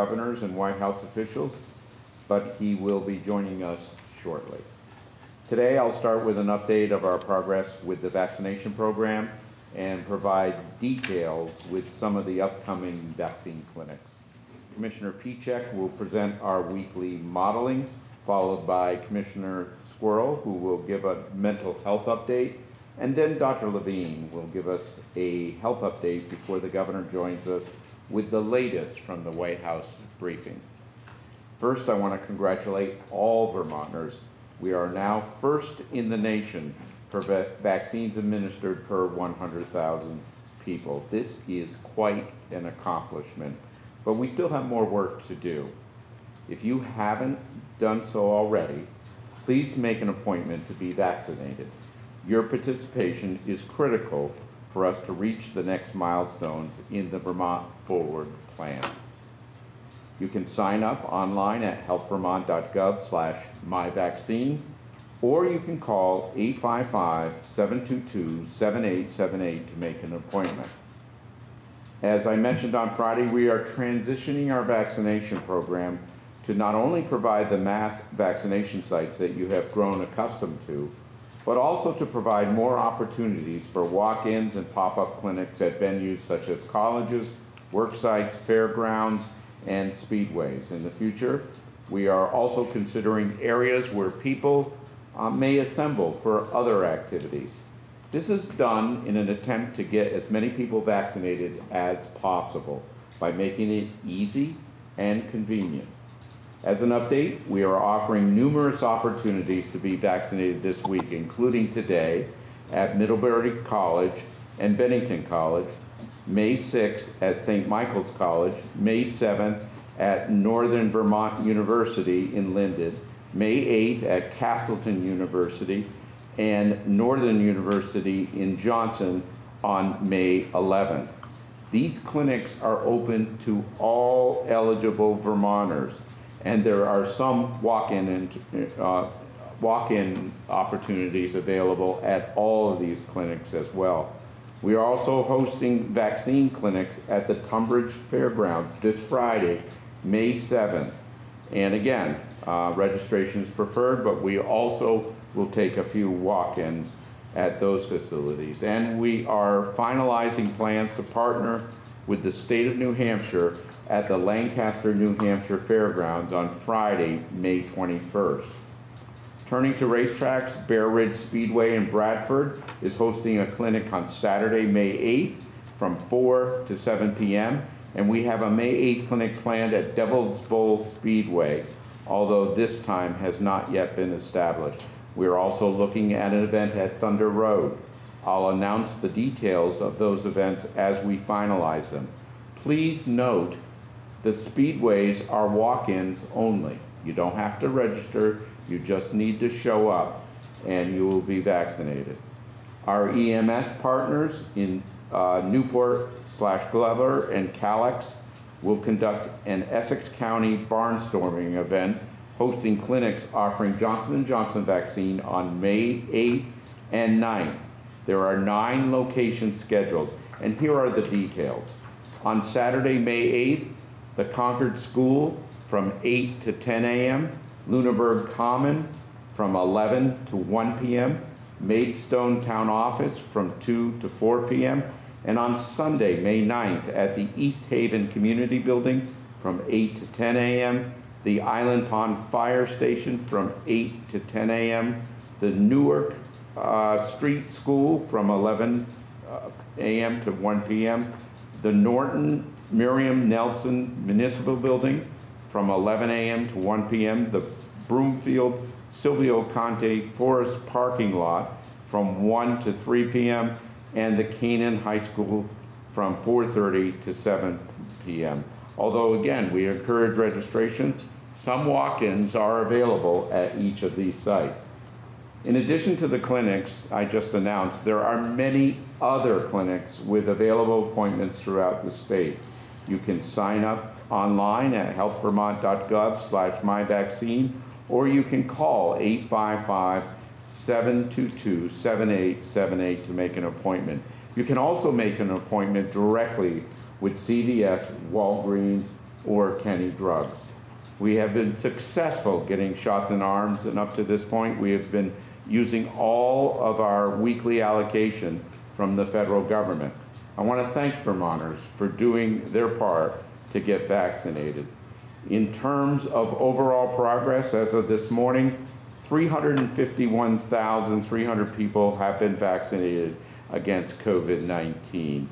governors and White House officials, but he will be joining us shortly. Today, I'll start with an update of our progress with the vaccination program and provide details with some of the upcoming vaccine clinics. Commissioner Pieciak will present our weekly modeling, followed by Commissioner Squirrell, who will give a mental health update, and then Dr. Levine will give us a health update before the governor joins us with the latest from the White House briefing. First, I want to congratulate all Vermonters. We are now first in the nation for va vaccines administered per 100,000 people. This is quite an accomplishment, but we still have more work to do. If you haven't done so already, please make an appointment to be vaccinated. Your participation is critical for us to reach the next milestones in the Vermont Forward Plan. You can sign up online at healthvermont.gov slash myvaccine, or you can call 855-722-7878 to make an appointment. As I mentioned on Friday, we are transitioning our vaccination program to not only provide the mass vaccination sites that you have grown accustomed to, but also to provide more opportunities for walk-ins and pop-up clinics at venues such as colleges, work sites, fairgrounds, and speedways. In the future, we are also considering areas where people uh, may assemble for other activities. This is done in an attempt to get as many people vaccinated as possible by making it easy and convenient. As an update, we are offering numerous opportunities to be vaccinated this week, including today at Middlebury College and Bennington College, May 6th at St. Michael's College, May 7th at Northern Vermont University in Lyndon, May 8th at Castleton University, and Northern University in Johnson on May 11th. These clinics are open to all eligible Vermonters and there are some walk-in and uh, walk-in opportunities available at all of these clinics as well. We are also hosting vaccine clinics at the Tunbridge Fairgrounds this Friday, May 7th. And again, uh, registration is preferred, but we also will take a few walk-ins at those facilities. And we are finalizing plans to partner with the state of New Hampshire at the Lancaster, New Hampshire Fairgrounds on Friday, May 21st. Turning to racetracks, Bear Ridge Speedway in Bradford is hosting a clinic on Saturday, May 8th from 4 to 7 p.m. And we have a May 8th clinic planned at Devil's Bowl Speedway, although this time has not yet been established. We are also looking at an event at Thunder Road. I'll announce the details of those events as we finalize them. Please note the speedways are walk-ins only. You don't have to register, you just need to show up and you will be vaccinated. Our EMS partners in uh, Newport slash Glover and Calex will conduct an Essex County barnstorming event hosting clinics offering Johnson & Johnson vaccine on May 8th and 9th. There are nine locations scheduled, and here are the details. On Saturday, May 8th, the Concord School from 8 to 10 a.m., Lunenburg Common from 11 to 1 p.m., Maidstone Town Office from 2 to 4 p.m., and on Sunday, May 9th, at the East Haven Community Building from 8 to 10 a.m., the Island Pond Fire Station from 8 to 10 a.m., the Newark uh, Street School from 11 uh, a.m. to 1 p.m., the Norton Miriam Nelson Municipal Building from 11 a.m. to 1 p.m. The Bloomfield Silvio Conte Forest Parking Lot from 1 to 3 p.m. and the Canaan High School from 4.30 to 7 p.m. Although again, we encourage registration, some walk-ins are available at each of these sites. In addition to the clinics I just announced, there are many other clinics with available appointments throughout the state. You can sign up online at healthvermont.gov slash myvaccine, or you can call 855-722-7878 to make an appointment. You can also make an appointment directly with CVS, Walgreens, or Kinney drugs. We have been successful getting shots in arms, and up to this point, we have been using all of our weekly allocation from the federal government. I want to thank Vermonters for doing their part to get vaccinated. In terms of overall progress, as of this morning, 351,300 people have been vaccinated against COVID-19.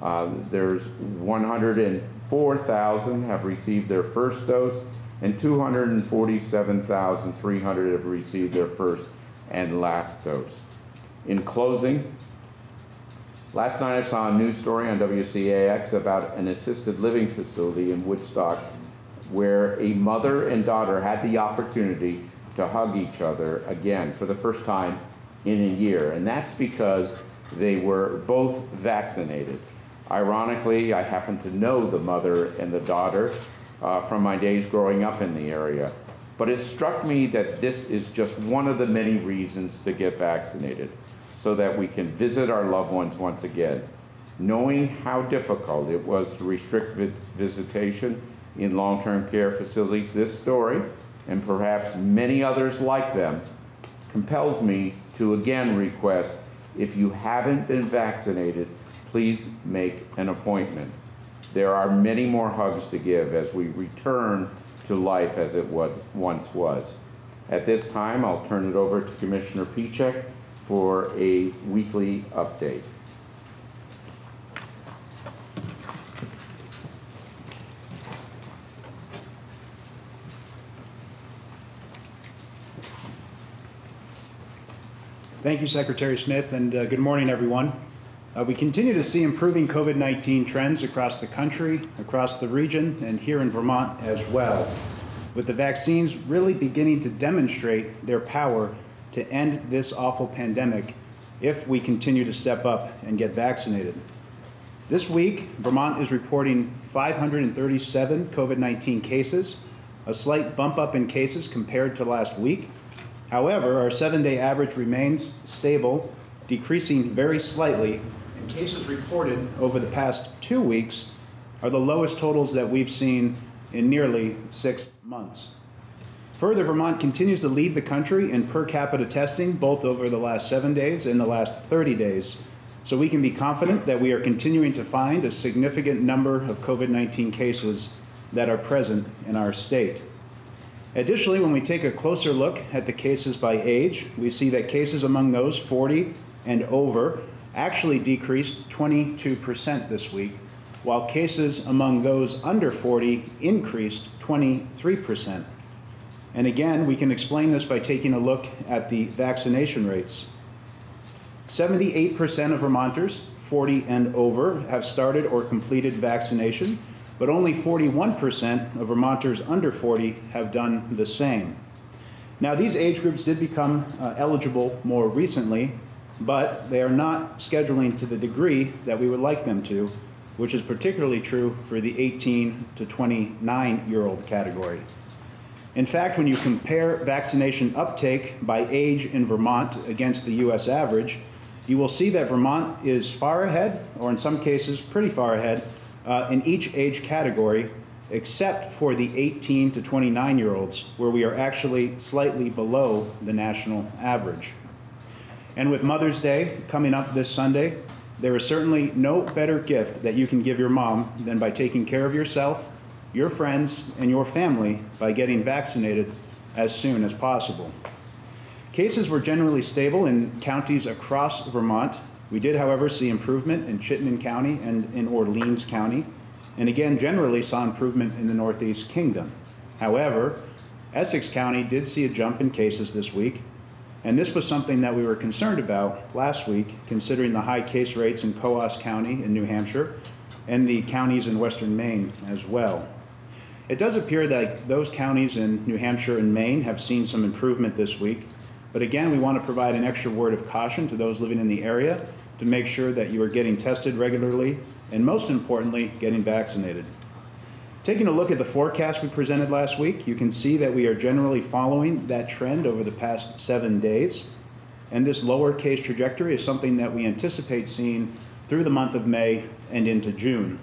Uh, there's 104,000 have received their first dose, and 247,300 have received their first and last dose. In closing, last night I saw a news story on WCAX about an assisted living facility in Woodstock where a mother and daughter had the opportunity to hug each other again for the first time in a year. And that's because they were both vaccinated. Ironically, I happen to know the mother and the daughter uh, from my days growing up in the area. But it struck me that this is just one of the many reasons to get vaccinated so that we can visit our loved ones once again. Knowing how difficult it was to restrict vi visitation in long-term care facilities, this story, and perhaps many others like them, compels me to again request, if you haven't been vaccinated, please make an appointment. There are many more hugs to give as we return to life as it was, once was. At this time, I'll turn it over to Commissioner Pieciak for a weekly update. Thank you, Secretary Smith, and uh, good morning, everyone. Uh, we continue to see improving COVID-19 trends across the country, across the region, and here in Vermont as well, with the vaccines really beginning to demonstrate their power to end this awful pandemic if we continue to step up and get vaccinated. This week, Vermont is reporting 537 COVID-19 cases, a slight bump up in cases compared to last week. However, our seven-day average remains stable, decreasing very slightly and cases reported over the past two weeks are the lowest totals that we've seen in nearly six months. Further, Vermont continues to lead the country in per capita testing, both over the last seven days and the last 30 days. So we can be confident that we are continuing to find a significant number of COVID 19 cases that are present in our state. Additionally, when we take a closer look at the cases by age, we see that cases among those 40 and over actually decreased 22% this week, while cases among those under 40 increased 23%. And again, we can explain this by taking a look at the vaccination rates. 78% of Vermonters 40 and over have started or completed vaccination, but only 41% of Vermonters under 40 have done the same. Now, these age groups did become uh, eligible more recently, but they are not scheduling to the degree that we would like them to, which is particularly true for the 18 to 29 year old category. In fact, when you compare vaccination uptake by age in Vermont against the US average, you will see that Vermont is far ahead, or in some cases pretty far ahead, uh, in each age category, except for the 18 to 29 year olds, where we are actually slightly below the national average. And with Mother's Day coming up this Sunday, there is certainly no better gift that you can give your mom than by taking care of yourself, your friends, and your family by getting vaccinated as soon as possible. Cases were generally stable in counties across Vermont. We did, however, see improvement in Chittenden County and in Orleans County, and again, generally saw improvement in the Northeast Kingdom. However, Essex County did see a jump in cases this week, and this was something that we were concerned about last week, considering the high case rates in Coos County in New Hampshire and the counties in western Maine as well. It does appear that those counties in New Hampshire and Maine have seen some improvement this week, but again, we want to provide an extra word of caution to those living in the area to make sure that you are getting tested regularly and most importantly, getting vaccinated. Taking a look at the forecast we presented last week, you can see that we are generally following that trend over the past seven days. And this lower case trajectory is something that we anticipate seeing through the month of May and into June.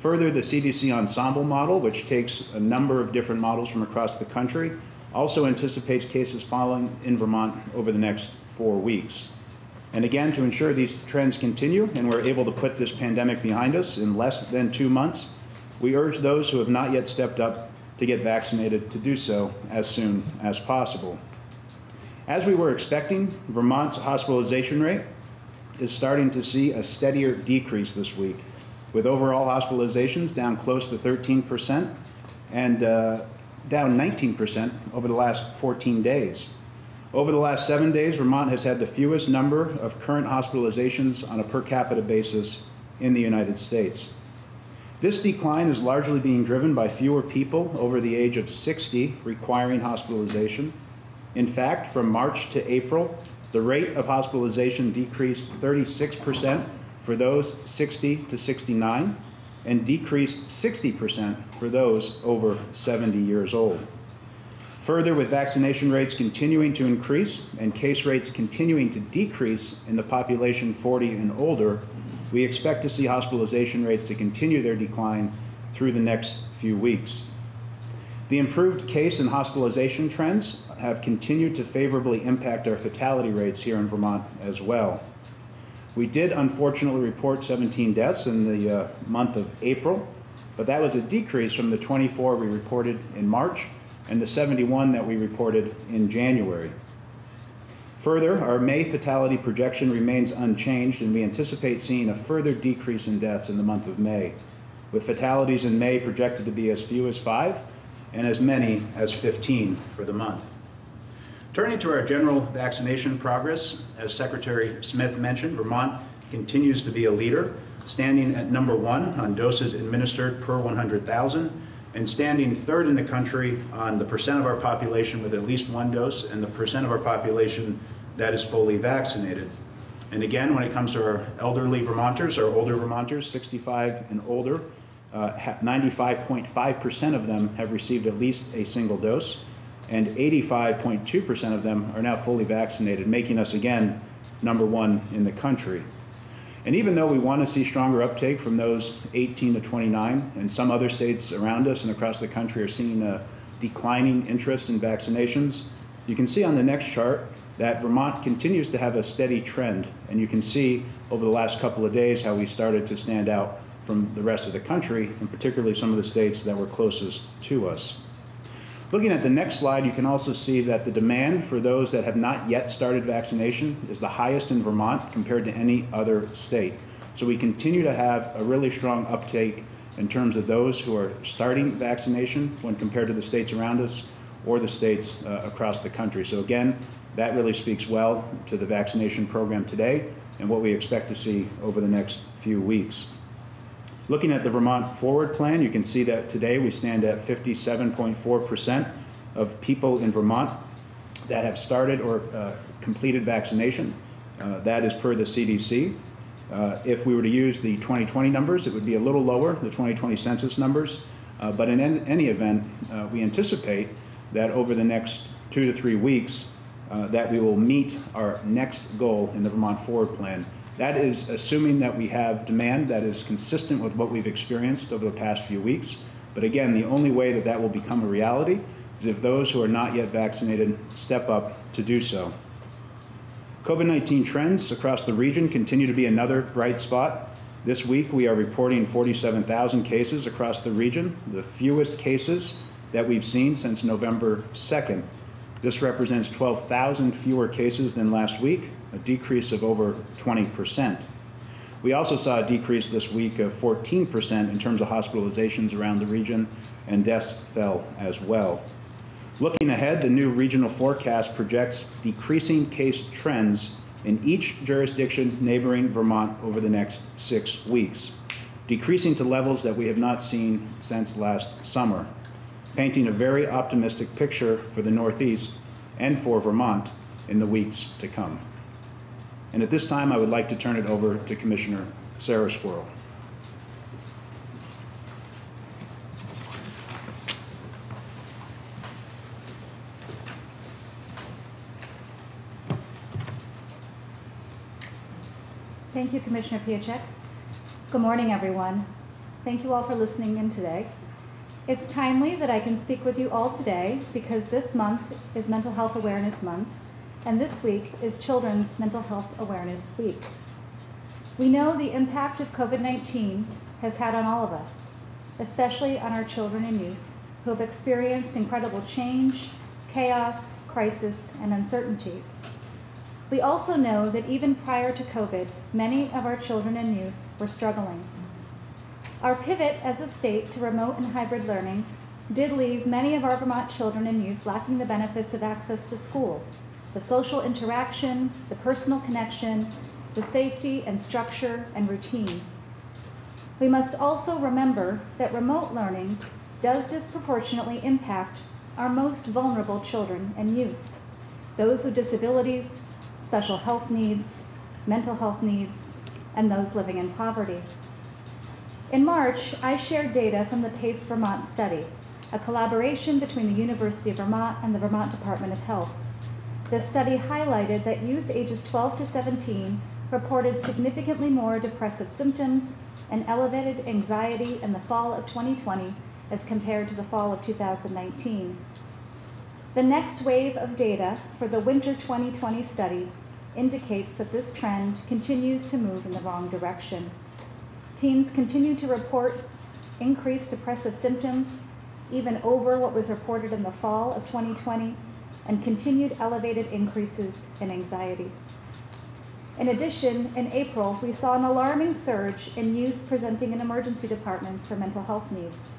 Further, the CDC Ensemble model, which takes a number of different models from across the country, also anticipates cases falling in Vermont over the next four weeks. And again, to ensure these trends continue and we're able to put this pandemic behind us in less than two months, we urge those who have not yet stepped up to get vaccinated to do so as soon as possible. As we were expecting, Vermont's hospitalization rate is starting to see a steadier decrease this week, with overall hospitalizations down close to 13% and uh, down 19% over the last 14 days. Over the last seven days, Vermont has had the fewest number of current hospitalizations on a per capita basis in the United States. This decline is largely being driven by fewer people over the age of 60 requiring hospitalization. In fact, from March to April, the rate of hospitalization decreased 36% for those 60 to 69 and decreased 60% for those over 70 years old. Further, with vaccination rates continuing to increase and case rates continuing to decrease in the population 40 and older, we expect to see hospitalization rates to continue their decline through the next few weeks. The improved case and hospitalization trends have continued to favorably impact our fatality rates here in Vermont as well. We did unfortunately report 17 deaths in the uh, month of April, but that was a decrease from the 24 we reported in March and the 71 that we reported in January. Further, our May fatality projection remains unchanged, and we anticipate seeing a further decrease in deaths in the month of May, with fatalities in May projected to be as few as five and as many as 15 for the month. Turning to our general vaccination progress, as Secretary Smith mentioned, Vermont continues to be a leader, standing at number one on doses administered per 100,000 and standing third in the country on the percent of our population with at least one dose and the percent of our population that is fully vaccinated. And again, when it comes to our elderly Vermonters, our older Vermonters, 65 and older, 95.5% uh, of them have received at least a single dose, and 85.2% of them are now fully vaccinated, making us again number one in the country. And even though we want to see stronger uptake from those 18 to 29, and some other states around us and across the country are seeing a declining interest in vaccinations, you can see on the next chart that Vermont continues to have a steady trend. And you can see over the last couple of days how we started to stand out from the rest of the country, and particularly some of the states that were closest to us. Looking at the next slide, you can also see that the demand for those that have not yet started vaccination is the highest in Vermont compared to any other state. So we continue to have a really strong uptake in terms of those who are starting vaccination when compared to the states around us or the states uh, across the country. So again, that really speaks well to the vaccination program today and what we expect to see over the next few weeks. Looking at the Vermont Forward Plan, you can see that today we stand at 57.4% of people in Vermont that have started or uh, completed vaccination. Uh, that is per the CDC. Uh, if we were to use the 2020 numbers, it would be a little lower, the 2020 census numbers. Uh, but in any event, uh, we anticipate that over the next two to three weeks, uh, that we will meet our next goal in the Vermont Forward Plan, that is assuming that we have demand that is consistent with what we've experienced over the past few weeks. But again, the only way that that will become a reality is if those who are not yet vaccinated step up to do so. COVID 19 trends across the region continue to be another bright spot. This week, we are reporting 47,000 cases across the region, the fewest cases that we've seen since November 2nd. This represents 12,000 fewer cases than last week a decrease of over 20%. We also saw a decrease this week of 14% in terms of hospitalizations around the region, and deaths fell as well. Looking ahead, the new regional forecast projects decreasing case trends in each jurisdiction neighboring Vermont over the next six weeks, decreasing to levels that we have not seen since last summer, painting a very optimistic picture for the Northeast and for Vermont in the weeks to come. And at this time, I would like to turn it over to Commissioner Sarah Squirrell. Thank you, Commissioner Pieciak. Good morning, everyone. Thank you all for listening in today. It's timely that I can speak with you all today because this month is Mental Health Awareness Month, and this week is Children's Mental Health Awareness Week. We know the impact of COVID 19 has had on all of us, especially on our children and youth who have experienced incredible change, chaos, crisis, and uncertainty. We also know that even prior to COVID, many of our children and youth were struggling. Our pivot as a state to remote and hybrid learning did leave many of our Vermont children and youth lacking the benefits of access to school, the social interaction, the personal connection, the safety and structure and routine. We must also remember that remote learning does disproportionately impact our most vulnerable children and youth, those with disabilities, special health needs, mental health needs, and those living in poverty. In March, I shared data from the PACE Vermont study, a collaboration between the University of Vermont and the Vermont Department of Health. This study highlighted that youth ages 12 to 17 reported significantly more depressive symptoms and elevated anxiety in the fall of 2020 as compared to the fall of 2019. The next wave of data for the winter 2020 study indicates that this trend continues to move in the wrong direction. Teens continue to report increased depressive symptoms, even over what was reported in the fall of 2020, and continued elevated increases in anxiety. In addition, in April, we saw an alarming surge in youth presenting in emergency departments for mental health needs.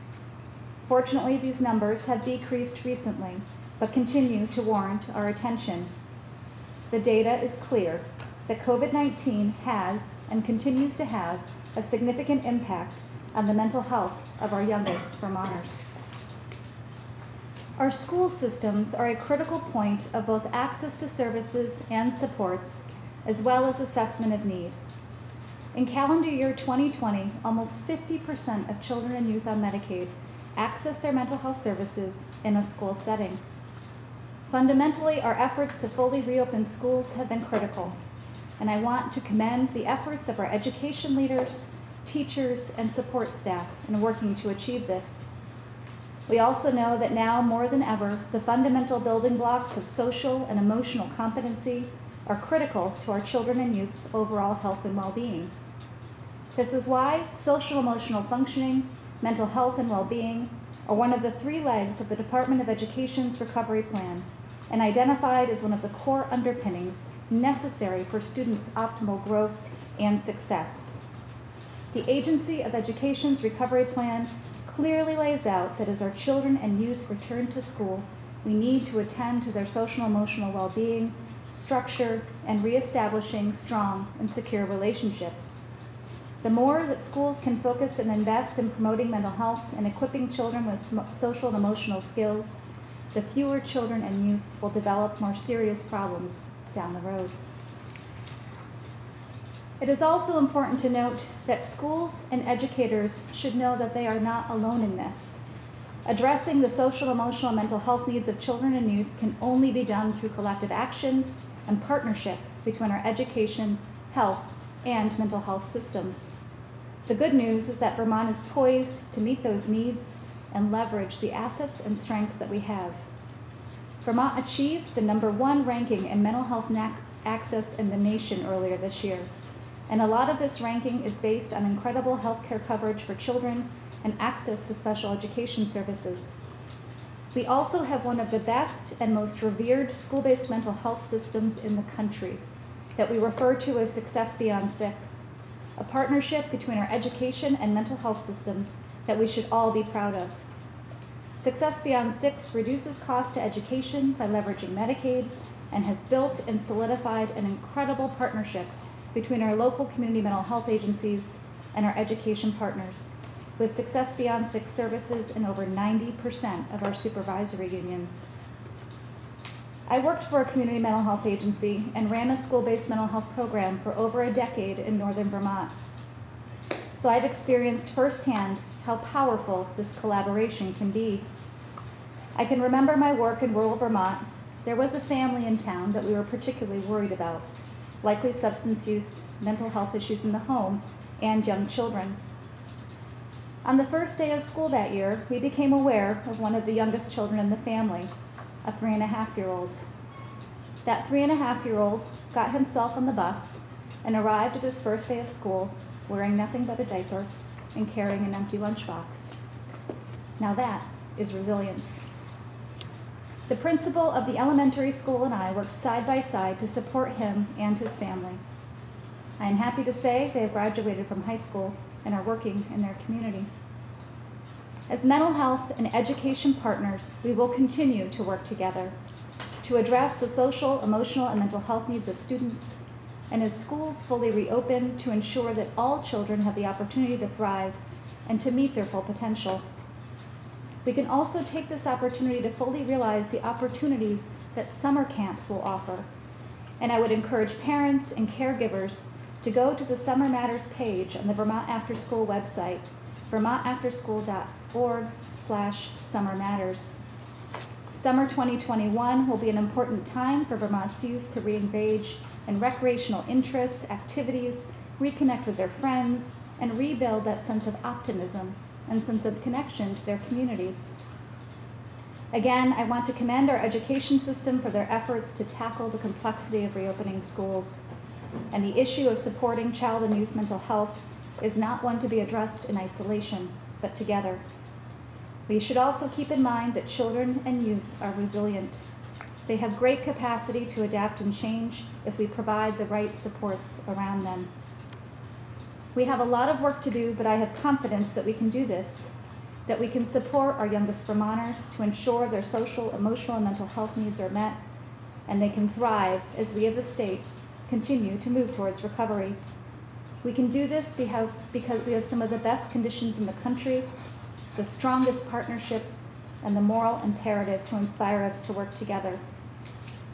Fortunately, these numbers have decreased recently, but continue to warrant our attention. The data is clear that COVID 19 has and continues to have a significant impact on the mental health of our youngest Vermonters. Our school systems are a critical point of both access to services and supports, as well as assessment of need. In calendar year 2020, almost 50% of children and youth on Medicaid access their mental health services in a school setting. Fundamentally, our efforts to fully reopen schools have been critical, and I want to commend the efforts of our education leaders, teachers, and support staff in working to achieve this. We also know that now more than ever, the fundamental building blocks of social and emotional competency are critical to our children and youth's overall health and well being. This is why social emotional functioning, mental health, and well being are one of the three legs of the Department of Education's recovery plan and identified as one of the core underpinnings necessary for students' optimal growth and success. The Agency of Education's recovery plan clearly lays out that as our children and youth return to school, we need to attend to their social emotional well being, structure, and reestablishing strong and secure relationships. The more that schools can focus and invest in promoting mental health and equipping children with social and emotional skills, the fewer children and youth will develop more serious problems down the road. It is also important to note that schools and educators should know that they are not alone in this. Addressing the social, emotional, and mental health needs of children and youth can only be done through collective action and partnership between our education, health, and mental health systems. The good news is that Vermont is poised to meet those needs and leverage the assets and strengths that we have. Vermont achieved the number one ranking in mental health access in the nation earlier this year. And a lot of this ranking is based on incredible healthcare coverage for children and access to special education services. We also have one of the best and most revered school based mental health systems in the country that we refer to as Success Beyond Six, a partnership between our education and mental health systems that we should all be proud of. Success Beyond Six reduces cost to education by leveraging Medicaid and has built and solidified an incredible partnership between our local community mental health agencies and our education partners, with Success Beyond Six services in over 90% of our supervisory unions. I worked for a community mental health agency and ran a school based mental health program for over a decade in northern Vermont. So I've experienced firsthand how powerful this collaboration can be. I can remember my work in rural Vermont. There was a family in town that we were particularly worried about likely substance use, mental health issues in the home, and young children. On the first day of school that year, we became aware of one of the youngest children in the family, a three and a half year old. That three and a half year old got himself on the bus and arrived at his first day of school wearing nothing but a diaper and carrying an empty lunchbox. Now that is resilience. The principal of the elementary school and I worked side by side to support him and his family. I am happy to say they have graduated from high school and are working in their community. As mental health and education partners, we will continue to work together to address the social, emotional, and mental health needs of students, and as schools fully reopen, to ensure that all children have the opportunity to thrive and to meet their full potential. We can also take this opportunity to fully realize the opportunities that summer camps will offer. And I would encourage parents and caregivers to go to the Summer Matters page on the Vermont After School website, vermontafterschool.org slash summer matters. Summer 2021 will be an important time for Vermont's youth to re-engage in recreational interests, activities, reconnect with their friends, and rebuild that sense of optimism and sense of connection to their communities. Again, I want to commend our education system for their efforts to tackle the complexity of reopening schools. And the issue of supporting child and youth mental health is not one to be addressed in isolation, but together. We should also keep in mind that children and youth are resilient. They have great capacity to adapt and change if we provide the right supports around them. We have a lot of work to do, but I have confidence that we can do this, that we can support our youngest Vermonters to ensure their social, emotional, and mental health needs are met, and they can thrive as we of the state continue to move towards recovery. We can do this we have, because we have some of the best conditions in the country, the strongest partnerships, and the moral imperative to inspire us to work together.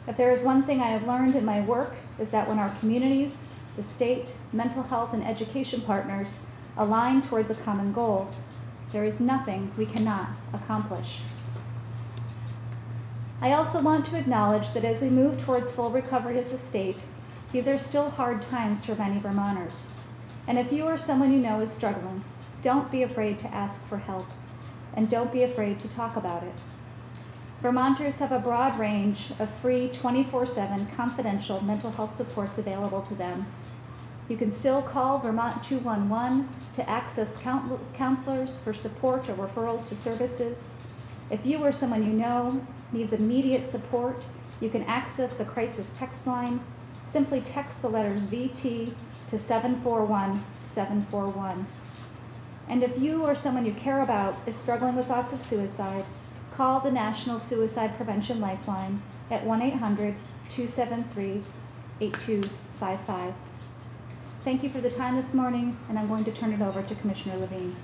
If there is one thing I have learned in my work is that when our communities, the state, mental health, and education partners align towards a common goal, there is nothing we cannot accomplish. I also want to acknowledge that as we move towards full recovery as a state, these are still hard times for many Vermonters. And if you or someone you know is struggling, don't be afraid to ask for help, and don't be afraid to talk about it. Vermonters have a broad range of free 24 7 confidential mental health supports available to them. You can still call Vermont 211 to access counselors for support or referrals to services. If you or someone you know needs immediate support, you can access the crisis text line. Simply text the letters VT to 741 741. And if you or someone you care about is struggling with thoughts of suicide, call the National Suicide Prevention Lifeline at 1 800 273 8255. Thank you for the time this morning, and I'm going to turn it over to Commissioner Levine.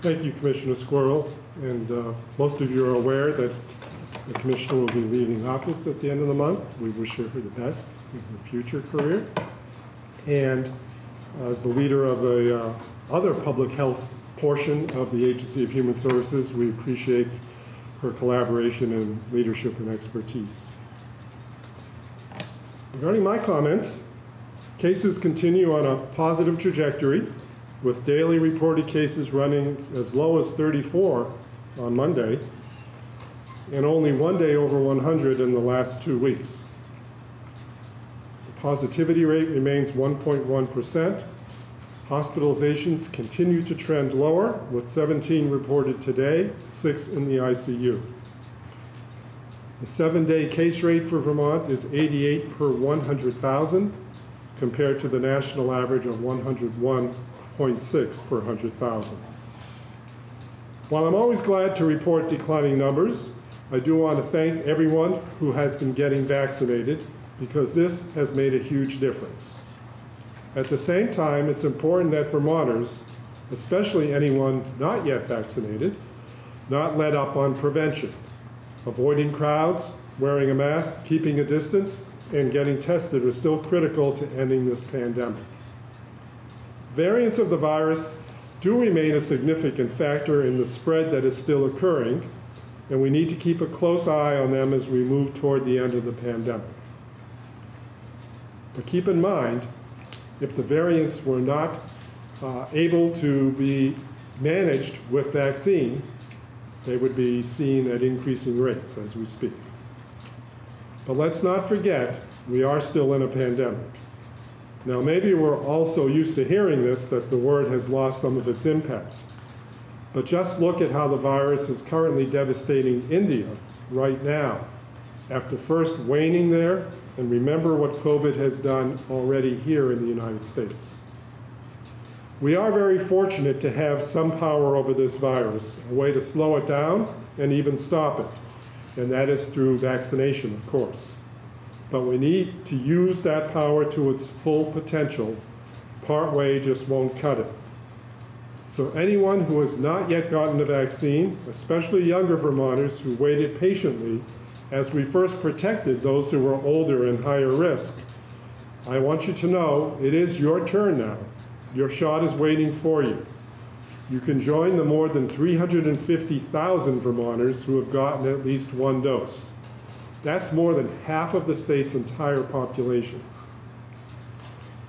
Thank you, Commissioner Squirrell. And uh, most of you are aware that the commissioner will be leaving office at the end of the month. We wish her the best in her future career. And as the leader of the uh, other public health portion of the Agency of Human Services, we appreciate her collaboration and leadership and expertise. Regarding my comments, cases continue on a positive trajectory with daily reported cases running as low as 34 on Monday and only one day over 100 in the last two weeks. Positivity rate remains 1.1%. Hospitalizations continue to trend lower, with 17 reported today, six in the ICU. The seven-day case rate for Vermont is 88 per 100,000, compared to the national average of 101.6 per 100,000. While I'm always glad to report declining numbers, I do want to thank everyone who has been getting vaccinated because this has made a huge difference. At the same time, it's important that Vermonters, especially anyone not yet vaccinated, not let up on prevention. Avoiding crowds, wearing a mask, keeping a distance, and getting tested are still critical to ending this pandemic. Variants of the virus do remain a significant factor in the spread that is still occurring, and we need to keep a close eye on them as we move toward the end of the pandemic. But keep in mind, if the variants were not uh, able to be managed with vaccine, they would be seen at increasing rates as we speak. But let's not forget, we are still in a pandemic. Now, maybe we're also used to hearing this, that the word has lost some of its impact. But just look at how the virus is currently devastating India right now, after first waning there, and remember what COVID has done already here in the United States. We are very fortunate to have some power over this virus, a way to slow it down and even stop it, and that is through vaccination, of course. But we need to use that power to its full potential. Part way just won't cut it. So anyone who has not yet gotten the vaccine, especially younger Vermonters who waited patiently as we first protected those who were older and higher risk, I want you to know it is your turn now. Your shot is waiting for you. You can join the more than 350,000 Vermonters who have gotten at least one dose. That's more than half of the state's entire population.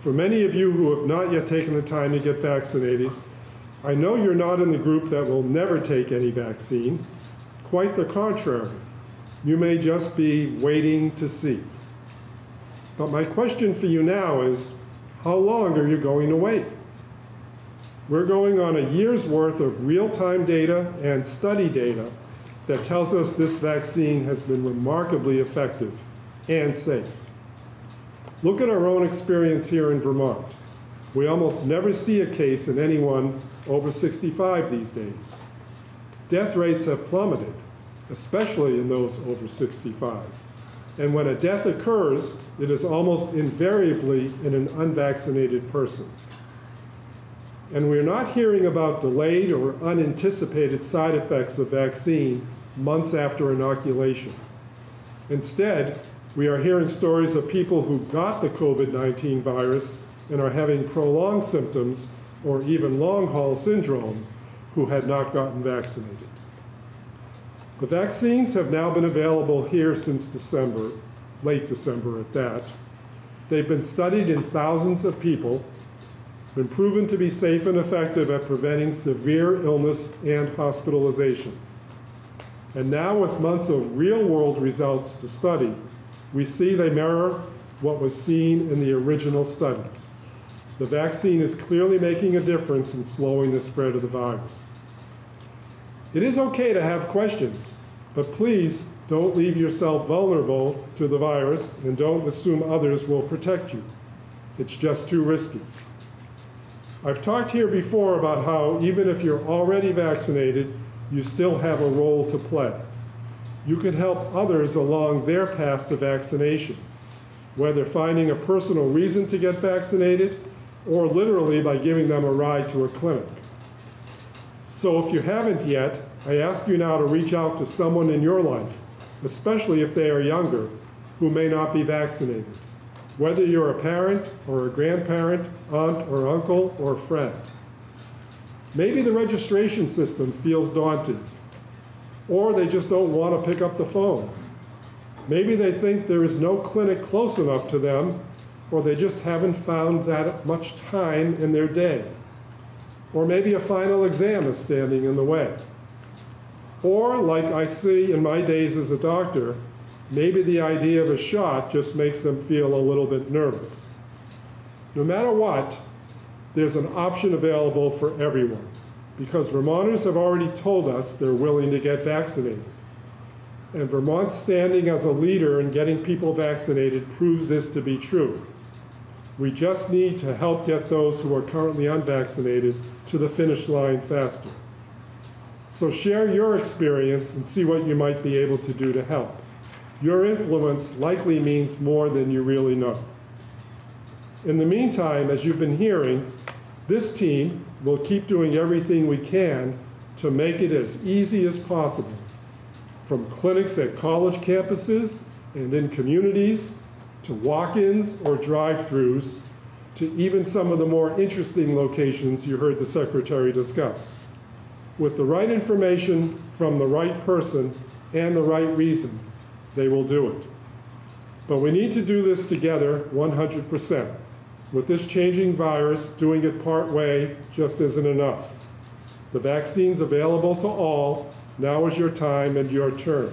For many of you who have not yet taken the time to get vaccinated, I know you're not in the group that will never take any vaccine. Quite the contrary. You may just be waiting to see. But my question for you now is how long are you going to wait? We're going on a year's worth of real time data and study data that tells us this vaccine has been remarkably effective and safe. Look at our own experience here in Vermont. We almost never see a case in anyone over 65 these days. Death rates have plummeted, especially in those over 65. And when a death occurs, it is almost invariably in an unvaccinated person. And we're not hearing about delayed or unanticipated side effects of vaccine months after inoculation. Instead, we are hearing stories of people who got the COVID 19 virus and are having prolonged symptoms or even long haul syndrome who had not gotten vaccinated. The vaccines have now been available here since December, late December at that. They've been studied in thousands of people, been proven to be safe and effective at preventing severe illness and hospitalization. And now, with months of real world results to study, we see they mirror what was seen in the original studies. The vaccine is clearly making a difference in slowing the spread of the virus. It is okay to have questions, but please don't leave yourself vulnerable to the virus and don't assume others will protect you. It's just too risky. I've talked here before about how even if you're already vaccinated, you still have a role to play. You can help others along their path to vaccination, whether finding a personal reason to get vaccinated or literally by giving them a ride to a clinic. So if you haven't yet, I ask you now to reach out to someone in your life, especially if they are younger, who may not be vaccinated, whether you're a parent or a grandparent, aunt or uncle or friend. Maybe the registration system feels daunting, or they just don't want to pick up the phone. Maybe they think there is no clinic close enough to them, or they just haven't found that much time in their day. Or maybe a final exam is standing in the way. Or, like I see in my days as a doctor, maybe the idea of a shot just makes them feel a little bit nervous. No matter what, there's an option available for everyone because Vermonters have already told us they're willing to get vaccinated. And Vermont's standing as a leader in getting people vaccinated proves this to be true. We just need to help get those who are currently unvaccinated to the finish line faster. So share your experience and see what you might be able to do to help. Your influence likely means more than you really know. In the meantime, as you've been hearing, this team will keep doing everything we can to make it as easy as possible, from clinics at college campuses and in communities to walk ins or drive throughs, to even some of the more interesting locations you heard the Secretary discuss. With the right information from the right person and the right reason, they will do it. But we need to do this together 100%. With this changing virus, doing it part way just isn't enough. The vaccine's available to all. Now is your time and your turn.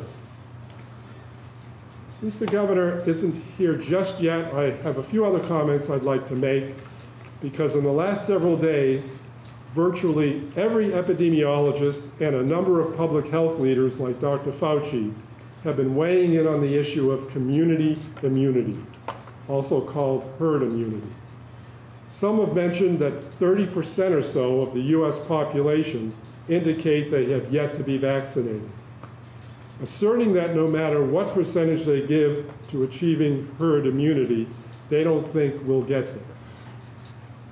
Since the governor isn't here just yet, I have a few other comments I'd like to make because in the last several days, virtually every epidemiologist and a number of public health leaders like Dr. Fauci have been weighing in on the issue of community immunity, also called herd immunity. Some have mentioned that 30% or so of the US population indicate they have yet to be vaccinated asserting that no matter what percentage they give to achieving herd immunity, they don't think we'll get there.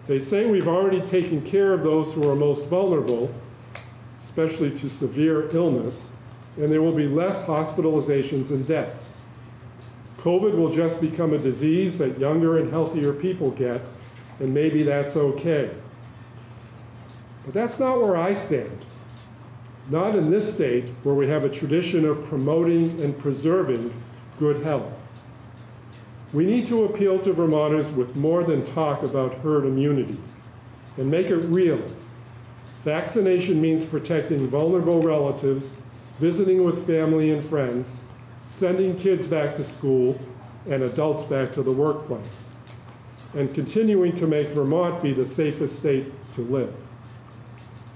They say we've already taken care of those who are most vulnerable, especially to severe illness, and there will be less hospitalizations and deaths. COVID will just become a disease that younger and healthier people get, and maybe that's okay. But that's not where I stand not in this state where we have a tradition of promoting and preserving good health. We need to appeal to Vermonters with more than talk about herd immunity and make it real. Vaccination means protecting vulnerable relatives, visiting with family and friends, sending kids back to school, and adults back to the workplace, and continuing to make Vermont be the safest state to live.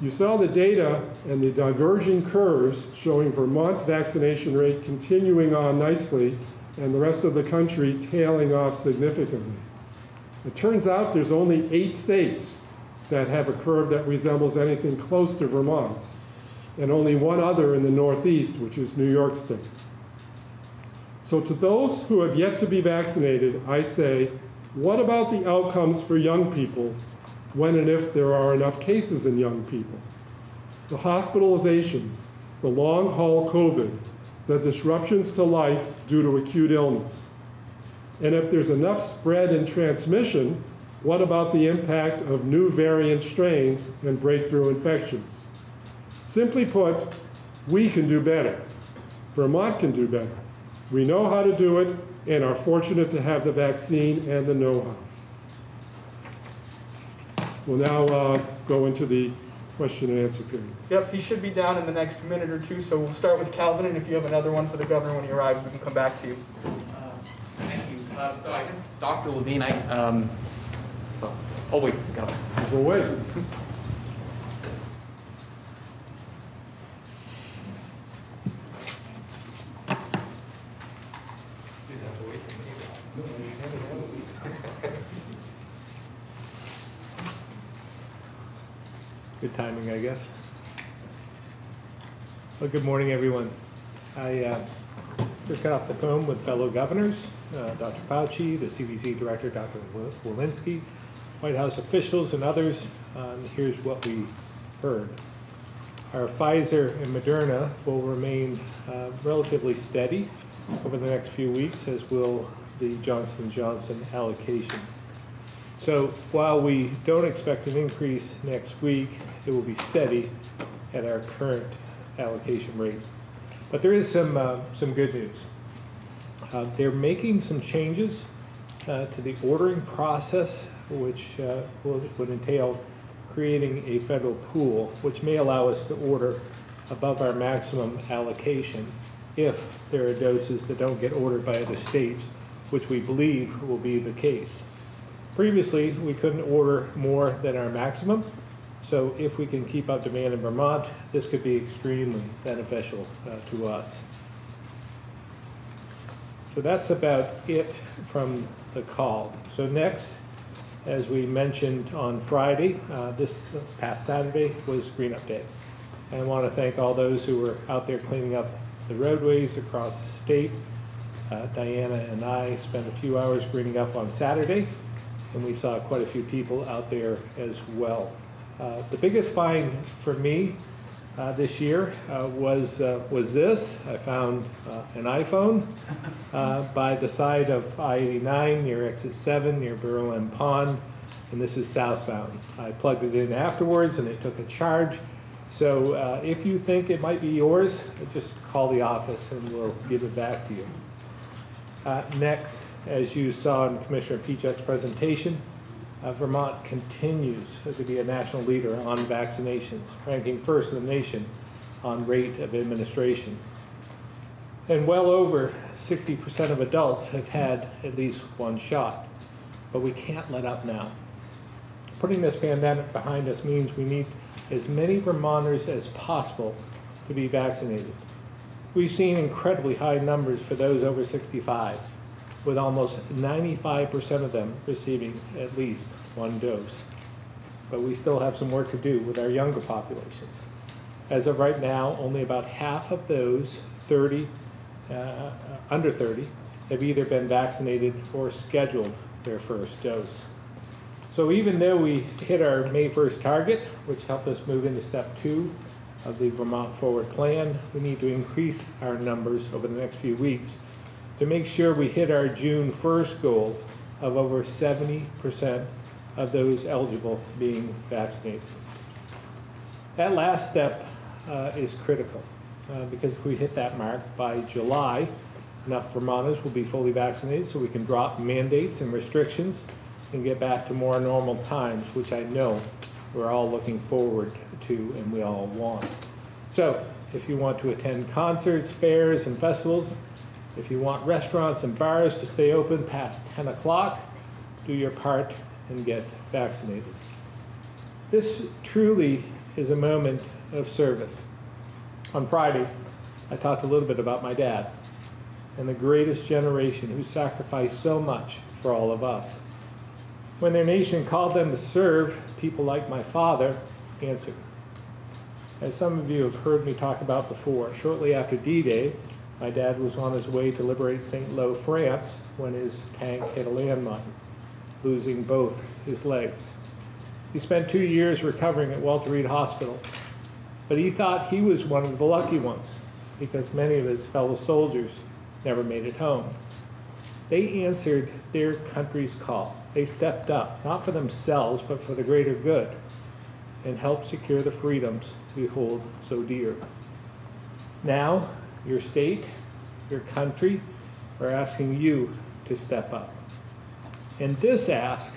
You saw the data and the diverging curves showing Vermont's vaccination rate continuing on nicely and the rest of the country tailing off significantly. It turns out there's only eight states that have a curve that resembles anything close to Vermont's, and only one other in the Northeast, which is New York State. So to those who have yet to be vaccinated, I say, what about the outcomes for young people when and if there are enough cases in young people. The hospitalizations, the long haul COVID, the disruptions to life due to acute illness. And if there's enough spread and transmission, what about the impact of new variant strains and breakthrough infections? Simply put, we can do better. Vermont can do better. We know how to do it and are fortunate to have the vaccine and the know-how. We'll now uh, go into the question and answer period. Yep, he should be down in the next minute or two, so we'll start with Calvin, and if you have another one for the governor when he arrives, we can come back to you. Uh, Thank you. Uh, So I guess, Dr. Levine, I, um, oh, wait, go. As we'll wait. Timing, I guess. Well, good morning, everyone. I uh, just got off the phone with fellow governors, uh, Dr. Fauci, the CDC Director, Dr. Walensky, White House officials, and others. Um, Here's what we heard. Our Pfizer and Moderna will remain uh, relatively steady over the next few weeks, as will the Johnson Johnson allocation. So while we don't expect an increase next week, it will be steady at our current allocation rate. But there is some, uh, some good news. Uh, They're making some changes uh, to the ordering process, which uh, will- would entail creating a federal pool, which may allow us to order above our maximum allocation if there are doses that don't get ordered by other states, which we believe will be the case. Previously, we couldn't order more than our maximum, so if we can keep up demand in Vermont, this could be extremely beneficial uh, to us. So that's about it from the call. So next, as we mentioned on Friday, uh, this past Saturday was Green Up Day. And I want to thank all those who were out there cleaning up the roadways across the state. Uh, Diana and I spent a few hours greening up on Saturday, and we saw quite a few people out there as well. Uh, the biggest find for me uh, this year uh, was uh, was this. I found uh, an iPhone by the side of I-89 near Exit 7 near Berlin Pond. and this is southbound. I plugged it in afterwards and it took a charge. So if you think it might be yours, just call the office and we'll give it back to you. Next, as you saw in Commissioner Pieciak's presentation, uh, Vermont continues to be a national leader on vaccinations, ranking first in the nation on rate of administration. And well over 60% of adults have had at least one shot. But we can't let up now. Putting this pandemic behind us means we need as many Vermonters as possible to be vaccinated. We've seen incredibly high numbers for those over 65, with almost 95% of them receiving at least one dose. But we still have some work to do with our younger populations. As of right now, only about half of those 30, uh, under 30, have either been vaccinated or scheduled their first dose. So even though we hit our May 1st target, which helped us move into step two of the Vermont Forward Plan, we need to increase our numbers over the next few weeks to make sure we hit our June 1st goal of over 70% of those eligible being vaccinated. That last step uh, is critical uh, because if we hit that mark by July, enough Vermonters will be fully vaccinated so we can drop mandates and restrictions and get back to more normal times, which I know we're all looking forward to and we all want. So if you want to attend concerts, fairs, and festivals, if you want restaurants and bars to stay open past 10 o'clock, do your part and get vaccinated. This truly is a moment of service. On Friday, I talked a little bit about my dad and the greatest generation who sacrificed so much for all of us. When their nation called them to serve, people like my father answered. As some of you have heard me talk about before, shortly after D-Day, my dad was on his way to liberate St. Lo, France, when his tank hit a landmine, losing both his legs. He spent two years recovering at Walter Reed Hospital, but he thought he was one of the lucky ones because many of his fellow soldiers never made it home. They answered their country's call. They stepped up, not for themselves, but for the greater good, and helped secure the freedoms we hold so dear. Now, your state, your country are asking you to step up. And this ask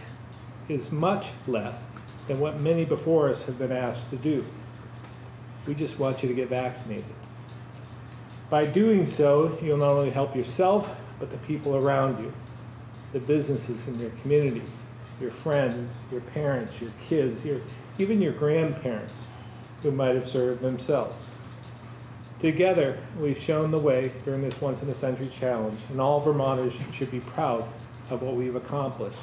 is much less than what many before us have been asked to do. We just want you to get vaccinated. By doing so, you'll not only help yourself, but the people around you, the businesses in your community, your friends, your parents, your kids, your, even your grandparents who might have served themselves. Together, we've shown the way during this once in a century challenge, and all Vermonters should be proud of what we've accomplished.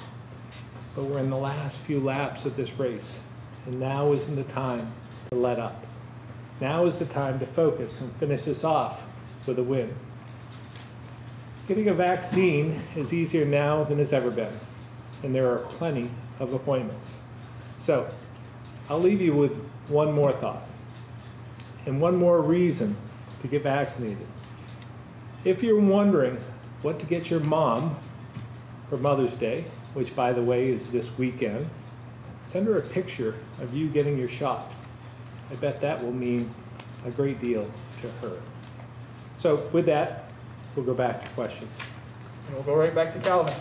But we're in the last few laps of this race, and now isn't the time to let up. Now is the time to focus and finish this off with a win. Getting a vaccine is easier now than it's ever been, and there are plenty of appointments. So, I'll leave you with one more thought and one more reason to get vaccinated. If you're wondering what to get your mom for Mother's Day, which by the way is this weekend, send her a picture of you getting your shot. I bet that will mean a great deal to her. So with that, we'll go back to questions. And we'll go right back to Calvin.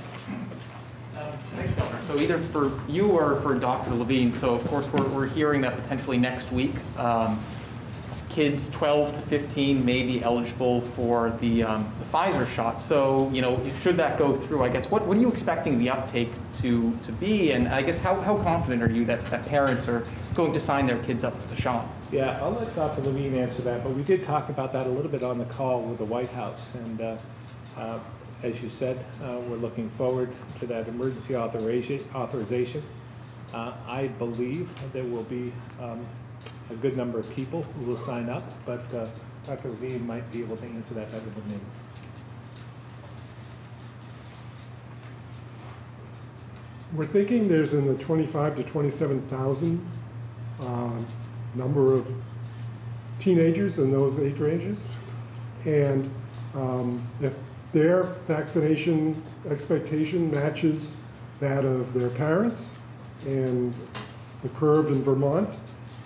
Thanks, Governor. So either for you or for Dr. Levine, so of course, we're, we're hearing that potentially next week, um, kids 12 to 15 may be eligible for the, um, the Pfizer shot. So, you know, should that go through, I guess, what, what are you expecting the uptake to, to be? And I guess, how, how confident are you that, that parents are going to sign their kids up for the shot? Yeah, I'll let Dr. Levine answer that, but we did talk about that a little bit on the call with the White House. And uh, uh, as you said, uh, we're looking forward to that emergency authorization. authorization. Uh, I believe there will be um, a good number of people who will sign up, but uh, Dr. Levine might be able to answer that better than me. We're thinking there's in the 25 to 27,000 um, number of teenagers in those age ranges. And um, if their vaccination expectation matches that of their parents, and the curve in Vermont,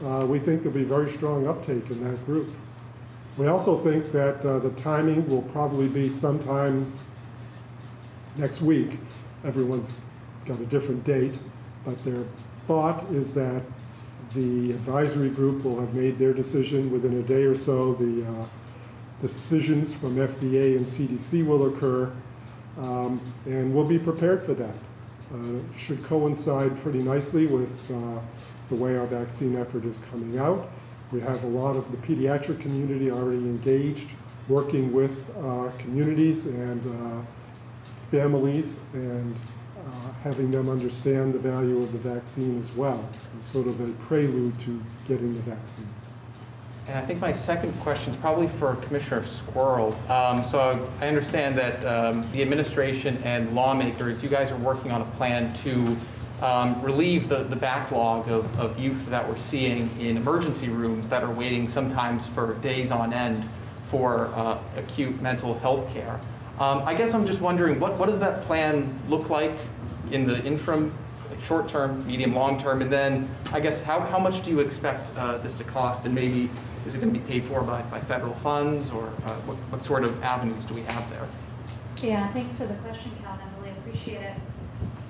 uh, we think there'll be very strong uptake in that group. We also think that uh, the timing will probably be sometime next week. Everyone's got a different date, but their thought is that the advisory group will have made their decision within a day or so. The uh, decisions from FDA and CDC will occur, um, and we'll be prepared for that. Uh, should coincide pretty nicely with uh, the way our vaccine effort is coming out. We have a lot of the pediatric community already engaged, working with uh, communities and uh, families and uh, having them understand the value of the vaccine as well, sort of a prelude to getting the vaccine. And I think my second question is probably for Commissioner Squirrell. Um, so I understand that um, the administration and lawmakers, you guys are working on a plan to um, relieve the, the backlog of, of youth that we're seeing in emergency rooms that are waiting sometimes for days on end for uh, acute mental health care. Um, I guess I'm just wondering, what, what does that plan look like in the interim, short term, medium, long term? And then I guess how, how much do you expect uh, this to cost? And maybe is it going to be paid for by, by federal funds or uh, what, what sort of avenues do we have there? Yeah, thanks for the question, Calvin. I Really appreciate it.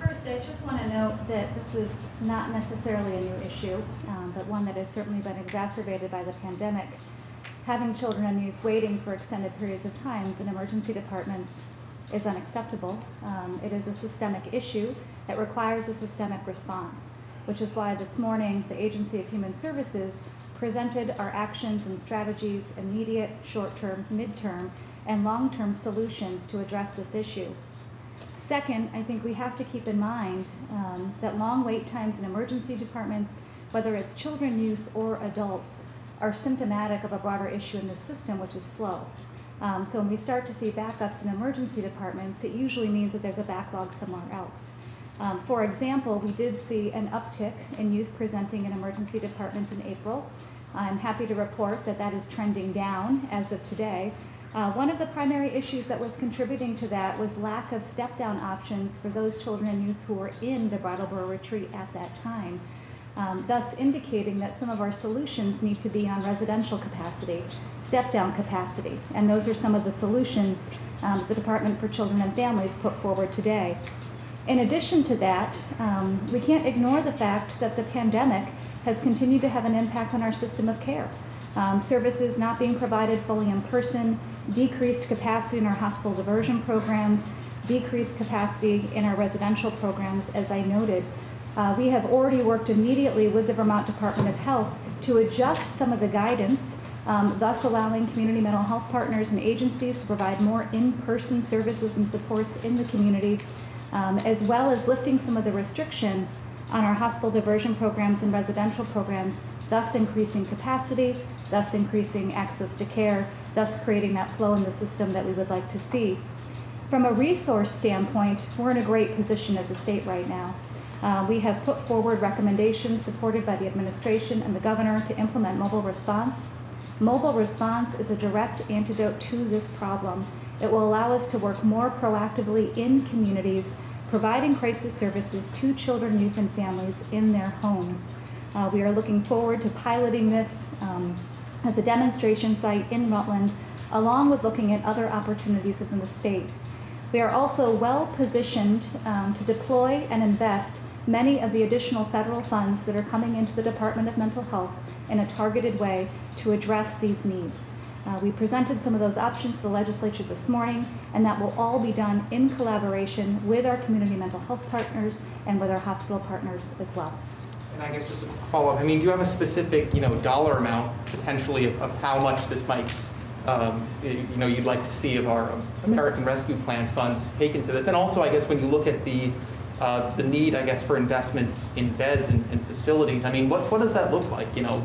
First, I just want to note that this is not necessarily a new issue, um, but one that has certainly been exacerbated by the pandemic. Having children and youth waiting for extended periods of times in emergency departments is unacceptable. Um, it is a systemic issue that requires a systemic response, which is why this morning the Agency of Human Services presented our actions and strategies, immediate, short-term, midterm, and long-term solutions to address this issue. Second, I think we have to keep in mind um, that long wait times in emergency departments, whether it's children, youth, or adults, are symptomatic of a broader issue in the system, which is flow. Um, so when we start to see backups in emergency departments, it usually means that there's a backlog somewhere else. Um, for example, we did see an uptick in youth presenting in emergency departments in April. I'm happy to report that that is trending down as of today. Uh, one of the primary issues that was contributing to that was lack of step-down options for those children and youth who were in the Brattleboro retreat at that time, um, thus indicating that some of our solutions need to be on residential capacity, step-down capacity, and those are some of the solutions um, the Department for Children and Families put forward today. In addition to that, um, we can't ignore the fact that the pandemic has continued to have an impact on our system of care. Um, services not being provided fully in person, decreased capacity in our hospital diversion programs, decreased capacity in our residential programs, as I noted. Uh, we have already worked immediately with the Vermont Department of Health to adjust some of the guidance, um, thus allowing community mental health partners and agencies to provide more in-person services and supports in the community, um, as well as lifting some of the restriction on our hospital diversion programs and residential programs, thus increasing capacity, thus increasing access to care, thus creating that flow in the system that we would like to see. From a resource standpoint, we're in a great position as a state right now. Uh, we have put forward recommendations supported by the administration and the governor to implement mobile response. Mobile response is a direct antidote to this problem. It will allow us to work more proactively in communities providing crisis services to children, youth, and families in their homes. Uh, we are looking forward to piloting this um, as a demonstration site in Rutland, along with looking at other opportunities within the state. We are also well positioned um, to deploy and invest many of the additional federal funds that are coming into the Department of Mental Health in a targeted way to address these needs. Uh, we presented some of those options to the legislature this morning, and that will all be done in collaboration with our community mental health partners and with our hospital partners as well. And I guess just a follow up, I mean, do you have a specific, you know, dollar amount potentially of, of how much this might, um, you know, you'd like to see of our American Rescue Plan funds taken to this? And also, I guess, when you look at the, uh, the need, I guess, for investments in beds and, and facilities, I mean, what, what does that look like, you know,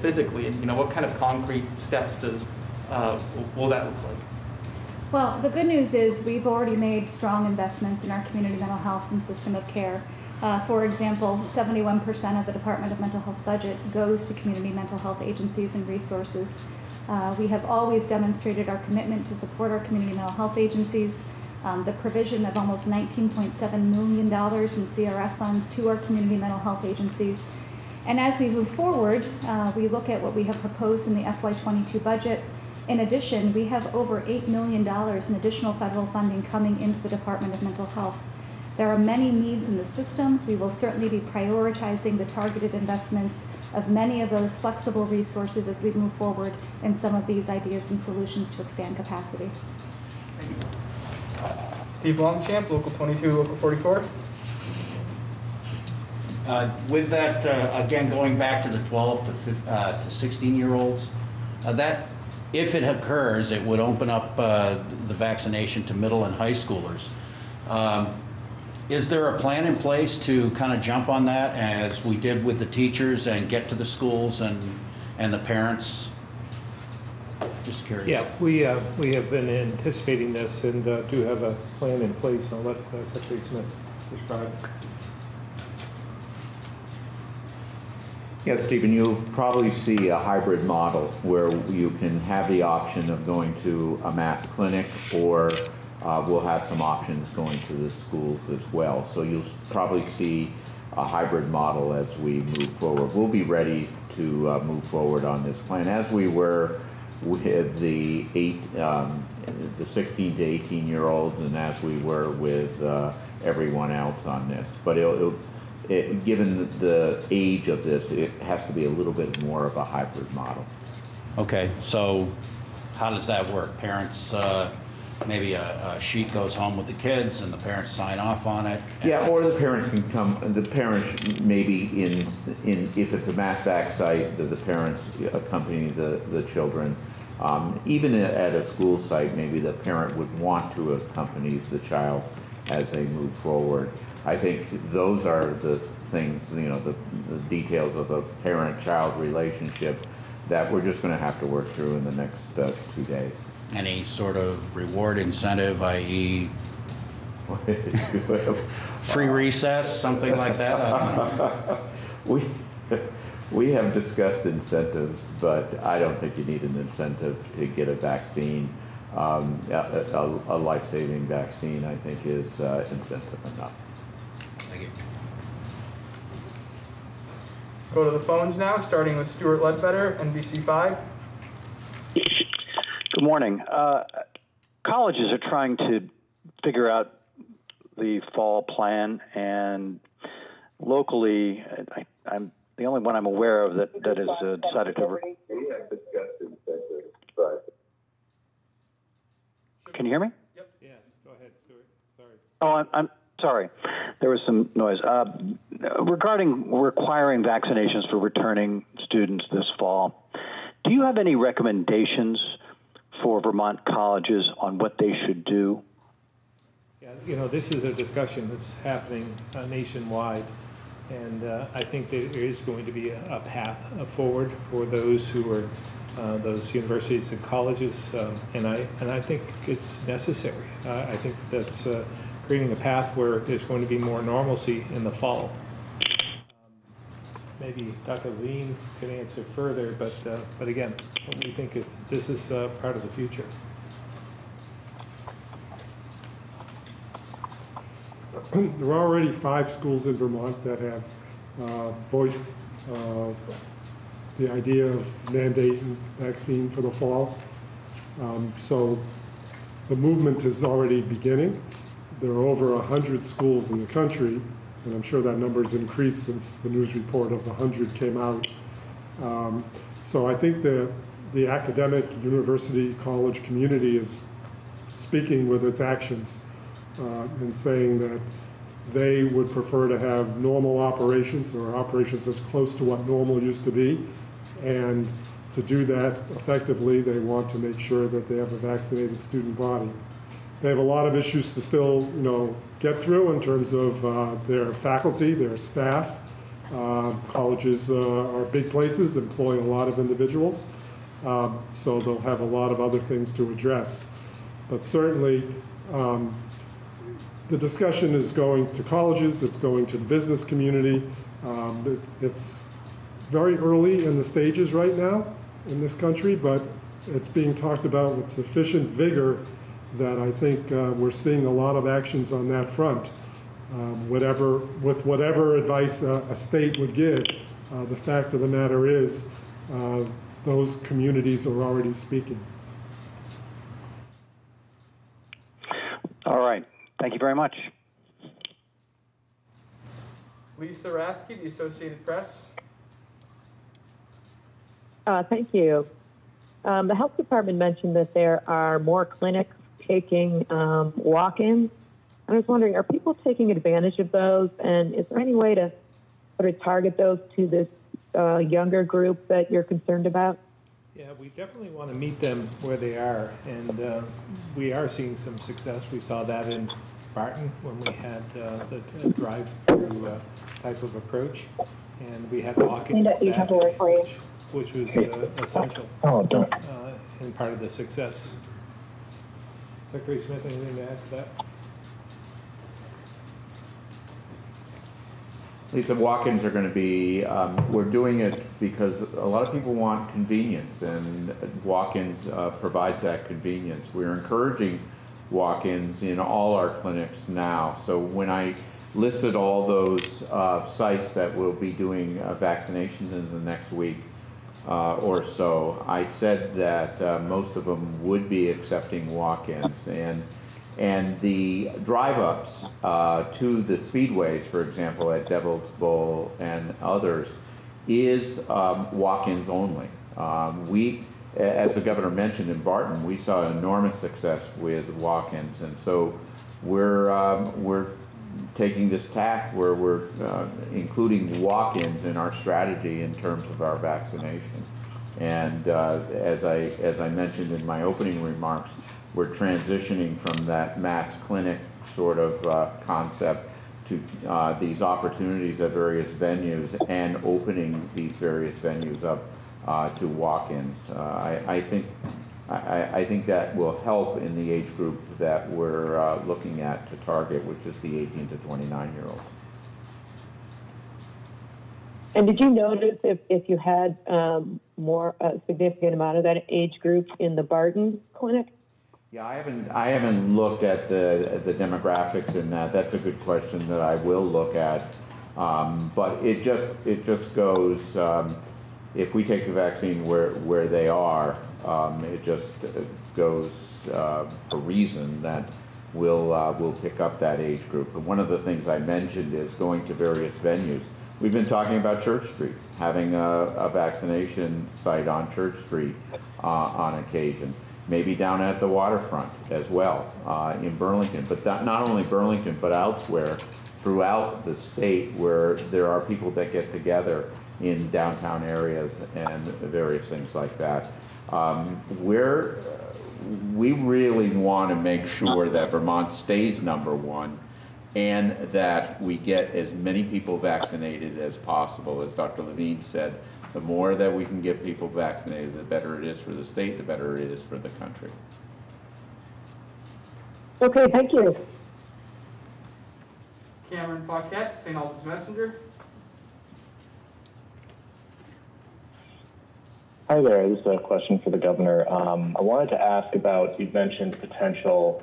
physically? And, you know, what kind of concrete steps does, uh, will that look like? Well, the good news is we've already made strong investments in our community mental health and system of care. Uh, for example, 71% of the Department of Mental Health's budget goes to community mental health agencies and resources. Uh, we have always demonstrated our commitment to support our community mental health agencies. um, the provision of almost $19.7 million in CRF funds to our community mental health agencies. And as we move forward, uh, we look at what we have proposed in the FY22 budget. In addition, we have over $8 million in additional federal funding coming into the Department of Mental Health. There are many needs in the system. We will certainly be prioritizing the targeted investments of many of those flexible resources as we move forward in some of these ideas and solutions to expand capacity. Steve Longchamp, Local 22, Local 44. Uh, With that, uh, again, going back to the 12 to fif- uh, to 16-year-olds, uh, that, if it occurs, it would open up uh, the vaccination to middle and high schoolers. Um, Is there a plan in place to kind of jump on that as we did with the teachers and get to the schools and, and the parents? Just curious. Yeah, we, uh, we have been anticipating this and uh, do have a plan in place. I'll let uh, Secretary Smith describe. Yeah, Stephen, you'll probably see a hybrid model where you can have the option of going to a mass clinic or uh, we'll have some options going to the schools as well. So you'll probably see a hybrid model as we move forward. We'll be ready to uh, move forward on this plan as we were with the eight, um, the 16 to 18 year olds and as we were with uh, everyone else on this. But it'll, it'll it, given the age of this, it has to be a little bit more of a hybrid model. Okay, so how does that work? Parents, uh, maybe a a sheet goes home with the kids and the parents sign off on it? Yeah, or the parents can come, the parents maybe in, in, if it's a mass vac site, that the parents accompany the, the children. Um, even at a school site, maybe the parent would want to accompany the child as they move forward. I think those are the things, you know, the, the details of a parent-child relationship that we're just gonna have to work through in the next, uh, two days. Any sort of reward incentive, i.e. free recess, something like that? I don't know. We, we have discussed incentives, but I don't think you need an incentive to get a vaccine. Um, a, a, a life-saving vaccine, I think, is uh, incentive enough. Thank you. Go to the phones now, starting with Stuart Ledbetter, NBC5. Good morning. Uh, colleges are trying to figure out the fall plan, and locally, I, I'm the only one I'm aware of that that has uh, decided to. Can you hear me? Yep. Yes, go ahead, Stuart. Sorry. Oh, I'm, I'm sorry. There was some noise. Uh, regarding requiring vaccinations for returning students this fall, do you have any recommendations for Vermont colleges on what they should do? Yeah, you know, this is a discussion that's happening uh, nationwide, and uh, I think there is going to be a, a path uh, forward for those who are uh, those universities and colleges, um, and I and I think it's necessary. Uh, I think that's uh, creating a path where there's going to be more normalcy in the fall. Maybe Dr. Levine could answer further, but uh, but again, what we think is this is uh, part of the future. There are already five schools in Vermont that have uh, voiced uh, the idea of mandating vaccine for the fall. Um, So the movement is already beginning. There are over 100 schools in the country, and I'm sure that number's increased since the news report of 100 came out. Um, So I think the, the academic, university, college community is speaking with its actions uh, and saying that they would prefer to have normal operations or operations as close to what normal used to be. And to do that effectively, they want to make sure that they have a vaccinated student body. They have a lot of issues to still, you know, get through in terms of uh, their faculty, their staff. Uh, colleges are big places, employ a lot of individuals, um, so they'll have a lot of other things to address. But certainly, um, the discussion is going to colleges, it's going to the business community. Um, it's very early in the stages right now in this country, but it's being talked about with sufficient vigor that I think uh, we're seeing a lot of actions on that front. Um, Whatever, with whatever advice a a state would give, uh, the fact of the matter is, uh, those communities are already speaking. All right. Thank you very much. Lisa Rathke, the Associated Press. Uh, thank you. Um, the health department mentioned that there are more clinics taking um, walk-ins. I was wondering, are people taking advantage of those? And is there any way to sort of target those to this uh, younger group that you're concerned about? Yeah, we definitely want to meet them where they are, and uh, we are seeing some success. We saw that in Barton when we had uh, the uh, drive-through uh, type of approach, and we had walk-ins Linda, you have that, to wait for you. which was uh, essential Oh, uh, and part of the success. Secretary Smith, anything to add to that? Lisa, walk-ins are gonna be, um, we're doing it because a lot of people want convenience, and walk-ins, uh, provides that convenience. We're encouraging walk-ins in all our clinics now, so when I listed all those, uh, sites that will be doing uh, vaccinations in the next week, uh, or so, I said that, uh, most of them would be accepting walk-ins, and and the drive-ups uh, to the speedways, for example, at Devil's Bowl and others, is um, walk-ins only. Um, we, as the governor mentioned in Barton, we saw enormous success with walk-ins, and so we're um, we're taking this tack where we're uh, including walk-ins in our strategy in terms of our vaccination. And uh, as I as I mentioned in my opening remarks, we're transitioning from that mass clinic sort of uh, concept to uh, these opportunities at various venues and opening these various venues up uh, to walk-ins. Uh, I, I think I, I- think that will help in the age group that we're uh, looking at to target, which is the 18 to 29 year olds. And did you notice if, if you had um, more, a significant amount of that age group in the Barton clinic? Yeah, I haven't, I haven't looked at the, the demographics in that. That's a good question that I will look at. Um, but it just, it just goes, um, if we take the vaccine where, where they are, um, it just uh, goes, uh, for reason that we'll, uh, we'll pick up that age group. And one of the things I mentioned is going to various venues. We've been talking about Church Street, having a, a vaccination site on Church Street, uh, on occasion maybe down at the waterfront as well uh, in Burlington, but that, not only Burlington, but elsewhere throughout the state where there are people that get together in downtown areas and various things like that. Um, we're, we really want to make sure that Vermont stays number one and that we get as many people vaccinated as possible. As Dr. Levine said, the more that we can get people vaccinated, the better it is for the state, the better it is for the country. Okay, thank you. Cameron Paquette, St. Albans Messenger. Hi there. This is a question for the governor. Um, I wanted to ask about, you mentioned potential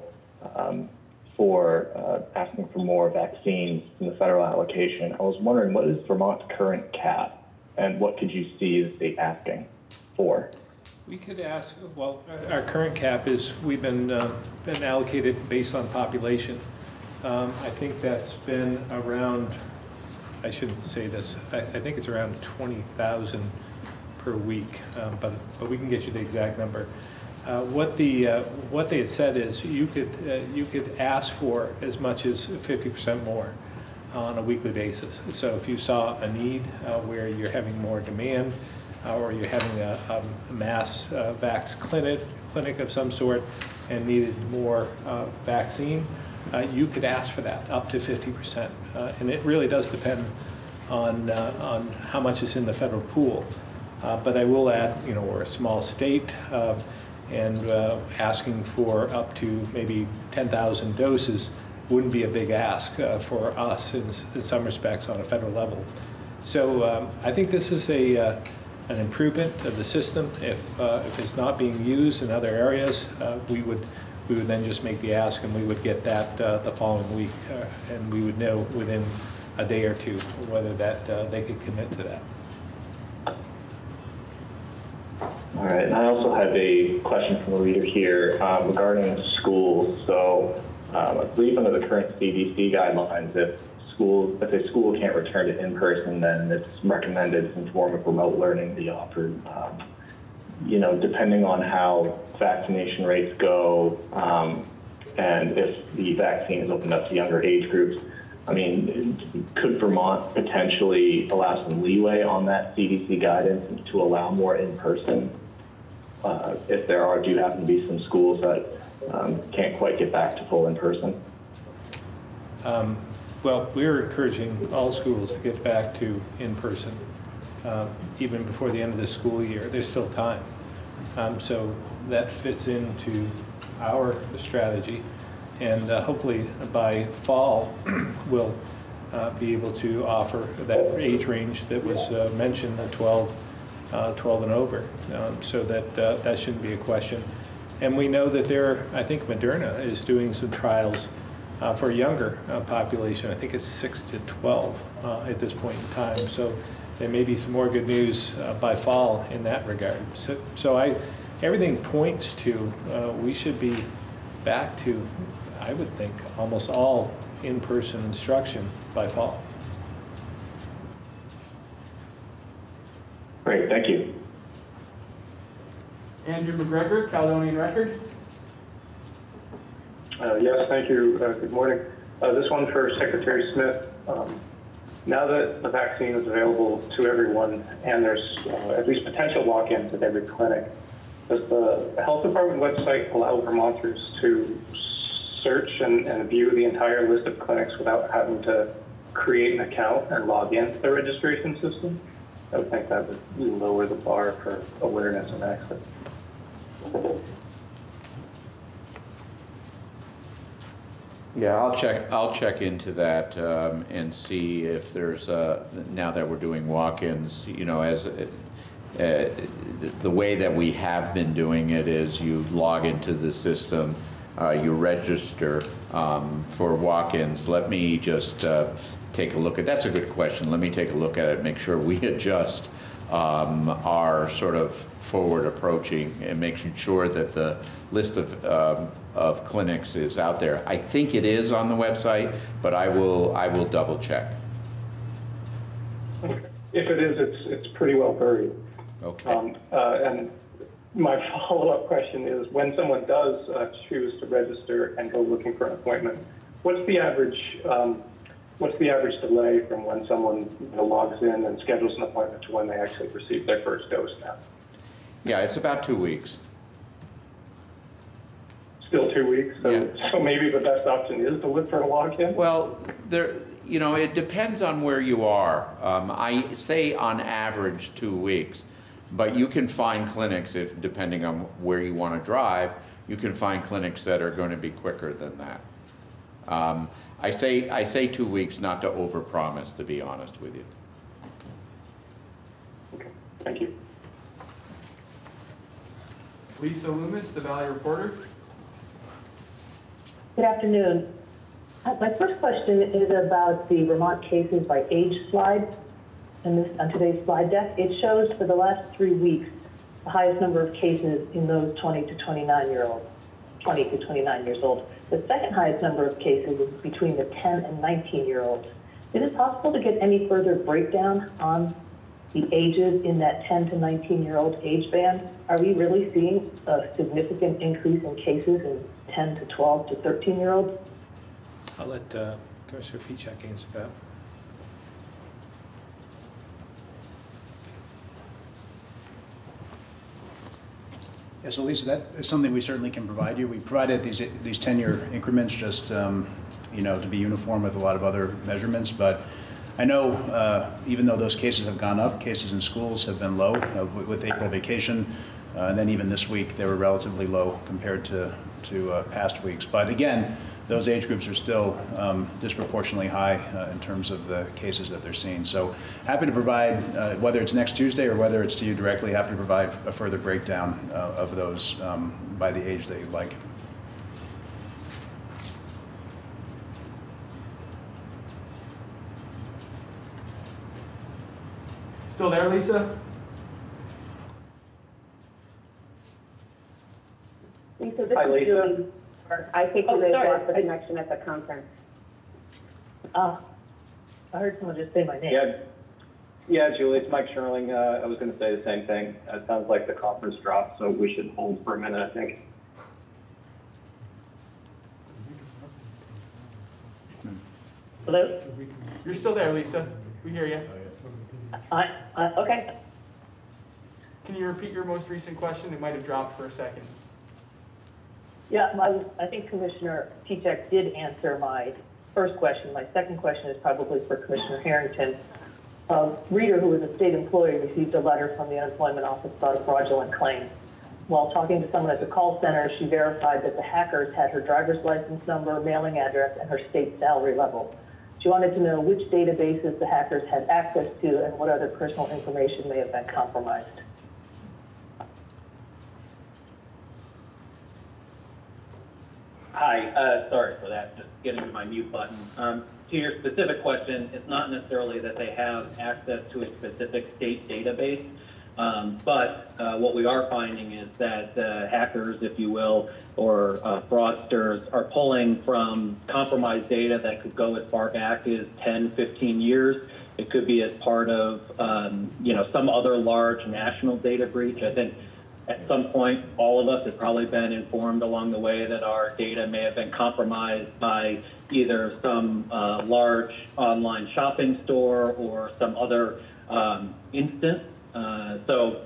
um, for uh, asking for more vaccines in the federal allocation. I was wondering, what is Vermont's current cap, and what could you see as the asking for? We could ask, well, our current cap is, we've been, uh, been allocated based on population. Um, I think that's been around, I shouldn't say this, I, I think it's around 20,000 per week, um, but, but we can get you the exact number. Uh, What the, uh, what they had said is you could, uh, you could ask for as much as 50% more on a weekly basis. So if you saw a need uh, where you're having more demand, uh, or you're having a, a mass uh, vax clinic, clinic of some sort and needed more vaccine, you could ask for that, up to 50%. Uh, And it really does depend on, on how much is in the federal pool. Uh, But I will add, you know, we're a small state, uh, and uh, asking for up to maybe 10,000 doses wouldn't be a big ask for us in in some respects on a federal level. So um, I think this is a, an improvement of the system. If, uh, if it's not being used in other areas, uh, we would, we would then just make the ask and we would get that uh, the following week. And we would know within a day or two whether that, they could commit to that. All right, and I also have a question from a reader here um, regarding schools. So um, I believe under the current CDC guidelines, if school, if a school can't return to in-person, then it's recommended some form of remote learning be offered. Um, you know, depending on how vaccination rates go, um, and if the vaccine is opened up to younger age groups, I mean, could Vermont potentially allow some leeway on that CDC guidance to allow more in-person? Uh, if there are, do happen to be some schools that um, can't quite get back to full in-person? Um, Well, we're encouraging all schools to get back to in-person, uh, even before the end of the school year. There's still time. Um, So that fits into our strategy. And uh, hopefully by fall, we'll uh, be able to offer that age range that was uh, mentioned, the 12, uh, 12 and over. Um, So that, uh, that shouldn't be a question. And we know that there, I think Moderna is doing some trials uh, for a younger uh, population. I think it's 6 to 12 uh, at this point in time. So there may be some more good news uh, by fall in that regard. So, so I, everything points to we should be back to, I would think, almost all in-person instruction by fall. Great, thank you. Andrew McGregor, Caledonian Record. Uh, Yes, thank you. Uh, Good morning. Uh, This one for Secretary Smith. Um, Now that the vaccine is available to everyone and there's uh, at least potential walk-ins at every clinic, does the health department website allow Vermonters to search and and view the entire list of clinics without having to create an account and log into the registration system? I would think that would lower the bar for awareness and access. Yeah, I'll check, I'll check into that um, and see if there's, uh, now that we're doing walk-ins, you know, as, uh, the way that we have been doing it is you log into the system, uh, you register um, for walk-ins. Let me just uh, take a look at, that's a good question. Let me take a look at it, make sure we adjust um, our sort of forward approaching and making sure that the list of, um, of clinics is out there. I think it is on the website, but I will, I will double check. If it is, it's, it's pretty well buried. Okay. Um, uh, And my follow-up question is, when someone does uh, choose to register and go looking for an appointment, what's the average, um, what's the average delay from when someone you know, logs in and schedules an appointment to when they actually receive their first dose now? Yeah, it's about two weeks. Still two weeks? So, Yeah. so maybe the best option is to look for a log-in? Well, there, you know, it depends on where you are. Um, I say on average two weeks, but you can find clinics if, depending on where you want to drive, you can find clinics that are going to be quicker than that. Um, I say, I say two weeks not to overpromise, to be honest with you. Okay, thank you. Lisa Loomis, the Valley Reporter. Good afternoon. Uh, My first question is about the Vermont cases by age slide. In this, on today's slide deck, it shows for the last three weeks, the highest number of cases in those 20 to 29 year old, 20 to 29 years old. The second highest number of cases is between the 10 and 19 year olds. Is it possible to get any further breakdown on the ages in that 10 to 19 year old age band? Are we really seeing a significant increase in cases in 10 to 12 to 13 year olds? I'll let uh, Commissioner Pieciak answer that. Yeah, so Lisa, that is something we certainly can provide you. We provided these, these 10-year increments just, um, you know, to be uniform with a lot of other measurements. But I know uh, even though those cases have gone up, cases in schools have been low uh, with April vacation. Uh, And then even this week, they were relatively low compared to, to uh, past weeks. But again, those age groups are still um, disproportionately high uh, in terms of the cases that they're seeing. So happy to provide, uh, whether it's next Tuesday or whether it's to you directly, happy to provide a further breakdown uh, of those um, by the age that you'd like. Still there, Lisa? Lisa, Hi, Lisa. Julie. I think Oh, you may have sorry. lost the connection at the conference. Uh, I heard someone just say my name. Yeah, yeah, Julie, it's Mike Schirling. Uh, I was going to say the same thing. It sounds like the conference dropped, so we should hold for a minute, I think. Hello? You're still there, Lisa. We hear you. I, I, okay. Can you repeat your most recent question? It might have dropped for a second. Yeah, my, I think Commissioner Pieciak did answer my first question. My second question is probably for Commissioner Harrington. A reader who was a state employee received a letter from the unemployment office about a fraudulent claim. While talking to someone at the call center, she verified that the hackers had her driver's license number, mailing address, and her state salary level. She wanted to know which databases the hackers had access to and what other personal information may have been compromised. Hi, uh, sorry for that, just getting to my mute button. Um, to your specific question, it's not necessarily that they have access to a specific state database, um, but uh, what we are finding is that uh, hackers, if you will, or uh, fraudsters are pulling from compromised data that could go as far back as 10, 15 years. It could be as part of, um, you know, some other large national data breach. I think at some point, all of us have probably been informed along the way that our data may have been compromised by either some uh, large online shopping store or some other um, instance. Uh, so,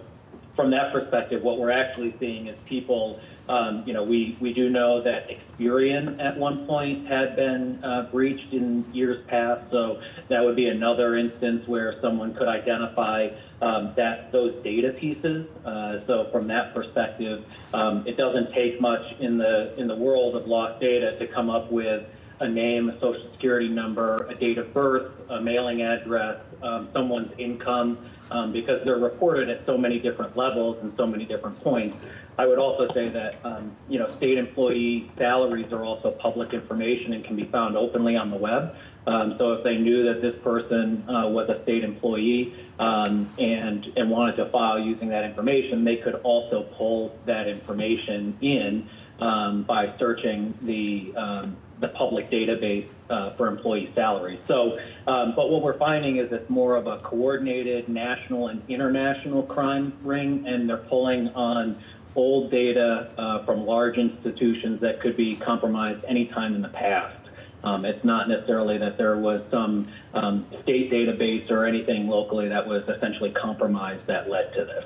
from that perspective, what we're actually seeing is people. Um, you know, we, we do know that Experian at one point had been uh, breached in years past, so that would be another instance where someone could identify um, that those data pieces. Uh, so from that perspective, um, it doesn't take much in the in the world of lost data to come up with a name, a social security number, a date of birth, a mailing address, um, someone's income, um, because they're reported at so many different levels and so many different points. I would also say that um, you know state employee salaries are also public information and can be found openly on the web. Um, so if they knew that this person uh, was a state employee um, and and wanted to file using that information, they could also pull that information in um, by searching the um, the public database uh, for employee salaries. So, um, but what we're finding is it's more of a coordinated national and international crime ring, and they're pulling on old data uh, from large institutions that could be compromised anytime in the past. Um, it's not necessarily that there was some um, state database or anything locally that was essentially compromised that led to this.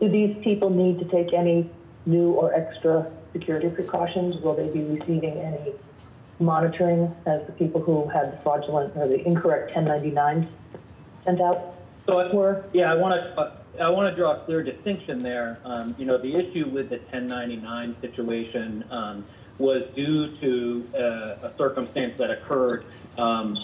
Do these people need to take any new or extra security precautions? Will they be receiving any monitoring as the people who had the fraudulent or the incorrect 1099s sent out? So I, yeah, I want to uh, I want to draw a clear distinction there. Um, you know, the issue with the 1099 situation um, was due to uh, a circumstance that occurred um,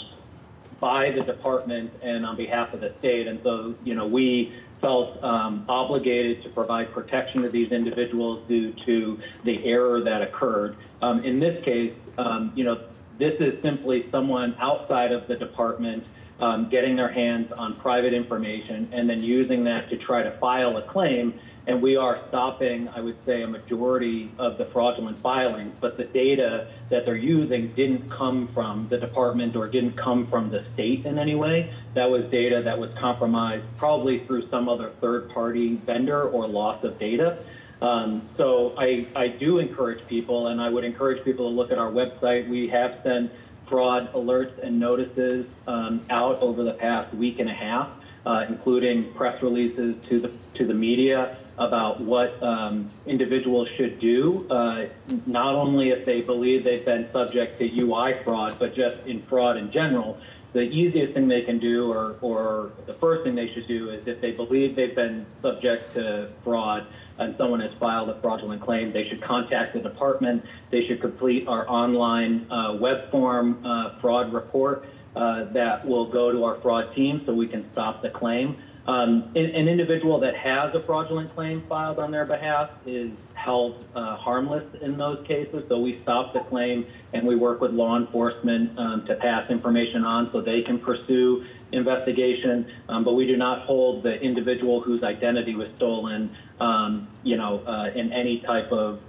by the department and on behalf of the state, and so you know we felt um, obligated to provide protection to these individuals due to the error that occurred. Um, in this case, um, you know, this is simply someone outside of the department um, getting their hands on private information and then using that to try to file a claim. And we are stopping, I would say, a majority of the fraudulent filings, but the data that they're using didn't come from the department or didn't come from the state in any way. That was data that was compromised probably through some other third party vendor or loss of data. Um, so I, I do encourage people, and I would encourage people to look at our website. We have sent fraud alerts and notices um, out over the past week and a half, uh, including press releases to the to the media about what um, individuals should do, uh, not only if they believe they've been subject to UI fraud, but just in fraud in general. The easiest thing they can do, or, or the first thing they should do, is if they believe they've been subject to fraud, and someone has filed a fraudulent claim, they should contact the department. They should complete our online uh, web form uh, fraud report uh, that will go to our fraud team so we can stop the claim. Um, an individual that has a fraudulent claim filed on their behalf is held uh, harmless in those cases. So we stop the claim and we work with law enforcement um, to pass information on so they can pursue investigation, um, but we do not hold the individual whose identity was stolen, um, you know, uh, in any type of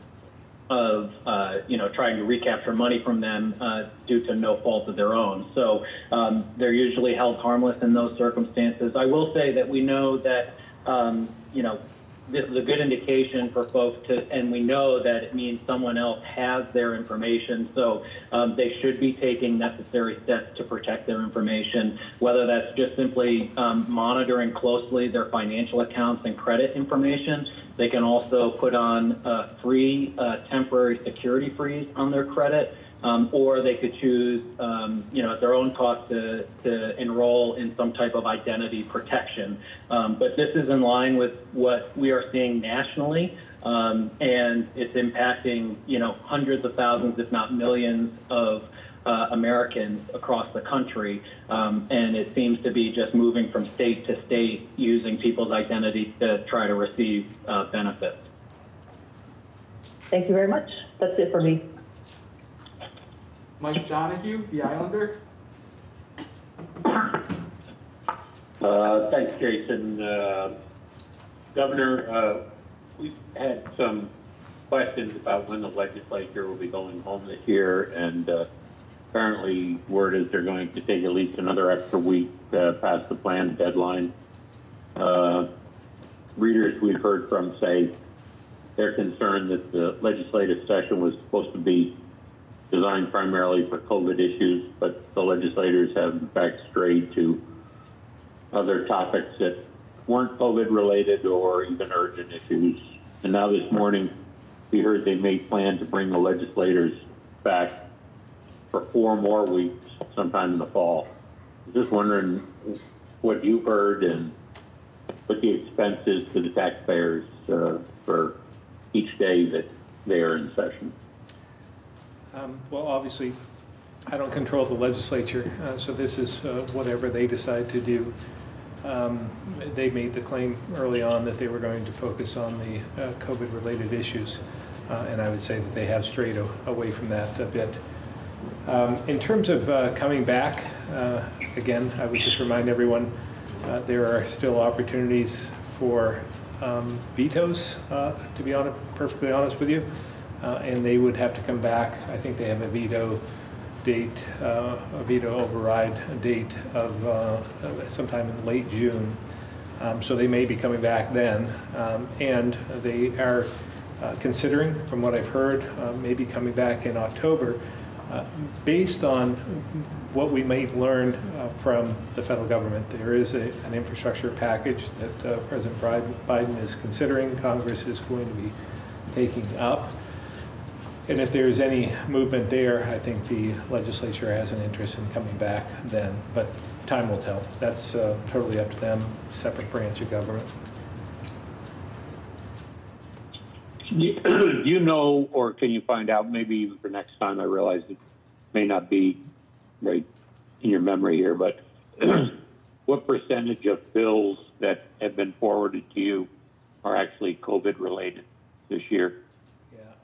of uh, you know trying to recapture money from them uh, due to no fault of their own. So um, they're usually held harmless in those circumstances. I will say that we know that um, you know this is a good indication for folks to, and we know that it means someone else has their information. So um, they should be taking necessary steps to protect their information, whether that's just simply um, monitoring closely their financial accounts and credit information. They can also put on a free uh, temporary security freeze on their credit. Um, or they could choose, um, you know, at their own cost to, to enroll in some type of identity protection. Um, but this is in line with what we are seeing nationally, um, and it's impacting, you know, hundreds of thousands, if not millions, of uh, Americans across the country. Um, and it seems to be just moving from state to state using people's identity to try to receive uh, benefits. Thank you very much. That's it for me. Mike Donoghue, the Islander. Uh, thanks, Jason. Uh, Governor, uh, we've had some questions about when the legislature will be going home this year, and uh, apparently word is they're going to take at least another extra week past the planned deadline. Uh, readers we've heard from say they're concerned that the legislative session was supposed to be designed primarily for COVID issues, but the legislators have in fact strayed to other topics that weren't COVID related or even urgent issues. And now this morning, we heard they may plan to bring the legislators back for four more weeks sometime in the fall. Just wondering what you've heard and what the expense is to the taxpayers uh, for each day that they are in session. Um, Well, obviously, I don't control the legislature, uh, so this is uh, whatever they decide to do. Um, They made the claim early on that they were going to focus on the uh, COVID-related issues, uh, and I would say that they have strayed away from that a bit. Um, In terms of uh, coming back, uh, again, I would just remind everyone, there are still opportunities for um, vetoes, to be honest, perfectly honest with you, Uh, and they would have to come back. I think they have a veto date, uh, a veto override date of uh, sometime in late June. Um, So they may be coming back then. Um, And they are uh, considering, from what I've heard, uh, maybe coming back in October, uh, based on what we may learn from the federal government. There is a- an infrastructure package that President Biden is considering, Congress is going to be taking up. And if there's any movement there, I think the legislature has an interest in coming back then, but time will tell. That's uh, totally up to them, separate branch of government. Do you know, or can you find out, maybe even for next time, I realize it may not be right in your memory here, but what percentage of bills that have been forwarded to you are actually COVID-related this year?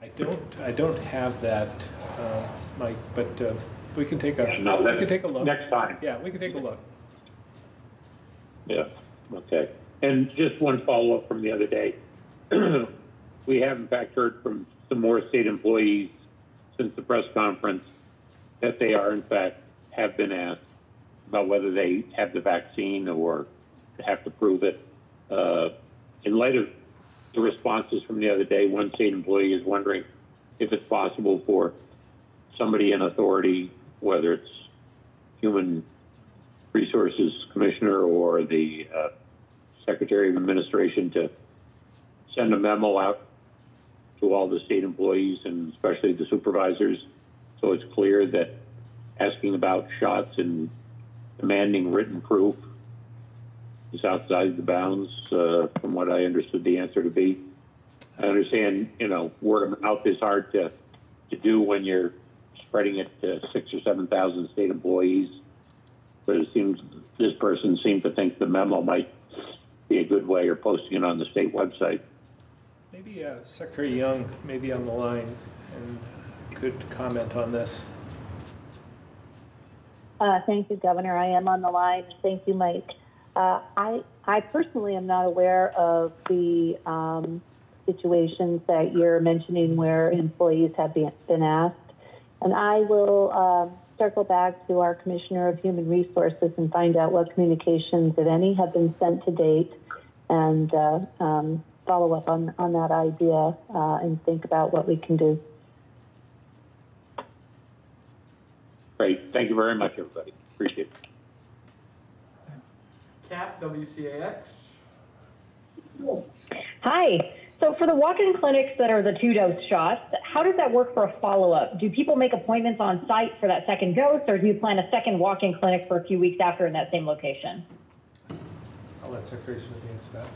I don't, I don't have that, uh, Mike, but uh, we can take a, No, we can take a look. next time. Yeah, we can take a look. Yeah, okay. And just one follow-up from the other day. We have in fact heard from some more state employees since the press conference that they are in fact have been asked about whether they have the vaccine or have to prove it. Uh, in light of the responses from the other day, one state employee is wondering if it's possible for somebody in authority, whether it's human resources commissioner or the uh, secretary of administration to send a memo out to all the state employees and especially the supervisors. So it's clear that asking about shots and demanding written proof is outside the bounds uh, from what I understood the answer to be. I understand, you know, word of mouth is hard to, to do when you're spreading it to six or 7,000 state employees but it seems this person seemed to think the memo might be a good way or posting it on the state website. Maybe uh, Secretary Young may be on the line and could comment on this. Uh, thank you, Governor. I am on the line. Thank you, Mike. Uh, I, I personally am not aware of the um, situations that you're mentioning where employees have been, been asked. And I will um, circle back to our Commissioner of Human Resources and find out what communications, if any, have been sent to date and uh, um, follow up on, on that idea uh, and think about what we can do. Great. Thank you very much, everybody. Appreciate it. Cat, WCAX. Hi. So for the walk-in clinics that are the two-dose shots, how does that work for a follow-up? Do people make appointments on site for that second dose, or do you plan a second walk-in clinic for a few weeks after in that same location? I'll let Secretary Smith answer that.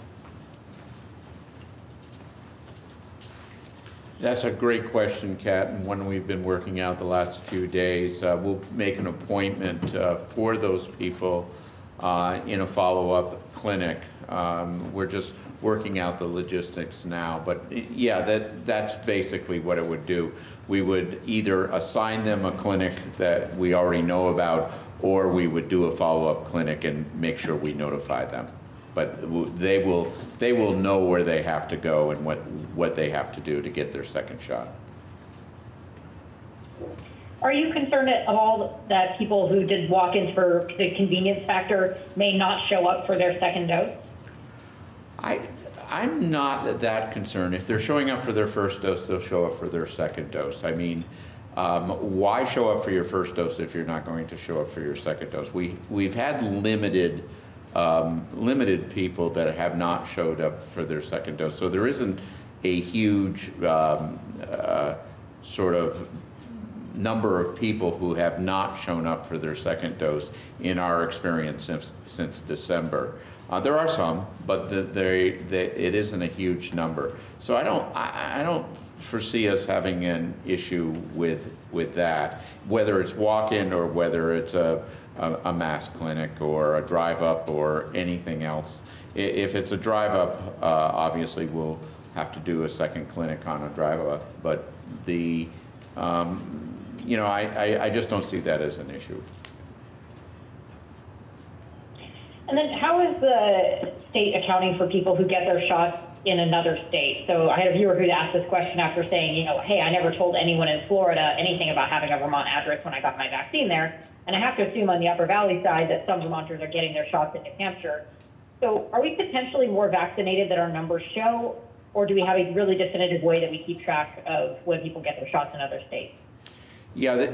That's a great question, Kat, and one we've been working out the last few days. Uh, We'll make an appointment uh, for those people uh, in a follow-up clinic. Um, We're just working out the logistics now, but yeah, that, that's basically what it would do. We would either assign them a clinic that we already know about, or we would do a follow-up clinic and make sure we notify them. But they will, they will know where they have to go and what, what they have to do to get their second shot. Are you concerned at all that people who did walk-ins for the convenience factor may not show up for their second dose? I, I'm not that concerned. If they're showing up for their first dose, they'll show up for their second dose. I mean, um, why show up for your first dose if you're not going to show up for your second dose? We, we've had limited, um, limited people that have not showed up for their second dose. So there isn't a huge um, uh, sort of number of people who have not shown up for their second dose in our experience since, since December. Uh, there are some, but the, they, they, it isn't a huge number. So I don't, I, I don't foresee us having an issue with, with that, whether it's walk-in or whether it's a, a, a mass clinic or a drive-up or anything else. If it's a drive-up, uh, obviously we'll have to do a second clinic on a drive-up, but the, um, you know, I, I, I just don't see that as an issue. And then how is the state accounting for people who get their shots in another state? So I had a viewer who asked this question after saying, you know, hey, I never told anyone in Florida anything about having a Vermont address when I got my vaccine there. And I have to assume on the Upper Valley side that some Vermonters are getting their shots in New Hampshire. So are we potentially more vaccinated than our numbers show? Or do we have a really definitive way that we keep track of when people get their shots in other states? Yeah, that,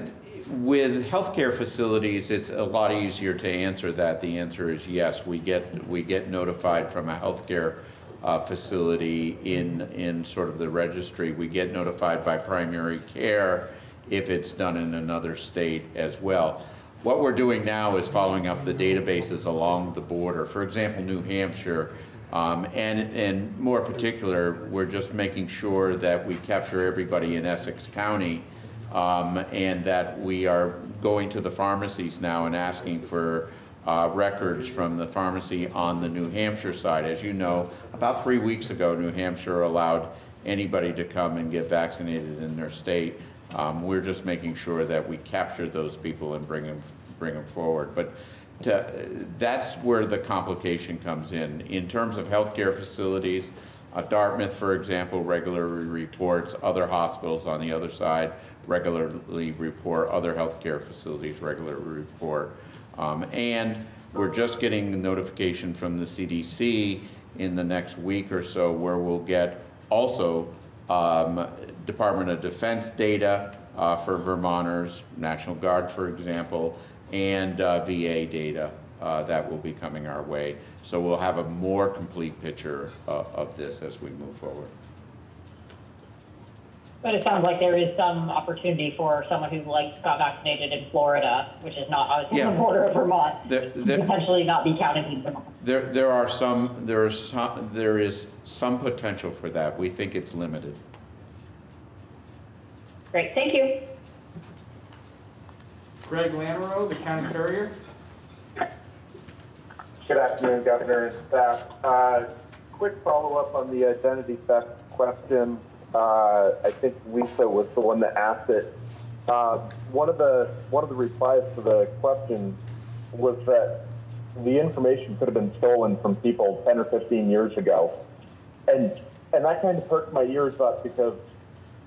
with healthcare facilities, it's a lot easier to answer that. The answer is yes. We get we get notified from a healthcare uh, facility in in sort of the registry. We get notified by primary care if it's done in another state as well. What we're doing now is following up the databases along the border. For example, New Hampshire. Um, and, and more particular, we're just making sure that we capture everybody in Essex County um, and that we are going to the pharmacies now and asking for uh, records from the pharmacy on the New Hampshire side. As you know, about three weeks ago, New Hampshire allowed anybody to come and get vaccinated in their state. Um, we're just making sure that we capture those people and bring them, bring them forward. But to, that's where the complication comes in. In terms of healthcare facilities, uh, Dartmouth, for example, regularly reports, other hospitals on the other side regularly report, other healthcare facilities regularly report. Um, and we're just getting notification from the CDC in the next week or so where we'll get also um, Department of Defense data uh, for Vermonters, National Guard, for example, and uh, VA data uh, that will be coming our way. So we'll have a more complete picture uh, of this as we move forward. But it sounds like there is some opportunity for someone who like got vaccinated in Florida, which is not obviously on the border of Vermont, There- there- potentially not be counted in Vermont. There, there are some, there are some, there is some potential for that. We think it's limited. Great, thank you. Greg Lamoureux, the county courier. Good afternoon, Governor and staff. Uh, quick follow-up on the identity theft question. Uh, I think Lisa was the one that asked it. Uh, one of the one of the replies to the question was that the information could have been stolen from people 10 or 15 years ago, and and that kind of perked my ears up because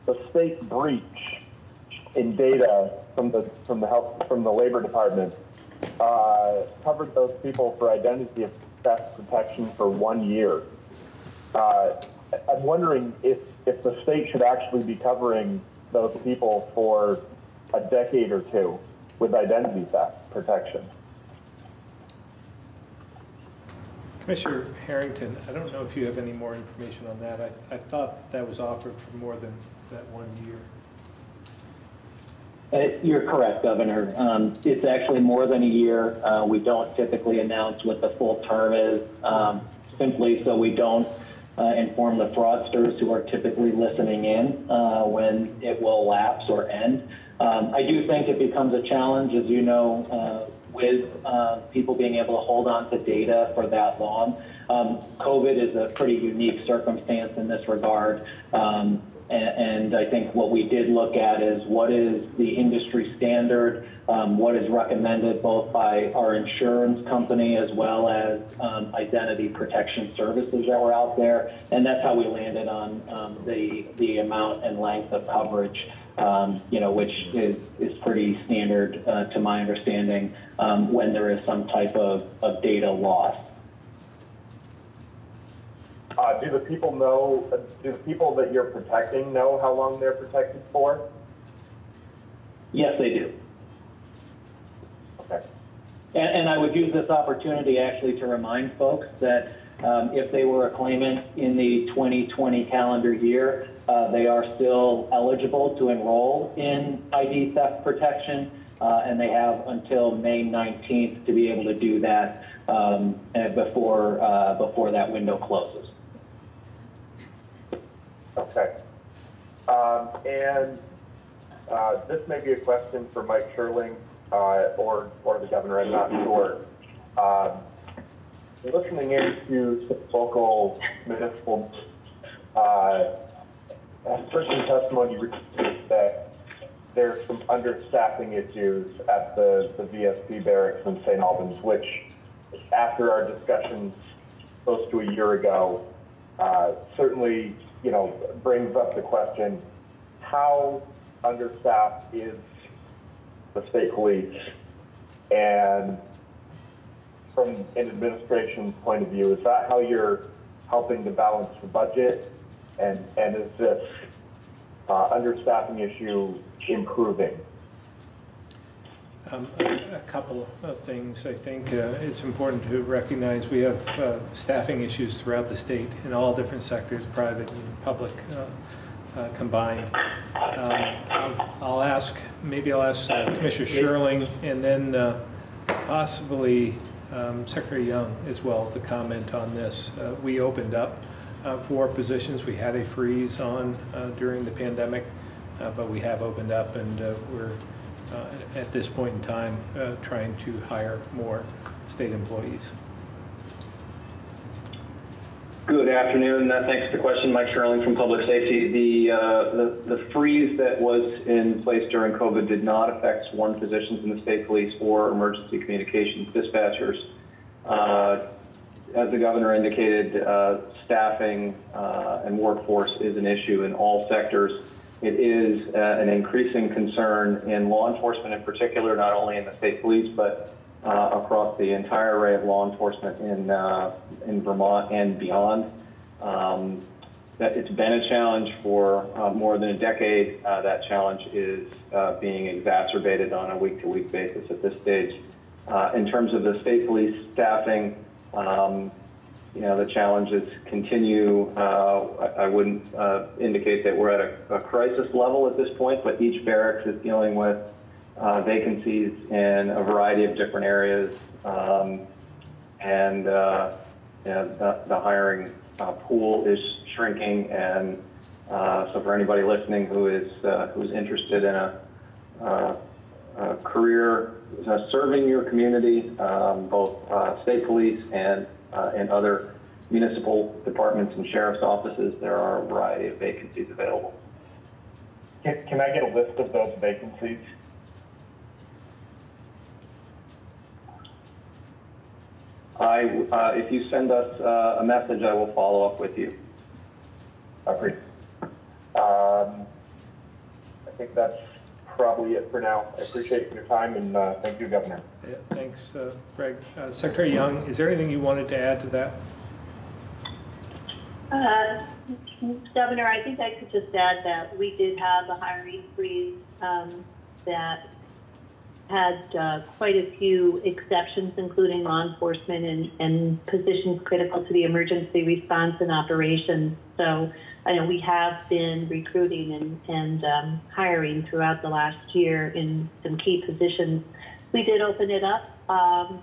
the state breach in data from the from the health from the labor department uh, covered those people for identity theft protection for one year. Uh, I'm wondering if if the state should actually be covering those people for a decade or two with identity theft protection. Commissioner Harrington, I don't know if you have any more information on that. I, I thought that, that was offered for more than that one year. Uh, You're correct, Governor. Um, It's actually more than a year. Uh, We don't typically announce what the full term is, um, simply so we don't uh, inform the fraudsters who are typically listening in uh, when it will lapse or end. Um, I do think it becomes a challenge, as you know, uh, with people being able to hold on to data for that long. Um, COVID is a pretty unique circumstance in this regard. Um, and, I think what we did look at is what is the industry standard, um, what is recommended both by our insurance company as well as um, identity protection services that were out there. And that's how we landed on um, the, the amount and length of coverage, um, you know, which is, is pretty standard uh, to my understanding um, when there is some type of, of data loss. Uh, do the people know? uh, Do the people that you're protecting know how long they're protected for? Yes, they do. Okay. And, and I would use this opportunity actually to remind folks that um, if they were a claimant in the 2020 calendar year, uh, they are still eligible to enroll in ID theft protection, uh, and they have until May 19th to be able to do that um, before uh, before that window closes. Okay. Um, and uh, this may be a question for Mike Schirling uh, or or the governor. I'm not sure. Um, listening into local municipal uh, testimony that there's some understaffing issues at the, the VSP barracks in St. Albans, which after our discussions close to a year ago, uh, certainly, you know, brings up the question, how understaffed is the state police? And from an administration's point of view, is that how you're helping to balance the budget? And, and is this uh, understaffing issue improving? Um, a, a couple of things. I think uh, it's important to recognize we have uh, staffing issues throughout the state in all different sectors, private and public uh, uh, combined. Um, I'll, ask, maybe I'll ask uh, Commissioner Schirling and then uh, possibly um, Secretary Young as well to comment on this. We opened up four positions. We had a freeze on during the pandemic, but we have opened up and we're at this point in time uh, trying to hire more state employees. Good afternoon. Uh, Thanks for the question. Mike Schirling from Public Safety. The, uh, the, the freeze that was in place during COVID did not affect sworn positions in the state police or emergency communications dispatchers. Uh, as the governor indicated, uh, staffing uh, and workforce is an issue in all sectors. It is uh, an increasing concern in law enforcement in particular, not only in the state police, but uh, across the entire array of law enforcement in, uh, in Vermont and beyond. Um, that it's been a challenge for uh, more than a decade. Uh, that challenge is uh, being exacerbated on a week-to-week basis at this stage. Uh, in terms of the state police staffing, um, you know, the challenges continue. Uh, I, I wouldn't uh, indicate that we're at a, a crisis level at this point, but each barracks is dealing with uh, vacancies in a variety of different areas, um, and uh, the, the hiring uh, pool is shrinking. And uh, so, for anybody listening who is who's interested in a, a career serving your community, um, both state police and uh, and other municipal departments and sheriff's offices, there are a variety of vacancies available. Can, can I get a list of those vacancies? I, uh, if you send us uh, a message, I will follow up with you. Agreed. Um, I think that's probably it for now. I appreciate your time and uh, thank you, Governor. Yeah, Thanks, uh, Greg. Uh, Secretary Young, is there anything you wanted to add to that? Uh, Governor, I think I could just add that we did have a hiring freeze um, that had uh, quite a few exceptions, including law enforcement and, and positions critical to the emergency response and operations. So I know we have been recruiting and, and um, hiring throughout the last year in some key positions. We did open it up um,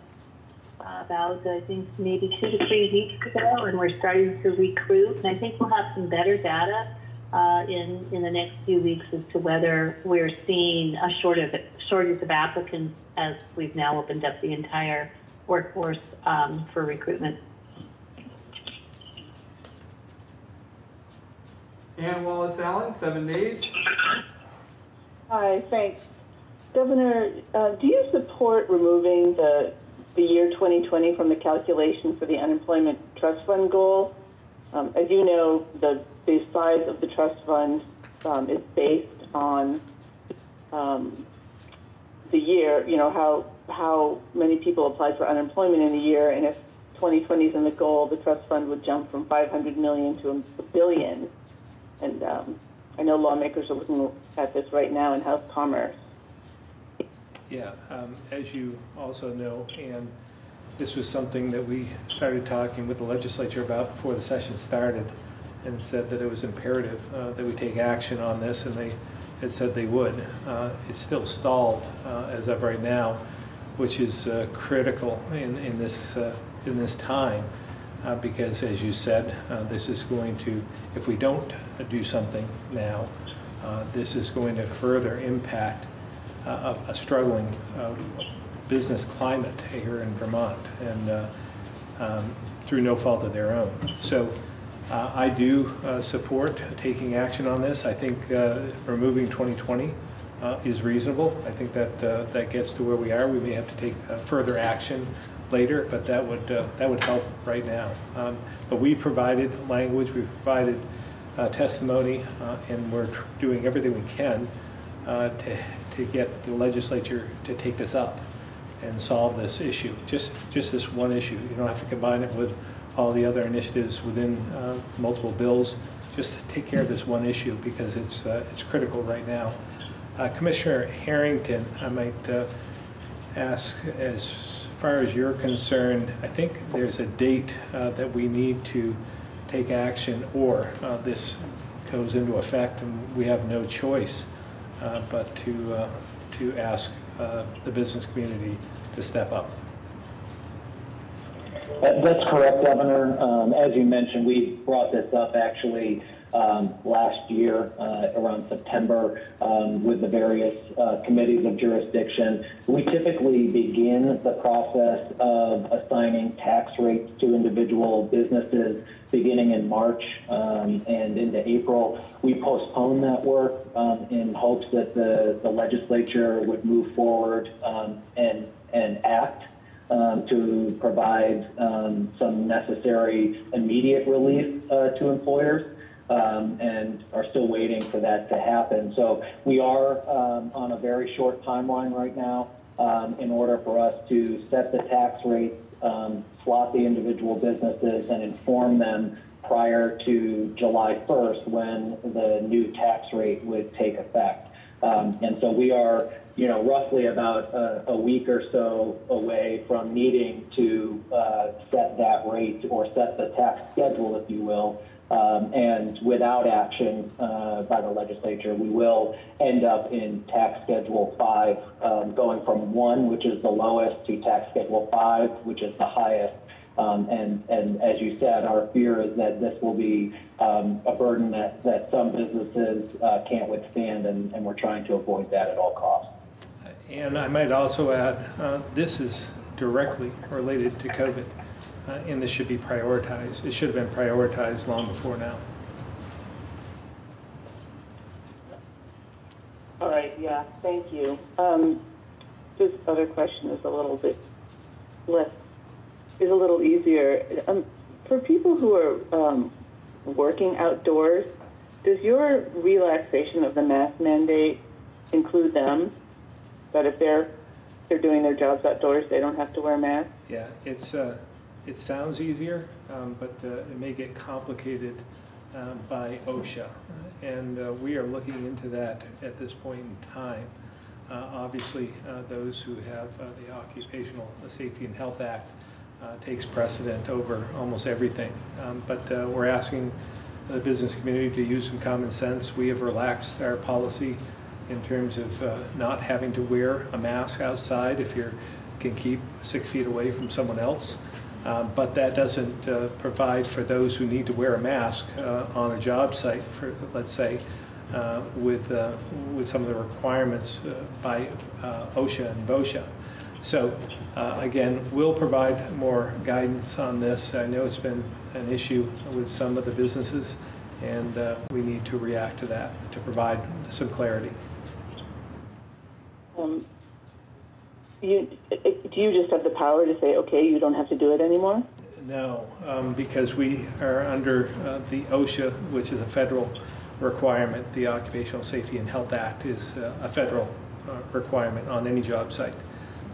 about, I think, maybe two to three weeks ago, and we're starting to recruit. And I think we'll have some better data uh, in, in the next few weeks as to whether we're seeing a shortage, of, shortage of applicants as we've now opened up the entire workforce um, for recruitment. Anne Wallace Allen, seven days. Hi, thanks. Governor, uh, do you support removing the, the year 2020 from the calculation for the unemployment trust fund goal? Um, as you know, the, the size of the trust fund um, is based on um, the year, you know, how, how many people applied for unemployment in a year, and if 2020 is in the goal, the trust fund would jump from 500 million to a billion. And um, I know lawmakers are looking at this right now in House Commerce. Yeah, um, as you also know, and this was something that we started talking with the legislature about before the session started, and said that it was imperative uh, that we take action on this, and they had said they would. Uh, it's still stalled uh, as of right now, which is uh, critical in, in this uh, in this time, uh, because as you said, this is going to, if we don't do something now, this is going to further impact a, a struggling uh, business climate here in Vermont, and uh, um, through no fault of their own. So uh, I do uh, support taking action on this. I think uh, removing 2020 uh, is reasonable. I think that that gets to where we are. We may have to take further action later, but that would that would help right now. Um, but we provided language, we provided testimony, and we're doing everything we can to to get the legislature to take this up and solve this issue. Just, just this one issue. You don't have to combine it with all the other initiatives within uh, multiple bills. Just take care of this one issue because it's, uh, it's critical right now. Uh, Commissioner Harrington, I might uh, ask, as far as you're concerned, I think there's a date uh, that we need to take action or uh, this goes into effect and we have no choice uh, but to, uh, to ask uh, the business community to step up. That's correct, Governor. Um, as you mentioned, we brought this up actually um, last year uh, around September um, with the various uh, committees of jurisdiction. We typically begin the process of assigning tax rates to individual businesses beginning in March um, and into April. We postponed that work um, in hopes that the, the legislature would move forward um, and, and act um, to provide um, some necessary immediate relief uh, to employers. Um, and are still waiting for that to happen. So we are um, on a very short timeline right now um, in order for us to set the tax rates, um, slot the individual businesses, and inform them prior to July 1st when the new tax rate would take effect. Um, and so we are, you know, roughly about a, a week or so away from needing to uh, set that rate or set the tax schedule, if you will. Um, and without action uh, by the legislature, we will end up in tax schedule five, um, going from one, which is the lowest, to tax schedule five, which is the highest. Um, and, and as you said, our fear is that this will be um, a burden that, that some businesses uh, can't withstand, and, and we're trying to avoid that at all costs. And I might also add, uh, this is directly related to COVID, uh, and this should be prioritized. It should have been prioritized long before now. All right, yeah, thank you. Um, this other question is a little bit less, is a little easier. Um, for people who are um, working outdoors, does your relaxation of the mask mandate include them? That if they're they're doing their jobs outdoors, they don't have to wear masks? Yeah, it's, uh, it sounds easier, um, but uh, it may get complicated um, by OSHA. And uh, we are looking into that at this point in time. Uh, Obviously, uh, those who have uh, the Occupational Safety and Health Act takes precedent over almost everything. Um, But we're asking the business community to use some common sense. We have relaxed our policy in terms of uh, not having to wear a mask outside if you can keep six feet away from someone else. Um, But that doesn't uh, provide for those who need to wear a mask uh, on a job site, for, let's say, uh, with, uh, with some of the requirements uh, by uh, OSHA and VOSHA. So uh, again, we'll provide more guidance on this. I know it's been an issue with some of the businesses, and uh, we need to react to that to provide some clarity. Um, you, do you just have the power to say, okay, you don't have to do it anymore? No, um, because we are under uh, the OSHA, which is a federal requirement. The Occupational Safety and Health Act is uh, a federal uh, requirement on any job site.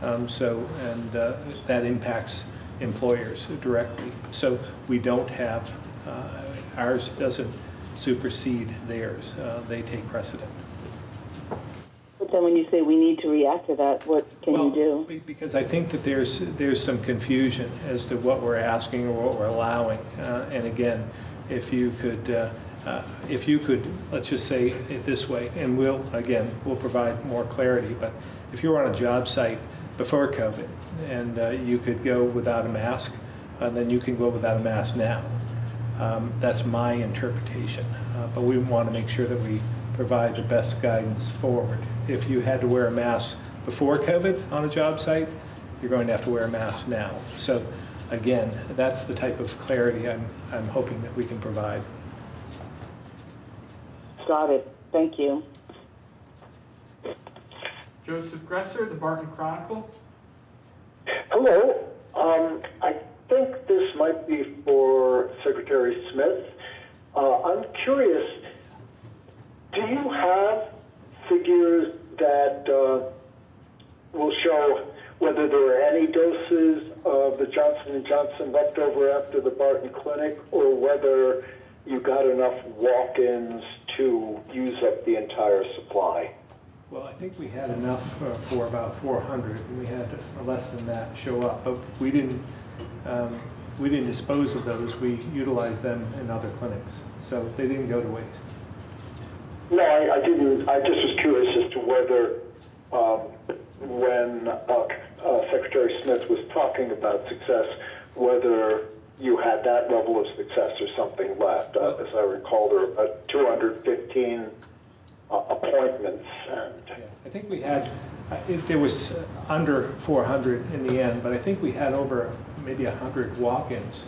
Um, so, and uh, that impacts employers directly. So we don't have, uh, ours doesn't supersede theirs. Uh, They take precedent. But then when you say we need to react to that, what can you do? Be- Because I think that there's, there's some confusion as to what we're asking or what we're allowing. Uh, And again, if you could, uh, uh, if you could, let's just say it this way, and we'll, again, we'll provide more clarity, but if you were on a job site before COVID and uh, you could go without a mask, uh, then you can go without a mask now. Um, That's my interpretation. Uh, But we want to make sure that we provide the best guidance forward. If you had to wear a mask before COVID on a job site, you're going to have to wear a mask now. So again, that's the type of clarity I'm, I'm hoping that we can provide. Got it. Thank you. Joseph Gresser, the Barton Chronicle. Hello. Um, I think this might be for Secretary Smith. Uh, I'm curious, do you have figures that uh, will show whether there were any doses of the Johnson & Johnson left over after the Barton Clinic or whether you got enough walk-ins to use up the entire supply? Well, I think we had enough uh, for about 400, and we had less than that show up, but we didn't, um, we didn't dispose of those. We utilized them in other clinics, so they didn't go to waste. No, I, I didn't. I just was curious as to whether, um, when uh, uh, Secretary Smith was talking about success, whether you had that level of success or something left. Uh, as I recall, there were about 215 uh, appointments. And I think we had, uh, it, there was under 400 in the end, but I think we had over maybe 100 walk-ins.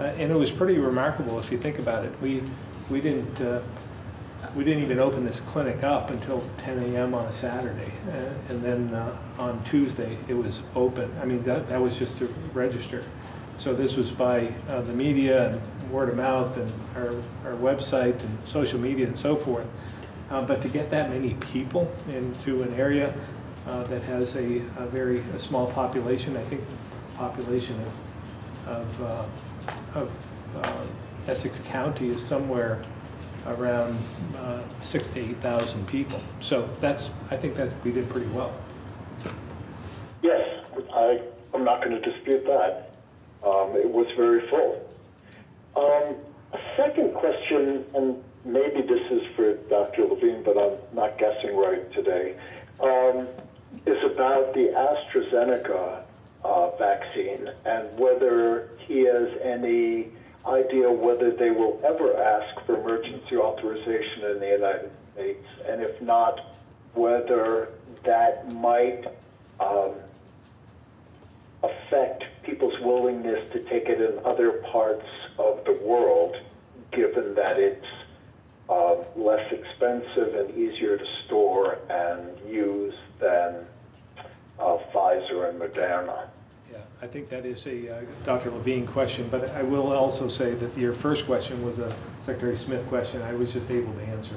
Uh, and it was pretty remarkable if you think about it. We, we didn't, we didn't even open this clinic up until 10 a.m. on a Saturday. Uh, and then uh, on Tuesday, it was open. I mean, that, that was just to register. So this was by uh, the media and word of mouth and our, our website and social media and so forth. Uh, but to get that many people into an area uh, that has a, a very a small population, I think the population of, of, uh, of Essex County is somewhere around uh, six to 8,000 people. So that's, I think that's, we did pretty well. yes, I, I'm not going to dispute that. Um, it was very full. Um, a second question, and maybe this is for Dr. Levine, but I'm not guessing right today, um, is about the AstraZeneca uh, vaccine and whether he has any idea whether they will ever ask for emergency authorization in the United States, and if not, whether that might um, affect people's willingness to take it in other parts of the world, given that it's um, less expensive and easier to store and use than uh, Pfizer and Moderna. Yeah, I think that is a uh, Dr. Levine question, but I will also say that your first question was a Secretary Smith question. I was just able to answer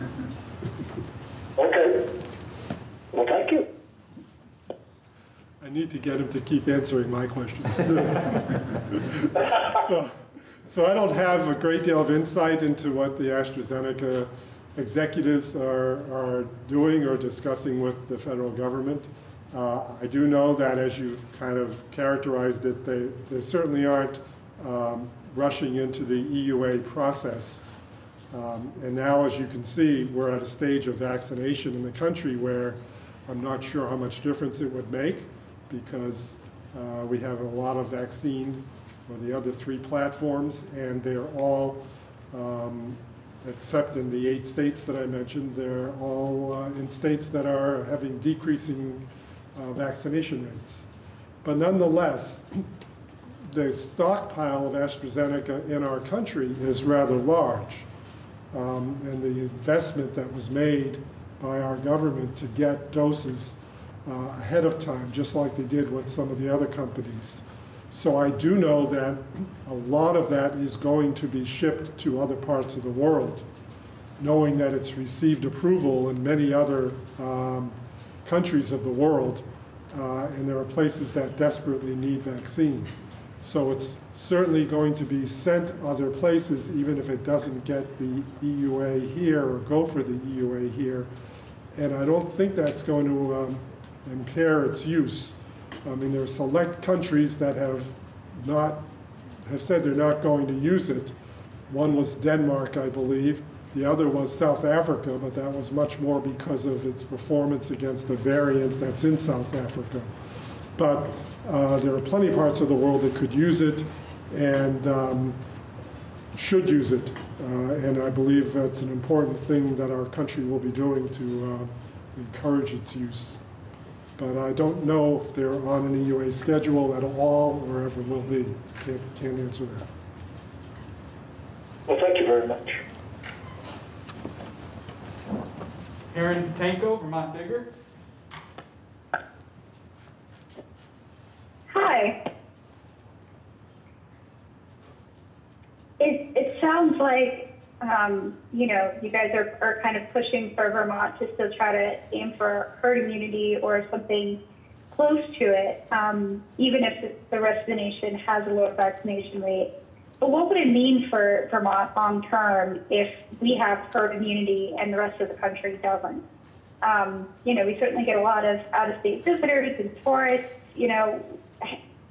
it. Okay. Well, thank you. I need to get him to keep answering my questions too. so, so I don't have a great deal of insight into what the AstraZeneca executives are, are doing or discussing with the federal government. Uh, I do know that as you've kind of characterized it, they, they certainly aren't um, rushing into the EUA process. Um, and now, as you can see, we're at a stage of vaccination in the country where I'm not sure how much difference it would make because uh, we have a lot of vaccine for the other three platforms, and they're all, um, except in the eight states that I mentioned, they're all uh, in states that are having decreasing uh, vaccination rates. But nonetheless, the stockpile of AstraZeneca in our country is rather large. Um, and the investment that was made by our government to get doses uh, ahead of time, just like they did with some of the other companies. So I do know that a lot of that is going to be shipped to other parts of the world, knowing that it's received approval in many other um, countries of the world, uh, and there are places that desperately need vaccine. So it's certainly going to be sent other places, even if it doesn't get the EUA here or go for the EUA here. And I don't think that's going to um, impair its use. I mean, there are select countries that have not, have said they're not going to use it. One was Denmark, I believe. The other was South Africa, but that was much more because of its performance against the variant that's in South Africa. But uh, there are plenty of parts of the world that could use it and um, should use it. Uh, and I believe that's an important thing that our country will be doing to uh, encourage its use but I don't know if they're on an EUA schedule at all or ever will be. Can't, can't answer that. Well, thank you very much. Erin Petenko, Vermont Digger. Hi. It, it sounds like um, you know, you guys are, are kind of pushing for Vermont to still try to aim for herd immunity or something close to it, um, even if the rest of the nation has a lower vaccination rate. But what would it mean for Vermont long term if we have herd immunity and the rest of the country doesn't? Um, you know, we certainly get a lot of out of state visitors and tourists. You know,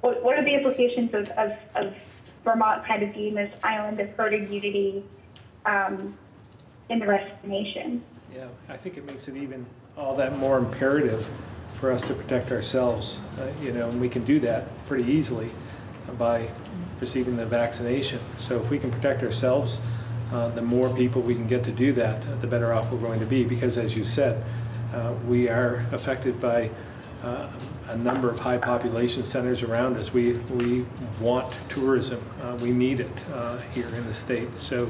what, what are the implications of, of, of Vermont kind of being this island of herd immunity? um, in the rest of the nation. Yeah, I think it makes it even all that more imperative for us to protect ourselves, uh, you know, and we can do that pretty easily by receiving the vaccination. So if we can protect ourselves, uh, the more people we can get to do that, uh, the better off we're going to be. Because as you said, uh, we are affected by uh, a number of high population centers around us. We, we want tourism. Uh, we need it here in the state. So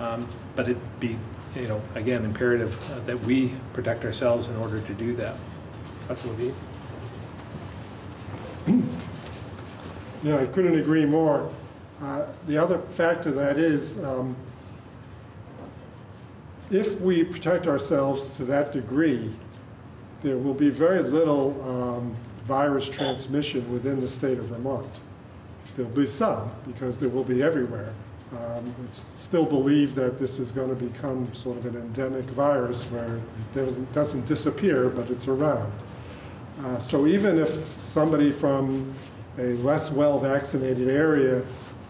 um, but it be, you know, again, imperative uh, that we protect ourselves in order to do that. Dr. Levine? Yeah, I couldn't agree more. Uh, the other factor that is, um, if we protect ourselves to that degree, there will be very little um, virus transmission within the state of Vermont. There'll be some, because there will be everywhere. Um, it's still believed that this is going to become sort of an endemic virus where it doesn't, doesn't disappear, but it's around. Uh, so even if somebody from a less well vaccinated area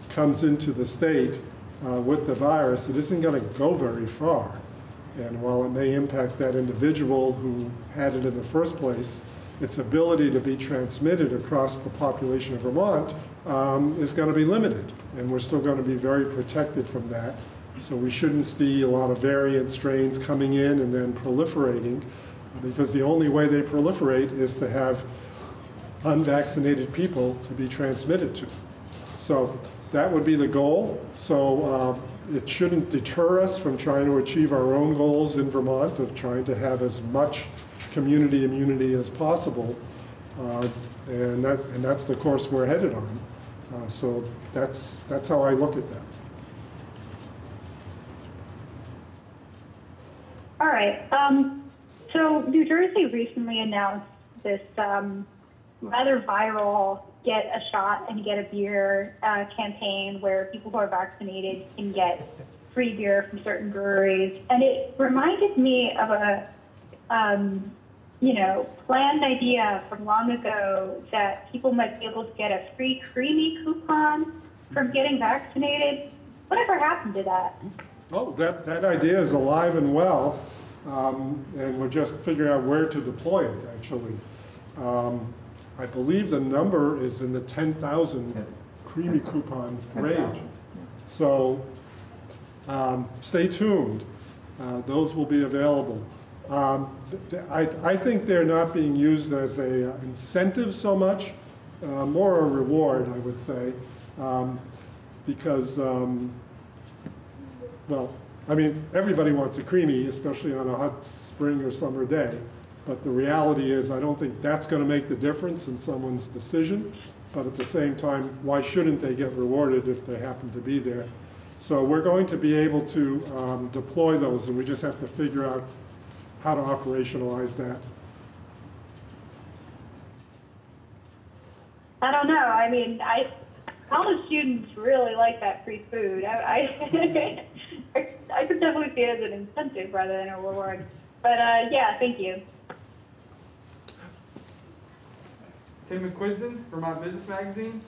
comes into the state uh, with the virus, it isn't going to go very far. And while it may impact that individual who had it in the first place, its ability to be transmitted across the population of Vermont um, is going to be limited and we're still going to be very protected from that. So we shouldn't see a lot of variant strains coming in and then proliferating, because the only way they proliferate is to have unvaccinated people to be transmitted to. So that would be the goal. So uh, it shouldn't deter us from trying to achieve our own goals in Vermont of trying to have as much community immunity as possible. Uh, And that, and that's the course we're headed on. Uh, So that's, that's how I look at that. All right. Um, so New Jersey recently announced this um, rather viral "Get a Shot and Get a Beer" uh, campaign, where people who are vaccinated can get free beer from certain breweries, and it reminded me of a, um, you know, planned idea from long ago that people might be able to get a free creemee coupon from getting vaccinated. Whatever happened to that? Oh, that, that idea is alive and well, um, and we're just figuring out where to deploy it, actually. Um, I believe the number is in the 10,000 creemee coupon range. So um, stay tuned. Uh, Those will be available. Um, I, I think they're not being used as a uh, incentive so much, uh, more a reward, I would say, um, because um, well, I mean, everybody wants a creemee, especially on a hot spring or summer day. But the reality is, I don't think that's going to make the difference in someone's decision. But at the same time, why shouldn't they get rewarded if they happen to be there? So we're going to be able to um, deploy those, and we just have to figure out how to operationalize that. I don't know. I mean, I college students really like that free food. I I, I, could definitely see it as an incentive rather than a reward. But uh, yeah, thank you. Tim McQuiston, Vermont Business Magazine.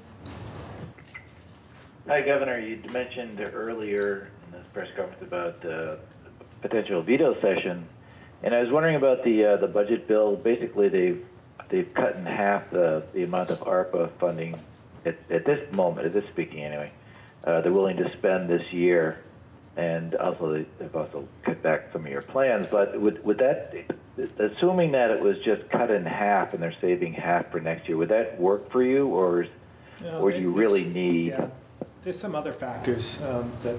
Hi, Governor. You mentioned earlier in this press conference about the potential veto session, and I was wondering about the uh, the budget bill. Basically, they've they've cut in half the the amount of ARPA funding at, at this moment, at this speaking anyway. Uh, they're willing to spend this year, and also they- they've also cut back some of your plans. But would would that, assuming that it was just cut in half and they're saving half for next year, would that work for you, or is, No, or do you really need? yeah. There's some other factors um, that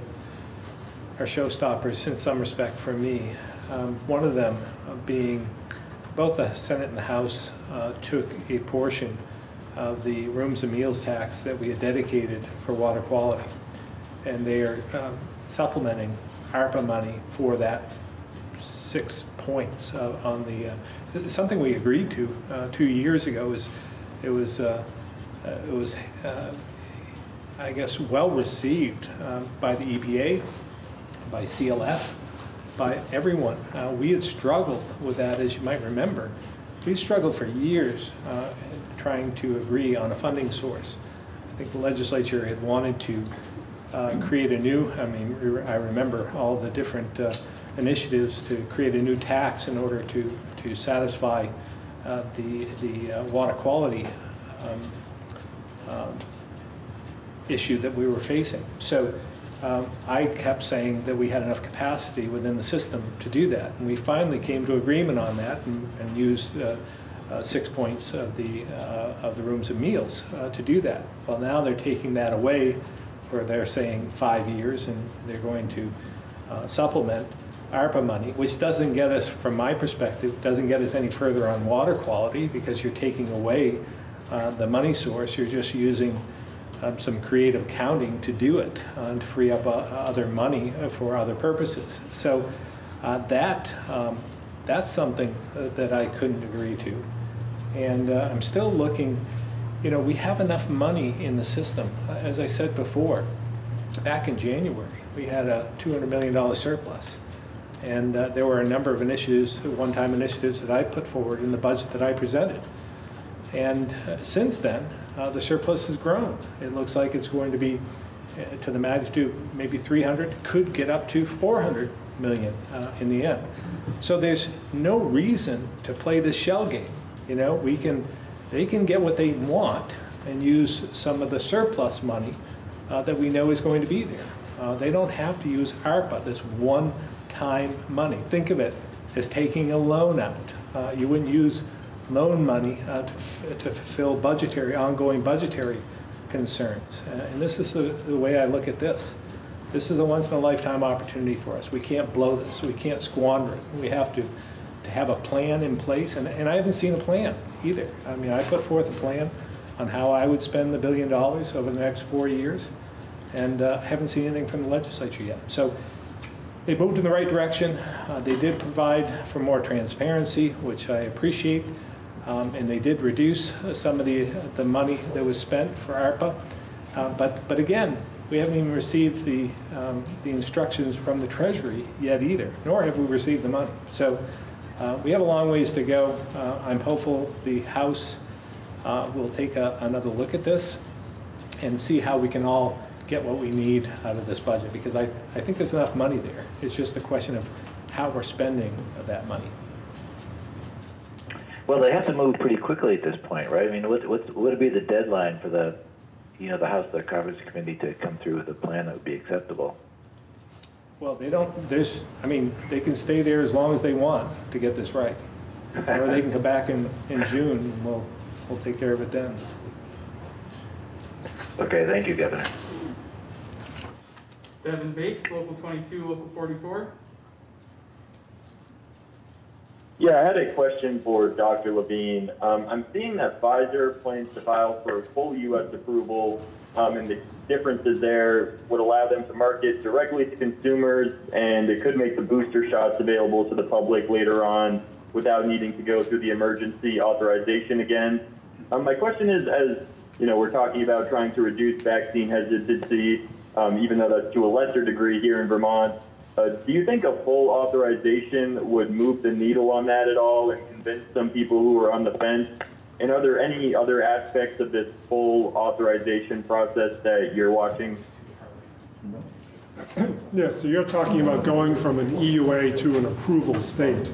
are showstoppers in some respect for me. Um, One of them uh, being both the Senate and the House uh, took a portion of the rooms and meals tax that we had dedicated for water quality. And they are um, supplementing ARPA money for that six points uh, on the, uh, something we agreed to uh, two years ago is, it was, uh, uh, it was, uh, I guess, well-received um, by the EPA, by CLF, by everyone. We had struggled with that, as you might remember. We struggled for years trying to agree on a funding source. I think the legislature had wanted to create a new, I mean, I remember all the different initiatives to create a new tax in order to, to satisfy uh, the, the uh, water quality um, um, issue that we were facing. So um, I kept saying that we had enough capacity within the system to do that. And we finally came to agreement on that and, and used uh, uh, six points of the, uh, of the rooms and meals uh, to do that. Well, now they're taking that away for, they're saying, five years, and they're going to uh, supplement ARPA money, which doesn't get us, from my perspective, doesn't get us any further on water quality because you're taking away uh, the money source. You're just using um, some creative counting to do it uh, and to free up uh, other money uh, for other purposes. So uh, that um, that's something uh, that I couldn't agree to, and I'm still looking. You know, we have enough money in the system. As I said before, back in January, we had a $200 million surplus. And uh, there were a number of initiatives, one-time initiatives that I put forward in the budget that I presented. And uh, since then, uh, the surplus has grown. It looks like it's going to be uh, to the magnitude maybe 300, could get up to 400 million uh, in the end. So there's no reason to play this shell game. You know, we can, they can get what they want and use some of the surplus money uh, that we know is going to be there. They don't have to use ARPA, this one-time money. Think of it as taking a loan out. Uh, you wouldn't use loan money uh, to, to fulfill budgetary, ongoing budgetary concerns. Uh, and this is the, the way I look at this. This is a once-in-a-lifetime opportunity for us. We can't blow this. We can't squander it. We have to, to have a plan in place, and, and I haven't seen a plan either. I mean, I put forth a plan on how I would spend the billion dollars over the next four years, and uh, haven't seen anything from the legislature yet. So they moved in the right direction. Uh, They did provide for more transparency, which I appreciate, Um, and they did reduce some of the, the money that was spent for ARPA. Uh, But, but again, we haven't even received the, um, the instructions from the Treasury yet either, nor have we received the money. So uh, we have a long ways to go. Uh, I'm hopeful the House uh, will take a- another look at this and see how we can all get what we need out of this budget, because I, I think there's enough money there. It's just a question of how we're spending that money. Well, they have to move pretty quickly at this point, right? I mean, what, what, what would be the deadline for the, you know, the House, the Conference Committee to come through with a plan that would be acceptable? Well, they don't, there's, I mean, they can stay there as long as they want to get this right. Or they can come back in, in June, and we'll, we'll take care of it then. Okay, thank you, Governor. Devin Bates, Local 22, Local 44. Yeah, I had a question for Dr. Levine. Um, I'm seeing that Pfizer plans to file for full U.S. approval, um, and the differences there would allow them to market directly to consumers, and it could make the booster shots available to the public later on without needing to go through the emergency authorization again. Um, my question is, as you know, we're talking about trying to reduce vaccine hesitancy, um, even though that's to a lesser degree here in Vermont. Uh, do you think a full authorization would move the needle on that at all and convince some people who are on the fence? And are there any other aspects of this full authorization process that you're watching? Yes, so you're talking about going from an EUA to an approval state.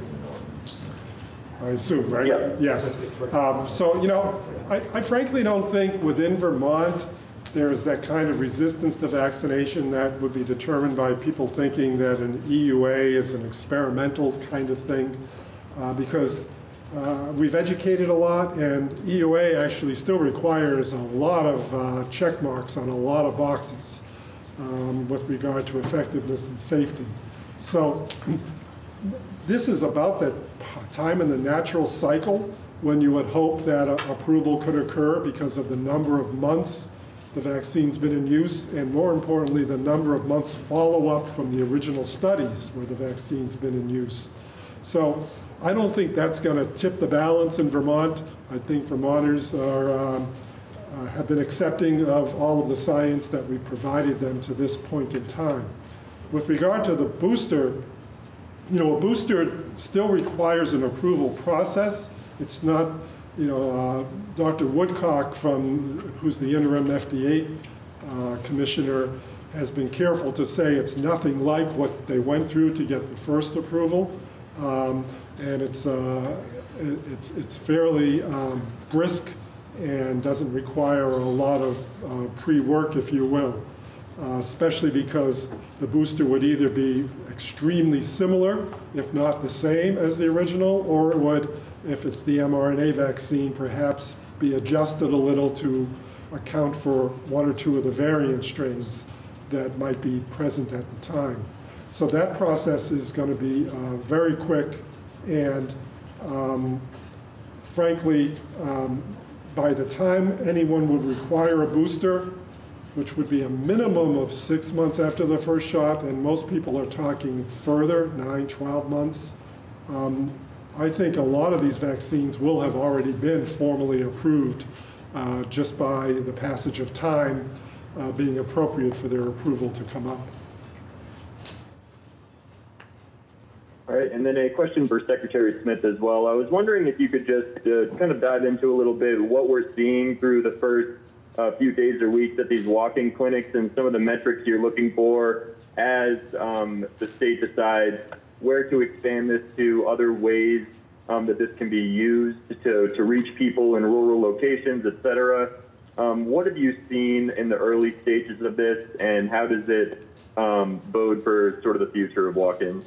I assume, right? Yes. Um, So, you know, I I frankly don't think within Vermont, there is that kind of resistance to vaccination that would be determined by people thinking that an EUA is an experimental kind of thing, uh, because uh, we've educated a lot, and EUA actually still requires a lot of uh, check marks on a lot of boxes um, with regard to effectiveness and safety. So this is about that time in the natural cycle when you would hope that approval could occur because of the number of months the vaccine's been in use, and more importantly, the number of months follow-up from the original studies where the vaccine's been in use. So I don't think that's going to tip the balance in Vermont. I think Vermonters are, um, uh, have been accepting of all of the science that we provided them to this point in time. With regard to the booster, you know, a booster still requires an approval process. It's not, you know, uh, Dr. Woodcock from, who's the interim FDA uh, commissioner, has been careful to say it's nothing like what they went through to get the first approval. Um, and it's, uh, it- it's, it's fairly um, brisk and doesn't require a lot of uh, pre-work, if you will uh, especially because the booster would either be extremely similar, if not the same as the original, or it would, if it's the mRNA vaccine, perhaps be adjusted a little to account for one or two of the variant strains that might be present at the time. So that process is going to be uh, very quick, and um, frankly, um, by the time anyone would require a booster, which would be a minimum of six months after the first shot, and most people are talking further, nine, 12 months. Um, I think a lot of these vaccines will have already been formally approved uh, just by the passage of time uh, being appropriate for their approval to come up. All right, and then a question for Secretary Smith as well. I was wondering if you could just uh, kind of dive into a little bit what we're seeing through the first uh, few days or weeks at these walk-in clinics and some of the metrics you're looking for as um, the state decides where to expand this to other ways um, that this can be used to, to reach people in rural locations, et cetera. Um, what have you seen in the early stages of this, and how does it um, bode for sort of the future of walk-ins?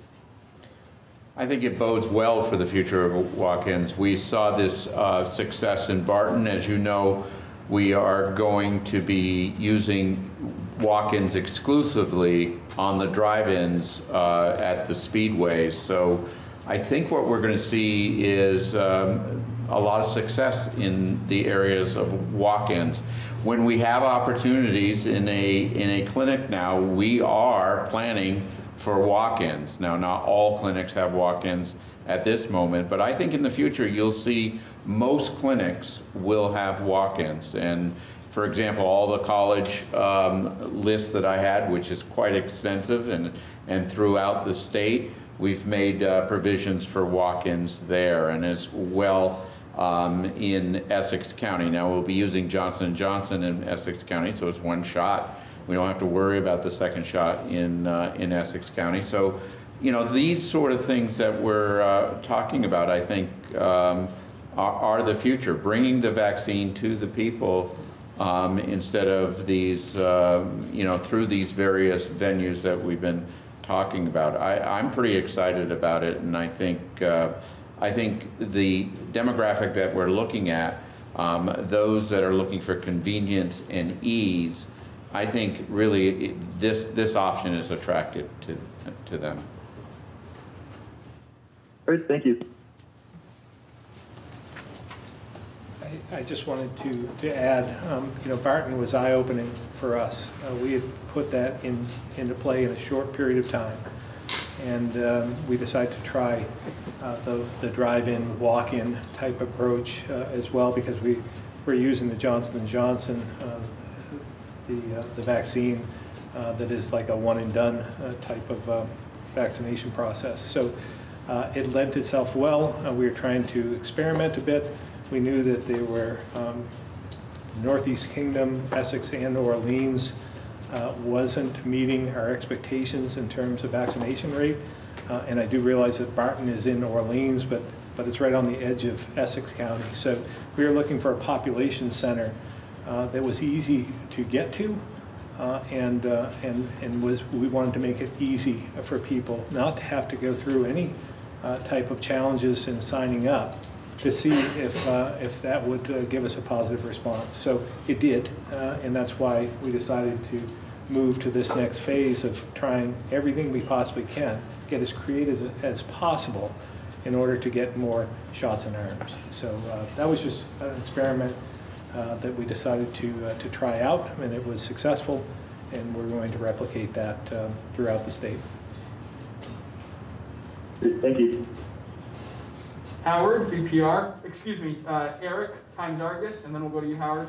I think it bodes well for the future of walk-ins. We saw this uh, success in Barton. As you know, we are going to be using walk-ins exclusively on the drive-ins uh, at the speedways. So I think what we're going to see is um, a lot of success in the areas of walk-ins. When we have opportunities in a, in a clinic now, we are planning for walk-ins. Now, not all clinics have walk-ins at this moment, but I think in the future you'll see most clinics will have walk-ins. And for example, all the college um, lists that I had, which is quite extensive and, and throughout the state, we've made uh, provisions for walk-ins there and as well um, in Essex County. Now we'll be using Johnson & Johnson in Essex County, so it's one shot. We don't have to worry about the second shot in, uh, in Essex County. So, you know, these sort of things that we're uh, talking about, I think, um, are, are, the future, bringing the vaccine to the people um, instead of these, uh, you know, through these various venues that we've been talking about. I, I'm pretty excited about it, and I think, uh, I think the demographic that we're looking at, um, those that are looking for convenience and ease, I think really it, this this option is attractive to to them. Great, thank you. I, I just wanted to, to add, um, you know, Barton was eye-opening for us. Uh, we had put that in, into play in a short period of time. And um, we decided to try uh, the, the drive-in, walk-in type approach uh, as well because we were using the Johnson & Johnson, uh, the, uh, the vaccine uh, that is like a one-and-done type of vaccination process. So it lent itself well. we were trying to experiment a bit we knew that they were um, Northeast Kingdom, Essex, and Orleans uh, wasn't meeting our expectations in terms of vaccination rate. Uh, and I do realize that Barton is in Orleans, but, but it's right on the edge of Essex County. So we were looking for a population center uh, that was easy to get to. Uh, and uh, and and was we wanted to make it easy for people not to have to go through any uh, type of challenges in signing up to see if, uh, if that would uh, give us a positive response. So it did, uh, and that's why we decided to move to this next phase of trying everything we possibly can, get as creative as possible in order to get more shots in arms. So uh, that was just an experiment uh, that we decided to, uh, to try out, and it was successful, and we're going to replicate that um, throughout the state. Thank you. Howard, VPR. excuse me, uh, Eric, Times Argus, and then we'll go to you, Howard.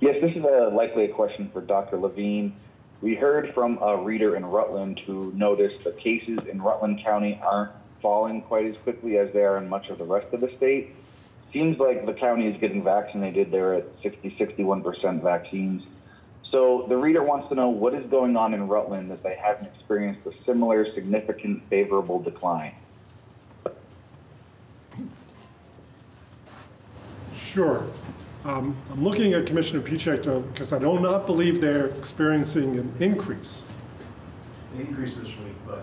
Yes, this is a, likely a question for Dr. Levine. We heard from a reader in Rutland who noticed the cases in Rutland County aren't falling quite as quickly as they are in much of the rest of the state. Seems like the county is getting vaccinated. They're at 60, 61% vaccines. So the reader wants to know what is going on in Rutland that they haven't experienced a similar significant favorable decline. Sure. Um, I'm looking at Commissioner Pieciak because I do not believe they're experiencing an increase. increase this week, but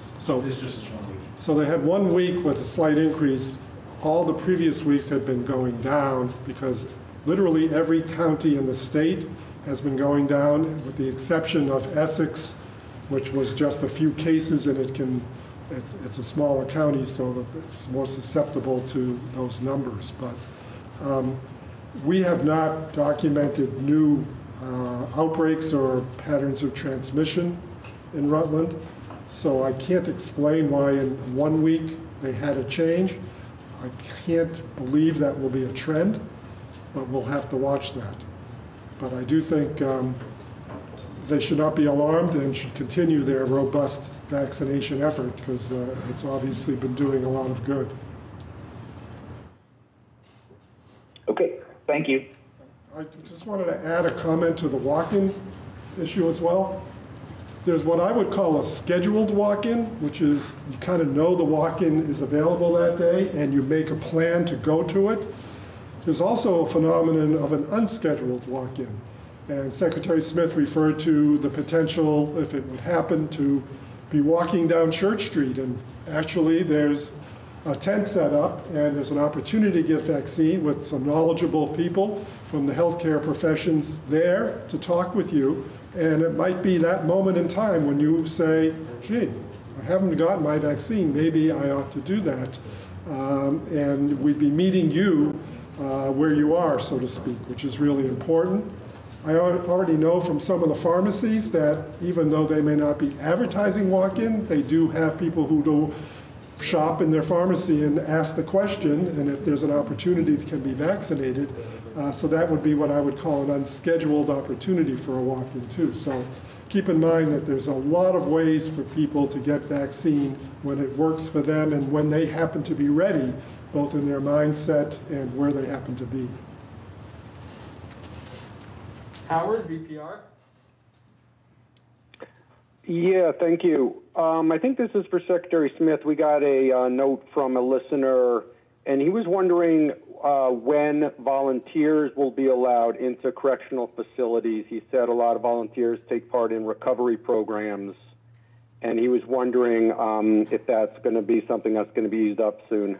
so it's just this one week. So they had one week with a slight increase. All the previous weeks had been going down because literally every county in the state has been going down, with the exception of Essex, which was just a few cases, and it can, it, it's a smaller county, so it's more susceptible to those numbers. But um, we have not documented new uh, outbreaks or patterns of transmission in Rutland, so I can't explain why in one week they had a change. I can't believe that will be a trend, but we'll have to watch that. But I do think um, they should not be alarmed and should continue their robust vaccination effort because uh, it's obviously been doing a lot of good. Okay, thank you. I just wanted to add a comment to the walk-in issue as well. There's what I would call a scheduled walk-in, which is you kind of know the walk-in is available that day and you make a plan to go to it. There's also a phenomenon of an unscheduled walk-in. And Secretary Smith referred to the potential, if it would happen, to be walking down Church Street. And actually, there's a tent set up and there's an opportunity to get vaccine with some knowledgeable people from the healthcare professions there to talk with you. And it might be that moment in time when you say, gee, I haven't gotten my vaccine, maybe I ought to do that. Um, and we'd be meeting you uh, where you are, so to speak, which is really important. I already know from some of the pharmacies that even though they may not be advertising walk-in, they do have people who do shop in their pharmacy and ask the question, and if there's an opportunity, they can be vaccinated. Uh, so that would be what I would call an unscheduled opportunity for a walk-in too. So keep in mind that there's a lot of ways for people to get vaccine when it works for them and when they happen to be ready, both in their mindset and where they happen to be. Howard, VPR. Yeah, thank you. Um, I think this is for Secretary Smith. We got a uh, note from a listener, and he was wondering uh, when volunteers will be allowed into correctional facilities. He said a lot of volunteers take part in recovery programs, and he was wondering um, if that's going to be something that's going to be used up soon.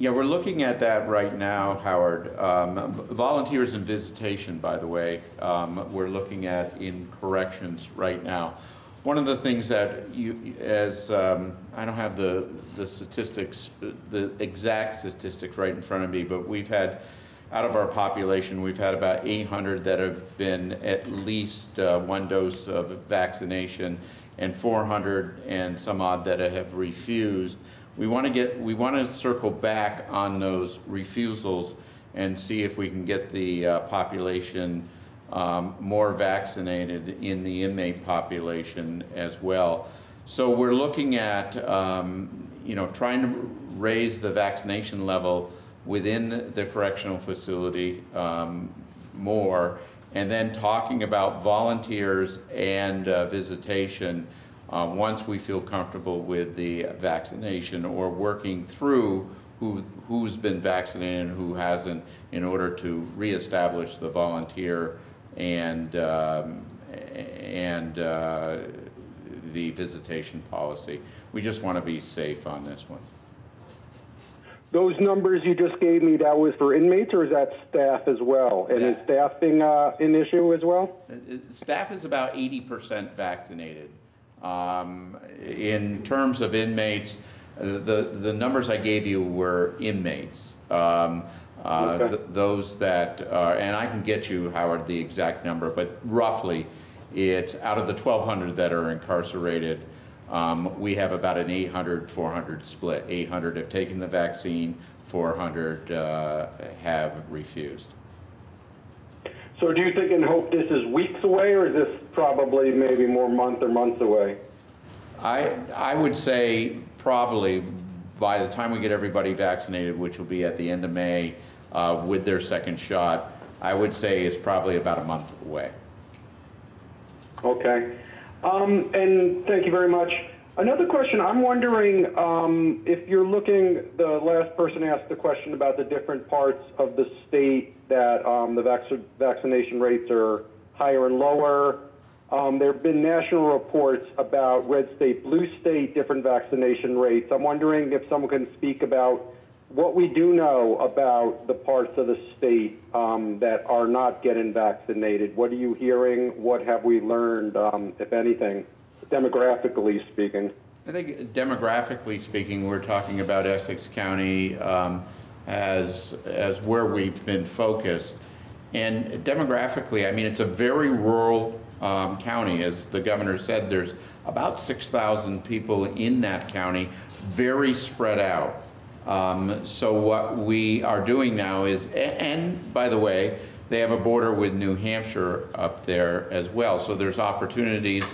Yeah, we're looking at that right now, Howard. Um, volunteers and visitation, by the way, um, we're looking at in corrections right now. One of the things that you, as um, I don't have the the statistics, the exact statistics right in front of me, but we've had out of our population, we've had about 800 that have been at least uh, one dose of vaccination, and 400 and some odd that have refused we want to get we want to circle back on those refusals and see if we can get the uh, population um, more vaccinated in the inmate population as well. So we're looking at um, you know trying to raise the vaccination level within the correctional facility um, more, and then talking about volunteers and uh, visitation uh, once we feel comfortable with the vaccination or working through who, who's been vaccinated and who hasn't in order to reestablish the volunteer and, um, and uh, the visitation policy. We just want to be safe on this one. Those numbers you just gave me, that was for inmates or is that staff as well? And is staffing uh, an issue as well? Uh, Staff is about 80% vaccinated. Um, in terms of inmates, the, the numbers I gave you were inmates. Um, uh, Okay. th- those that are, and I can get you, Howard, the exact number, but roughly, it's out of the 1,200 that are incarcerated, um, we have about an 800, 400 split. 800 have taken the vaccine, 400 uh, have refused. So do you think and hope this is weeks away or is this probably maybe more month or months away? I, I would say probably by the time we get everybody vaccinated, which will be at the end of May, uh, with their second shot, I would say it's probably about a month away. Okay. Um, and thank you very much. Another question, I'm wondering um, if you're looking, the last person asked the question about the different parts of the state that um, the vac- vaccination rates are higher and lower. Um, there have been national reports about red state, blue state, different vaccination rates. I'm wondering if someone can speak about what we do know about the parts of the state um, that are not getting vaccinated. What are you hearing? What have we learned, um, if anything, demographically speaking? I think demographically speaking, we're talking about Essex County um, as, as where we've been focused. And demographically, I mean, it's a very rural um, county. As the governor said, there's about 6,000 people in that county, very spread out. Um, so what we are doing now is, and by the way, they have a border with New Hampshire up there as well. So there's opportunities.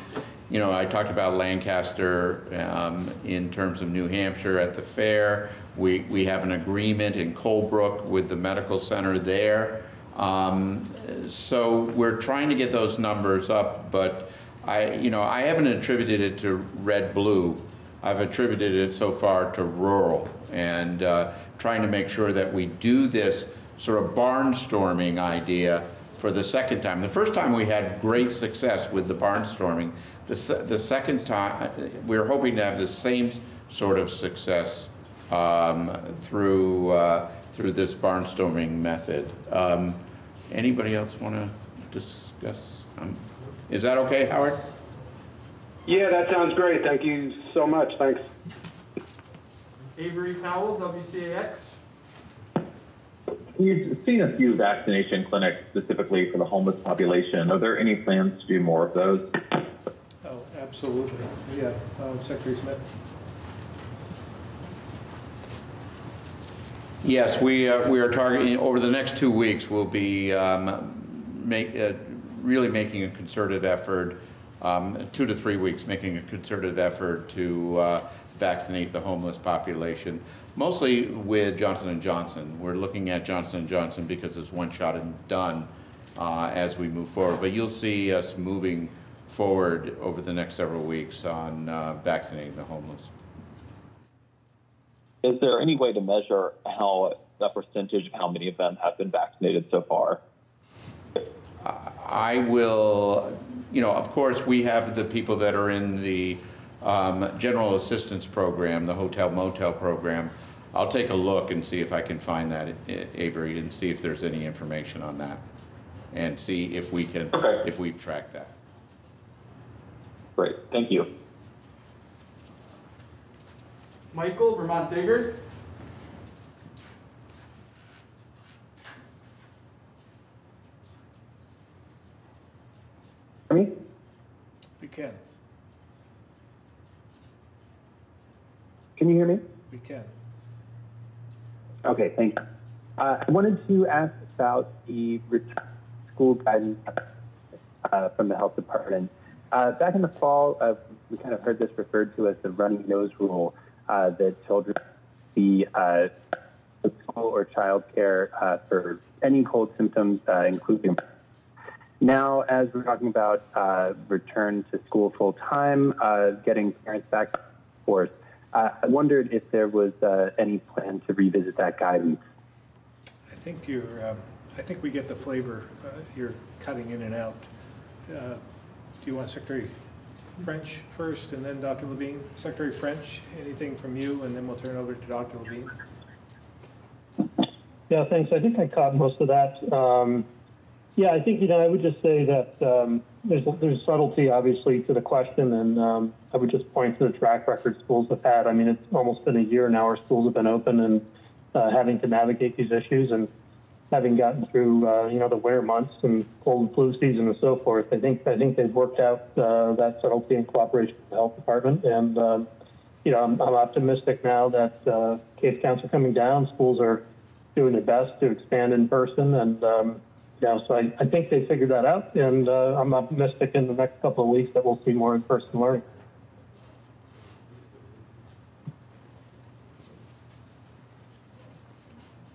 You know, I talked about Lancaster um, in terms of New Hampshire at the fair. We, we have an agreement in Colebrook with the medical center there. Um, so we're trying to get those numbers up, but I, you know, I haven't attributed it to red blue. I've attributed it so far to rural and uh, trying to make sure that we do this sort of barnstorming idea for the second time. The first time we had great success with the barnstorming. The, se- the second time, we're hoping to have the same sort of success um, through, uh, through this barnstorming method. Um, Anybody else want to discuss? Um, Is that okay, Howard? Yeah, that sounds great. Thank you so much. Thanks. Avery Powell, WCAX. We've seen a few vaccination clinics specifically for the homeless population. Are there any plans to do more of those? Oh, absolutely. Yeah, uh, Secretary Smith. Yes, we, uh, we are targeting, over the next two weeks, we'll be um, make, uh, really making a concerted effort, um, two to three weeks, making a concerted effort to uh, vaccinate the homeless population, mostly with Johnson & Johnson. We're looking at Johnson & Johnson because it's one shot and done uh, as we move forward. But you'll see us moving forward over the next several weeks on uh, vaccinating the homeless. Is there any way to measure how a percentage of how many of them have been vaccinated so far? I will, you know, of course, we have the people that are in the um, general assistance program, the hotel motel program. I'll take a look and see if I can find that, Avery, and see if there's any information on that. And see if we can, if we've tracked that. Great, thank you. Michael, Vermont Digger. Me? We can. Can you hear me? We can. Okay, thank you. Uh, I wanted to ask about the return school guidance uh, from the health department. Uh, back in the fall, uh, we kind of heard this referred to as the runny nose rule uh, that children be uh, school or childcare uh, for any cold symptoms, uh, including. Now, as we're talking about uh, return to school full time, uh, getting parents back to force, I wondered if there was any plan to revisit that guidance. I think you're, um, I think we get the flavor. You're cutting in and out. Do you want Secretary French first and then Dr. Levine? Secretary French, anything from you, and then we'll turn over to Dr. Levine. Yeah, thanks. I think I caught most of that. Um, yeah, I think, you know, I would just say that um, there's, there's subtlety, obviously, to the question, and um, I would just point to the track record schools have had. I mean, it's almost been a year now our schools have been open and uh, having to navigate these issues and having gotten through, uh, you know, the winter months and cold and flu season and so forth. I think, I think they've worked out uh, that subtlety in cooperation with the health department. And, um, you know, I'm, I'm optimistic now that uh, case counts are coming down. Schools are doing their best to expand in person. And, um, you know, so I, I think they figured that out. And uh, I'm optimistic in the next couple of weeks that we'll see more in person learning.